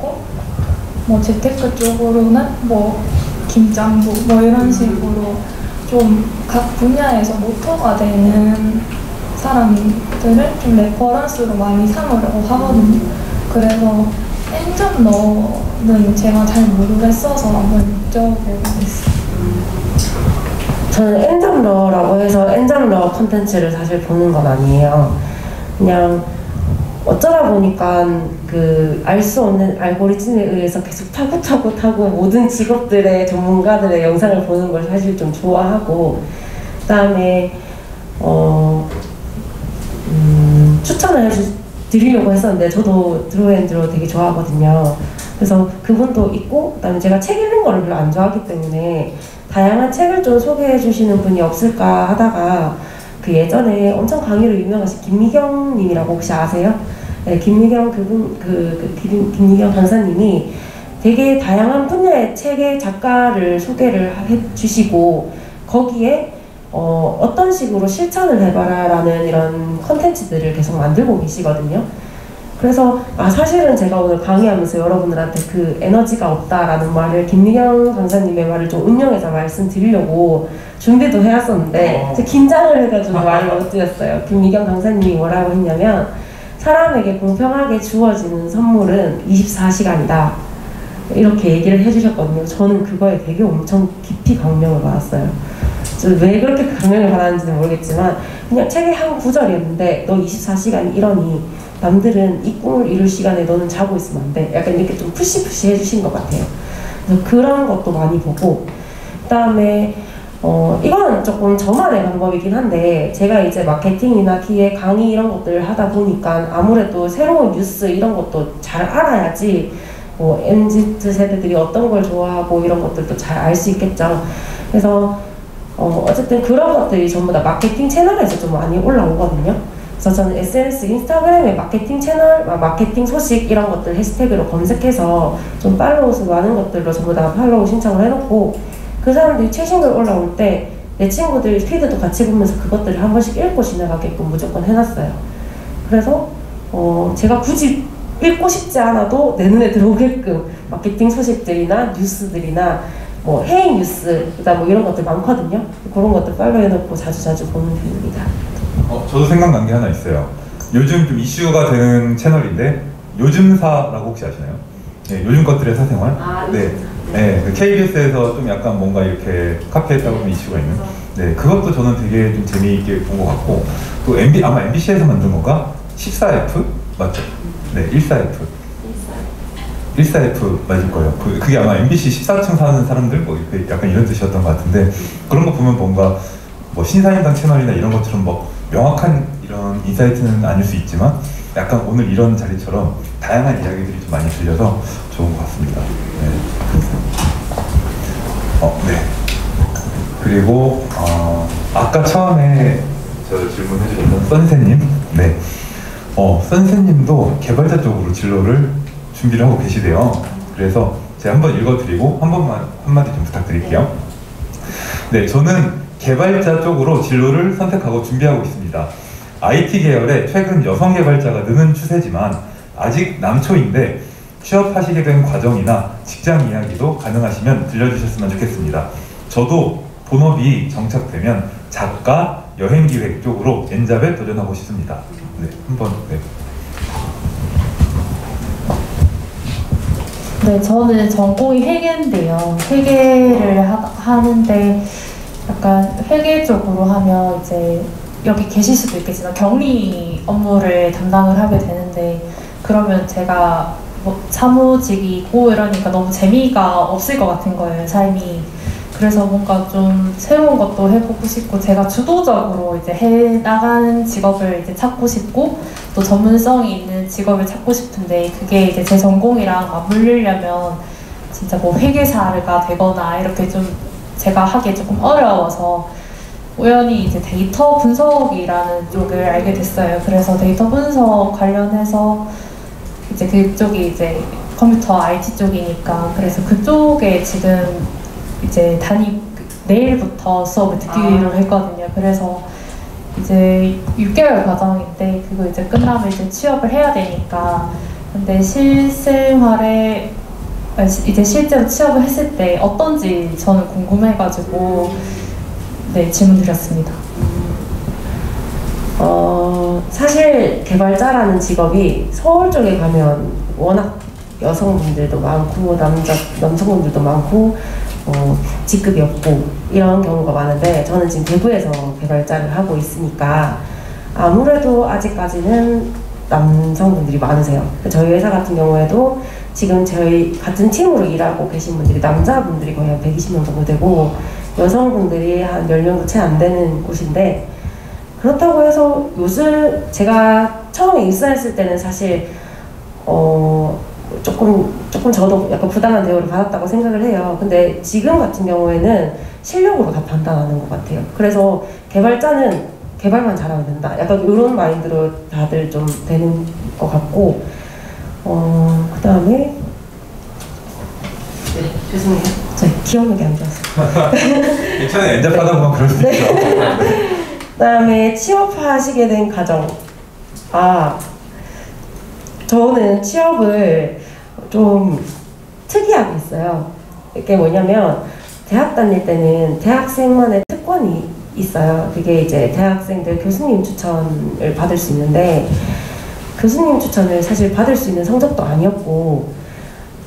뭐 재테크 쪽으로는 뭐 김짠부 뭐 이런 식으로 좀 각 분야에서 모토가 되는 사람들을 좀 reference로 많이 삼으려고 하거든요. 그래서 N잡러는 제가 잘 모르겠어서 한번 여쭤보고 있어요. 저는 N잡러라고 해서 N잡러 콘텐츠를 사실 보는 건 아니에요. 그냥 어쩌다 보니까 그 알 수 없는 알고리즘에 의해서 계속 타고 타고 타고 모든 직업들의 전문가들의 영상을 보는 걸 사실 좀 좋아하고 그다음에 어 음, 추천을 해주, 드리려고 했었는데 저도 드로앤드로 되게 좋아하거든요. 그래서 그분도 있고 그다음에 제가 책 읽는 거를 별로 안 좋아하기 때문에 다양한 책을 좀 소개해 주시는 분이 없을까 하다가 그 예전에 엄청 강의로 유명하신 김미경 님이라고 혹시 아세요? 네, 김미경 그분 그, 그 김, 김미경 강사님이 되게 다양한 분야의 책의 작가를 소개를 해 주시고 거기에 어, 어떤 식으로 실천을 해봐라라는 이런 컨텐츠들을 계속 만들고 계시거든요. 그래서 아 사실은 제가 오늘 강의하면서 여러분들한테 그 에너지가 없다라는 말을 김미경 강사님의 말을 좀 운영해서 말씀드리려고 준비도 해왔었는데 제가 긴장을 해가지고 말을 못 드렸어요. 김미경 강사님이 뭐라고 했냐면 사람에게 공평하게 주어지는 선물은 24시간이다. 이렇게 얘기를 해주셨거든요. 저는 그거에 되게 엄청 깊이 감명을 받았어요. 저왜 그렇게 감명을 받았는지는 모르겠지만 그냥 책의 한 구절이었는데 너 24시간 이러니 남들은 이 꿈을 이룰 시간에 너는 자고 있으면 안 돼. 약간 이렇게 좀 푸시푸시 해주신 것 같아요. 그래서 그런 것도 많이 보고 그다음에 어, 이건 조금 저만의 방법이긴 한데 제가 이제 마케팅이나 기획, 강의 이런 것들을 하다 보니까 아무래도 새로운 뉴스 이런 것도 잘 알아야지 뭐 MZ 세대들이 어떤 걸 좋아하고 이런 것들도 잘 알 수 있겠죠. 그래서 어, 어쨌든 그런 것들이 전부 다 마케팅 채널에서 좀 많이 올라오거든요. 그래서 저는 SNS, 인스타그램에 마케팅 채널, 아, 마케팅 소식 이런 것들 해시태그로 검색해서 좀 팔로우 수 많은 것들로 전부 다 팔로우 신청을 해놓고 그 사람들이 최신글 올라올 때 내 친구들 피드도 같이 보면서 그것들을 한 번씩 읽고 지나가게끔 무조건 해놨어요. 그래서 어, 제가 굳이 읽고 싶지 않아도 내 눈에 들어오게끔 마케팅 소식들이나 뉴스들이나 뭐 해외 뉴스, 그다음 뭐 이런 것들 많거든요. 그런 것들 팔로우 해놓고 자주 자주 보는 편입니다. 어, 저도 생각난 게 하나 있어요. 요즘 좀 이슈가 되는 채널인데 요즘사라고 혹시 아시나요? 네, 요즘 것들의 사생활. 아, 네. 네, 그 KBS에서 좀 약간 뭔가 이렇게 카피했다고 하면 이슈가 있는. 네, 그것도 저는 되게 좀 재미있게 본 것 같고 또 MB 아마 MBC에서 만든 거가 14F 맞죠? 네, 14F. 14F 맞을 거예요. 그, 그게 아마 MBC 14층 사는 사람들 뭐 이렇게 약간 이런 뜻이었던 것 같은데 그런 거 보면 뭔가 뭐 신사임당 채널이나 이런 것처럼 뭐 명확한 이런 인사이트는 아닐 수 있지만 약간 오늘 이런 자리처럼 다양한 이야기들이 좀 많이 들려서 좋은 것 같습니다. 네. 어, 네. 그리고 어, 아까 처음에 저 질문해 주셨던 선생님, 네. 어, 선생님도 개발자 쪽으로 진로를 준비를 하고 계시대요. 그래서 제가 한번 읽어드리고 한 번만 한마디 좀 부탁드릴게요. 네, 저는 개발자 쪽으로 진로를 선택하고 준비하고 있습니다. IT 계열에 최근 여성 개발자가 느는 추세지만 아직 남초인데 취업하시게 된 과정이나 직장 이야기도 가능하시면 들려주셨으면 좋겠습니다. 저도 본업이 정착되면 작가, 여행 기획 쪽으로 엔잡에 도전하고 싶습니다. 네, 한번 네. 네, 저는 전공이 회계인데요. 회계를 하, 하는데 약간 회계 쪽으로 하면 이제 여기 계실 수도 있겠지만 격리 업무를 담당을 하게 되는데 그러면 제가 뭐 사무직이고 이러니까 너무 재미가 없을 것 같은 거예요, 삶이. 그래서 뭔가 좀 새로운 것도 해보고 싶고 제가 주도적으로 이제 해 나가는 직업을 이제 찾고 싶고 또 전문성이 있는 직업을 찾고 싶은데 그게 이제 제 전공이랑 맞물리려면 진짜 뭐 회계사가 되거나 이렇게 좀 제가 하기 조금 어려워서 우연히 이제 데이터 분석이라는 쪽을 알게 됐어요. 그래서 데이터 분석 관련해서 이제 그쪽이 이제 컴퓨터 IT 쪽이니까 그래서 그쪽에 지금 이제 단위 내일부터 수업을 듣기로 했거든요. 그래서 이제 6개월 과정인데 그거 이제 끝나면 이제 취업을 해야 되니까 근데 실생활에 아니, 이제 실제로 취업을 했을 때 어떤지 저는 궁금해가지고 네, 질문 드렸습니다. 어, 사실 개발자라는 직업이 서울 쪽에 가면 워낙 여성분들도 많고 남자 남성분들도 많고 어, 직급이 없고 이런 경우가 많은데 저는 지금 대구에서 개발자를 하고 있으니까 아무래도 아직까지는 남성분들이 많으세요. 저희 회사 같은 경우에도 지금 저희 같은 팀으로 일하고 계신 분들이 남자분들이 거의 한 120명 정도 되고 여성분들이 한 10명도 채 안 되는 곳인데 그렇다고 해서 요즘 제가 처음에 입사했을 때는 사실 어 조금 조금 저도 약간 부당한 대우를 받았다고 생각을 해요. 근데 지금 같은 경우에는 실력으로 다 판단하는 것 같아요. 그래서 개발자는 개발만 잘하면 된다. 약간 이런 마인드로 다들 좀 되는 것 같고 어 그다음에 네 죄송해요. 저 기억력이 안 좋았어요. 괜찮아요. 엔잡하다 보면 그럴 수 있죠. 그다음에 취업하시게 된 가정. 아, 저는 취업을 좀 특이하게 했어요. 이게 뭐냐면 대학 다닐 때는 대학생만의 특권이 있어요. 그게 이제 대학생들 교수님 추천을 받을 수 있는데 교수님 추천을 사실 받을 수 있는 성적도 아니었고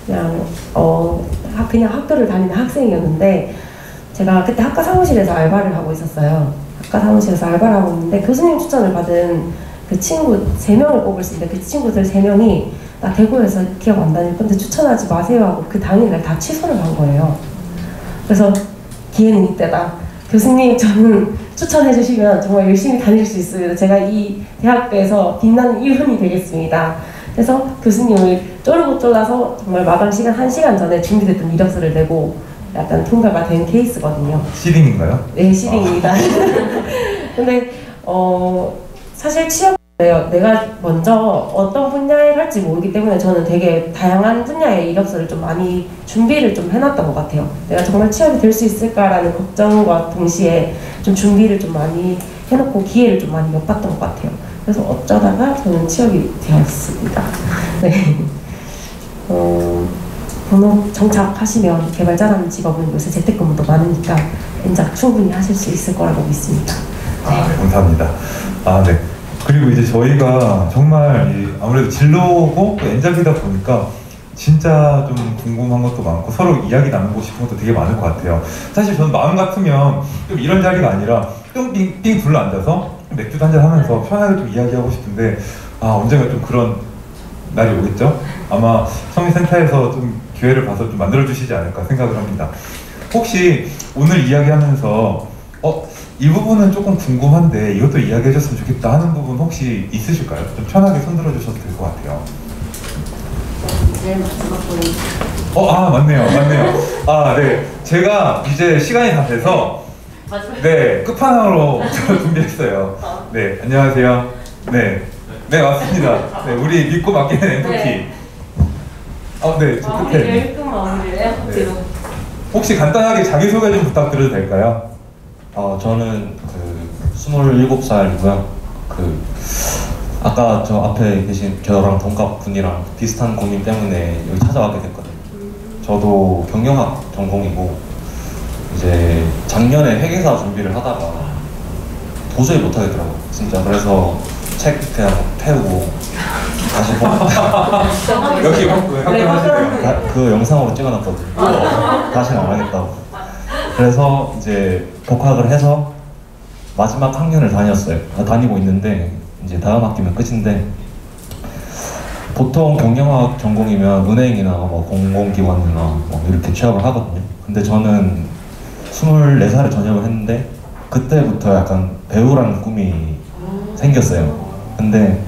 그냥 어 학- 그냥 학교를 다니는 학생이었는데 제가 그때 학과 사무실에서 알바를 하고 있었어요. 학과 사무실에서 알바를 하고 있는데 교수님 추천을 받은 그 친구 세 명을 꼽을 수 있는데 그 친구들 세 명이 나 대구에서 기업 안 다닐 건데 추천하지 마세요 하고 그 당일날 다 취소를 한 거예요. 그래서 기회는 이때다. 교수님 저는 추천해 주시면 정말 열심히 다닐 수 있습니다. 제가 이 대학교에서 빛나는 일원이 되겠습니다. 그래서 교수님을 쪼르고 쫄라서 정말 마감 시간 1시간 전에 준비됐던 이력서를 내고 약간 통과가 된 케이스거든요. 시딩인가요? 네, 시딩입니다. 근데 어 사실 취업 내가 내가 먼저 어떤 분야에 갈지 모르기 때문에 저는 되게 다양한 분야의 이력서를 좀 많이 준비를 좀 해놨던 것 같아요. 내가 정말 취업이 될 수 있을까라는 걱정과 동시에 좀 준비를 좀 많이 해놓고 기회를 좀 많이 엿봤던 것 같아요. 그래서 어쩌다가 저는 취업이 되었습니다. 네. 어, 본업 정착하시면 개발자라는 직업은 요새 재택근무도 많으니까 엔작 충분히 하실 수 있을 거라고 믿습니다. 아, 네, 감사합니다. 아, 네. 그리고 이제 저희가 정말 이 아무래도 진로고 또 엔잡이다 보니까 진짜 좀 궁금한 것도 많고 서로 이야기 나누고 싶은 것도 되게 많을 것 같아요. 사실 저는 마음 같으면 좀 이런 자리가 아니라 삥삥 둘러 앉아서 맥주 한잔 하면서 편하게 좀 이야기하고 싶은데 아 언젠가 좀 그런 날이 오겠죠? 아마 성인센터에서 좀 기회를 봐서 좀 만들어 주시지 않을까 생각을 합니다. 혹시 오늘 이야기하면서 어, 이 부분은 조금 궁금한데 이것도 이야기해 줬으면 좋겠다 하는 부분 혹시 있으실까요? 좀 편하게 손 들어 주셔도 될 것 같아요. 어, 아, 맞네요. 맞네요. 아, 네. 제가 이제 시간이 다 돼서 네, 끝판왕으로 저 준비했어요. 네, 안녕하세요. 네. 네, 맞습니다. 네, 우리 믿고 맡기는 MFP. 네. 어, 네, 저 끝에. 1등 마무리예요? 네. 혹시 간단하게 자기 소개 좀 부탁드려도 될까요? 어, 저는 그 27살이고요. 그 아까 저 앞에 계신 저랑 동갑 분이랑 비슷한 고민 때문에 여기 찾아가게 됐거든요. 저도 경영학 전공이고 이제 작년에 회계사 준비를 하다가 도저히 못 하겠더라고요. 진짜 그래서 책 그냥 태우고 다시 보고 역시 확정하시네요. 다- 그 영상으로 찍어놨거든요. 다시는 안 하겠다고. 그래서 이제 복학을 해서 마지막 학년을 다녔어요. 아, 다니고 있는데 이제 다음 학기면 끝인데 보통 경영학 전공이면 은행이나 뭐 공공기관이나 뭐 이렇게 취업을 하거든요. 근데 저는 24살에 전역을 했는데 그때부터 약간 배우라는 꿈이 생겼어요. 근데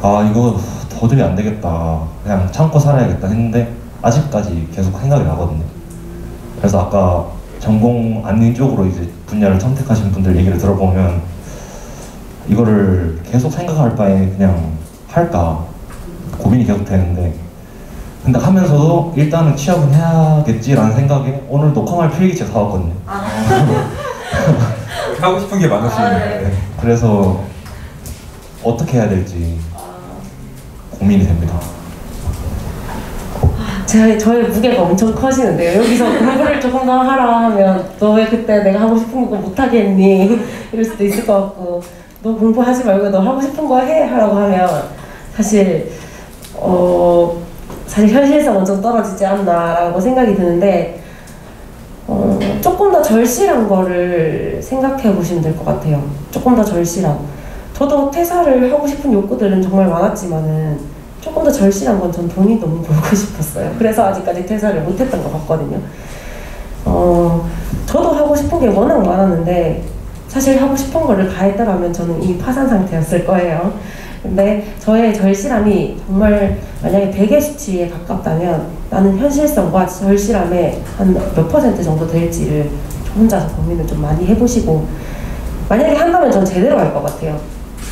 아 이거 도저히 안 되겠다. 그냥 참고 살아야겠다 했는데 아직까지 계속 생각이 나거든요. 그래서 아까 전공 아닌 쪽으로 이제 분야를 선택하신 분들 얘기를 들어보면 이거를 계속 생각할 바에 그냥 할까 고민이 계속 되는데 근데 하면서도 일단은 취업은 해야겠지라는 생각에 오늘 녹화말 필기책 사왔거든요. 하고 싶은 게 많으시네요. 네. 그래서 어떻게 해야 될지 고민이 됩니다. 제, 저의 무게가 엄청 커지는데요. 여기서 공부를 조금 더 하라 하면 너 왜 그때 내가 하고 싶은 거 못하겠니? 이럴 수도 있을 것 같고 너 공부하지 말고 너 하고 싶은 거 해 하라고 하면 사실 어 사실 현실성은 좀 떨어지지 않나라고 생각이 드는데 어, 조금 더 절실한 거를 생각해 보시면 될 것 같아요. 조금 더 절실한. 저도 퇴사를 하고 싶은 욕구들은 정말 많았지만은 조금 더 절실한 건 전 돈이 너무 벌고 싶었어요. 그래서 아직까지 퇴사를 못했던 것 같거든요. 어, 저도 하고 싶은 게 워낙 많았는데 사실 하고 싶은 거를 다 했더라면 저는 이미 파산 상태였을 거예요. 근데 저의 절실함이 정말 만약에 100의 수치에 가깝다면 나는 현실성과 절실함에 한 몇 퍼센트 정도 될지를 혼자서 고민을 좀 많이 해보시고 만약에 한다면 저는 제대로 할 것 같아요.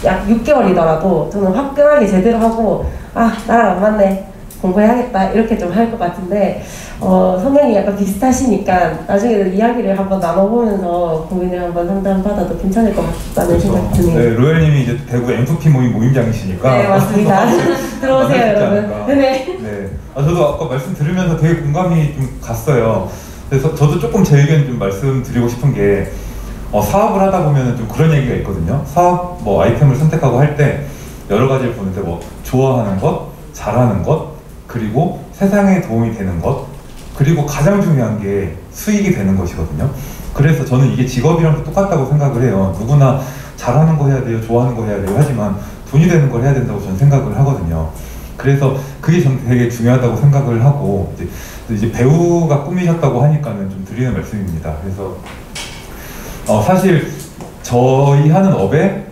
약 6개월이더라도 저는 화끈하게 제대로 하고 아 나랑 안 맞네 공부해야겠다 이렇게 좀 할 것 같은데 어, 성향이 약간 비슷하시니까 나중에 이야기를 한번 나눠보면서 고민을 한번 상담받아도 괜찮을 것 같다는 생각이 드네요. 네, 로엘님이 이제 대구 MFP 모임 모임장이시니까. 네, 맞습니다. 들어오세요, 수 있지 여러분. 네. 네. 아, 저도 아까 말씀 들으면서 되게 공감이 좀 갔어요. 그래서 저도 조금 제 의견 좀 말씀드리고 싶은 게 어, 사업을 하다 보면 좀 그런 얘기가 있거든요. 사업 뭐 아이템을 선택하고 할 때 여러 가지를 보는데 뭐 좋아하는 것, 잘하는 것, 그리고 세상에 도움이 되는 것, 그리고 가장 중요한 게 수익이 되는 것이거든요. 그래서 저는 이게 직업이랑 똑같다고 생각을 해요. 누구나 잘하는 거 해야 돼요, 좋아하는 거 해야 돼요. 하지만 돈이 되는 걸 해야 된다고 저는 생각을 하거든요. 그래서 그게 전 되게 중요하다고 생각을 하고 이제, 이제 배우가 꿈이셨다고 하니까는 좀 드리는 말씀입니다. 그래서 어, 사실 저희 하는 업에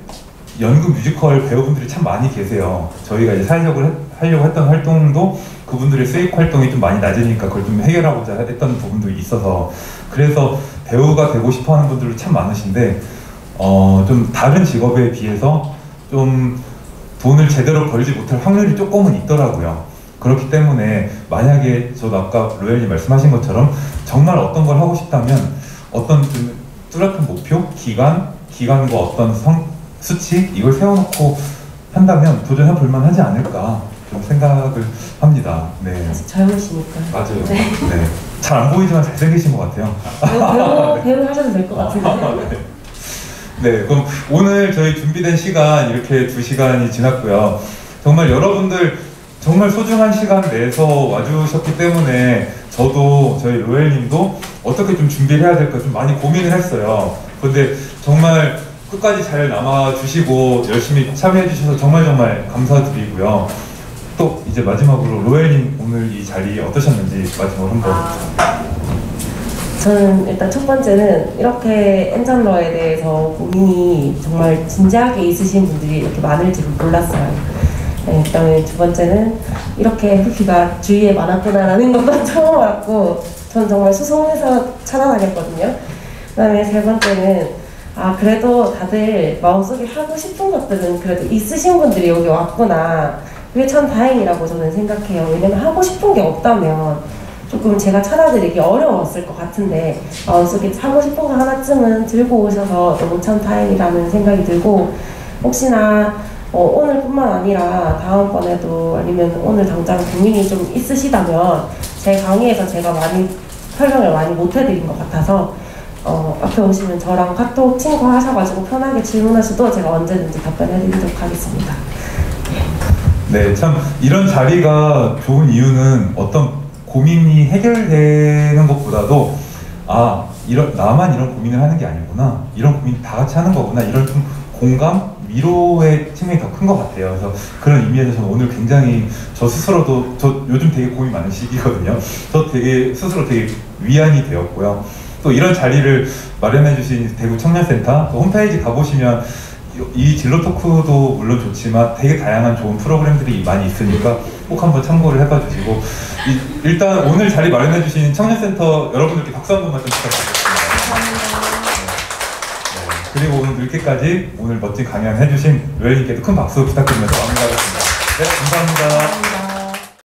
연극 뮤지컬 배우분들이 참 많이 계세요. 저희가 이제 사회적으로 했- 하려고 했던 활동도 그분들의 수익 활동이 좀 많이 낮으니까 그걸 좀 해결하고자 했던 부분도 있어서 그래서 배우가 되고 싶어 하는 분들도 참 많으신데 어, 좀 다른 직업에 비해서 좀 돈을 제대로 벌지 못할 확률이 조금은 있더라고요. 그렇기 때문에 만약에 저도 아까 로엘님 말씀하신 것처럼 정말 어떤 걸 하고 싶다면 어떤 좀 뚜렷한 목표, 기간, 기간과 어떤 성, 수치 이걸 세워놓고 한다면 도전해 볼 만 하지 않을까 좀 생각을 합니다. 네. 아직 젊으시니까. 맞아요. 네. 네. 잘 안 보이지만 잘생기신 것 같아요. 배우, 배우 하셔도 될 것 같은데. 네, 그럼 오늘 저희 준비된 시간 이렇게 두 시간이 지났고요. 정말 여러분들 정말 소중한 시간 내서 와주셨기 때문에 저도 저희 로엘님도 어떻게 좀 준비를 해야 될까 좀 많이 고민을 했어요. 근데 정말 끝까지 잘 남아주시고 열심히 참여해주셔서 정말 정말 감사드리고요. 또 이제 마지막으로 로엘님 오늘 이 자리 어떠셨는지 마지막으로 한번 저는 일단 첫 번째는 이렇게 엔전러에 대해서 고민이 정말 진지하게 있으신 분들이 이렇게 많을 줄은 몰랐어요. 네, 그다음에 두 번째는 이렇게 후기가 주위에 많았구나라는 것도 처음 알았고 전 정말 수송해서 찾아다녔거든요. 그다음에 세 번째는 아 그래도 다들 마음속에 하고 싶은 것들은 그래도 있으신 분들이 여기 왔구나. 그게 참 다행이라고 저는 생각해요. 왜냐면 하고 싶은 게 없다면 조금 제가 찾아드리기 어려웠을 것 같은데 마음속에 하고 싶은 거 하나쯤은 들고 오셔서 너무 참 다행이라는 생각이 들고 혹시나 어, 오늘뿐만 아니라 다음번에도 아니면 오늘 당장 고민이 좀 있으시다면 제 강의에서 제가 많이 설명을 많이 못 해드린 것 같아서 어, 앞에 오시면 저랑 카톡 친구 하셔가지고 편하게 질문하셔도 제가 언제든지 답변해드리도록 하겠습니다. 네, 참 이런 자리가 좋은 이유는 어떤 고민이 해결되는 것보다도 아 이런 나만 이런 고민을 하는 게 아니구나 이런 고민 다 같이 하는 거구나 이런 좀 공감 위로의 측면이 더 큰 것 같아요. 그래서 그런 의미에서 저는 오늘 굉장히 저 스스로도 저 요즘 되게 고민 많은 시기거든요. 저 되게 스스로 되게 위안이 되었고요. 또 이런 자리를 마련해 주신 대구 청년센터 또 홈페이지 가보시면 이 진로 토크도 물론 좋지만 되게 다양한 좋은 프로그램들이 많이 있으니까 꼭 한번 참고를 해봐 주시고 이- 일단 오늘 자리 마련해 주신 청년센터 여러분들께 박수 한 번만 좀 부탁드리겠습니다. 네, 그리고 오늘 늦게까지 오늘 멋진 강연 해주신 로엘님께도 큰 박수 부탁드리면서 마무리하겠습니다. 네, 감사합니다.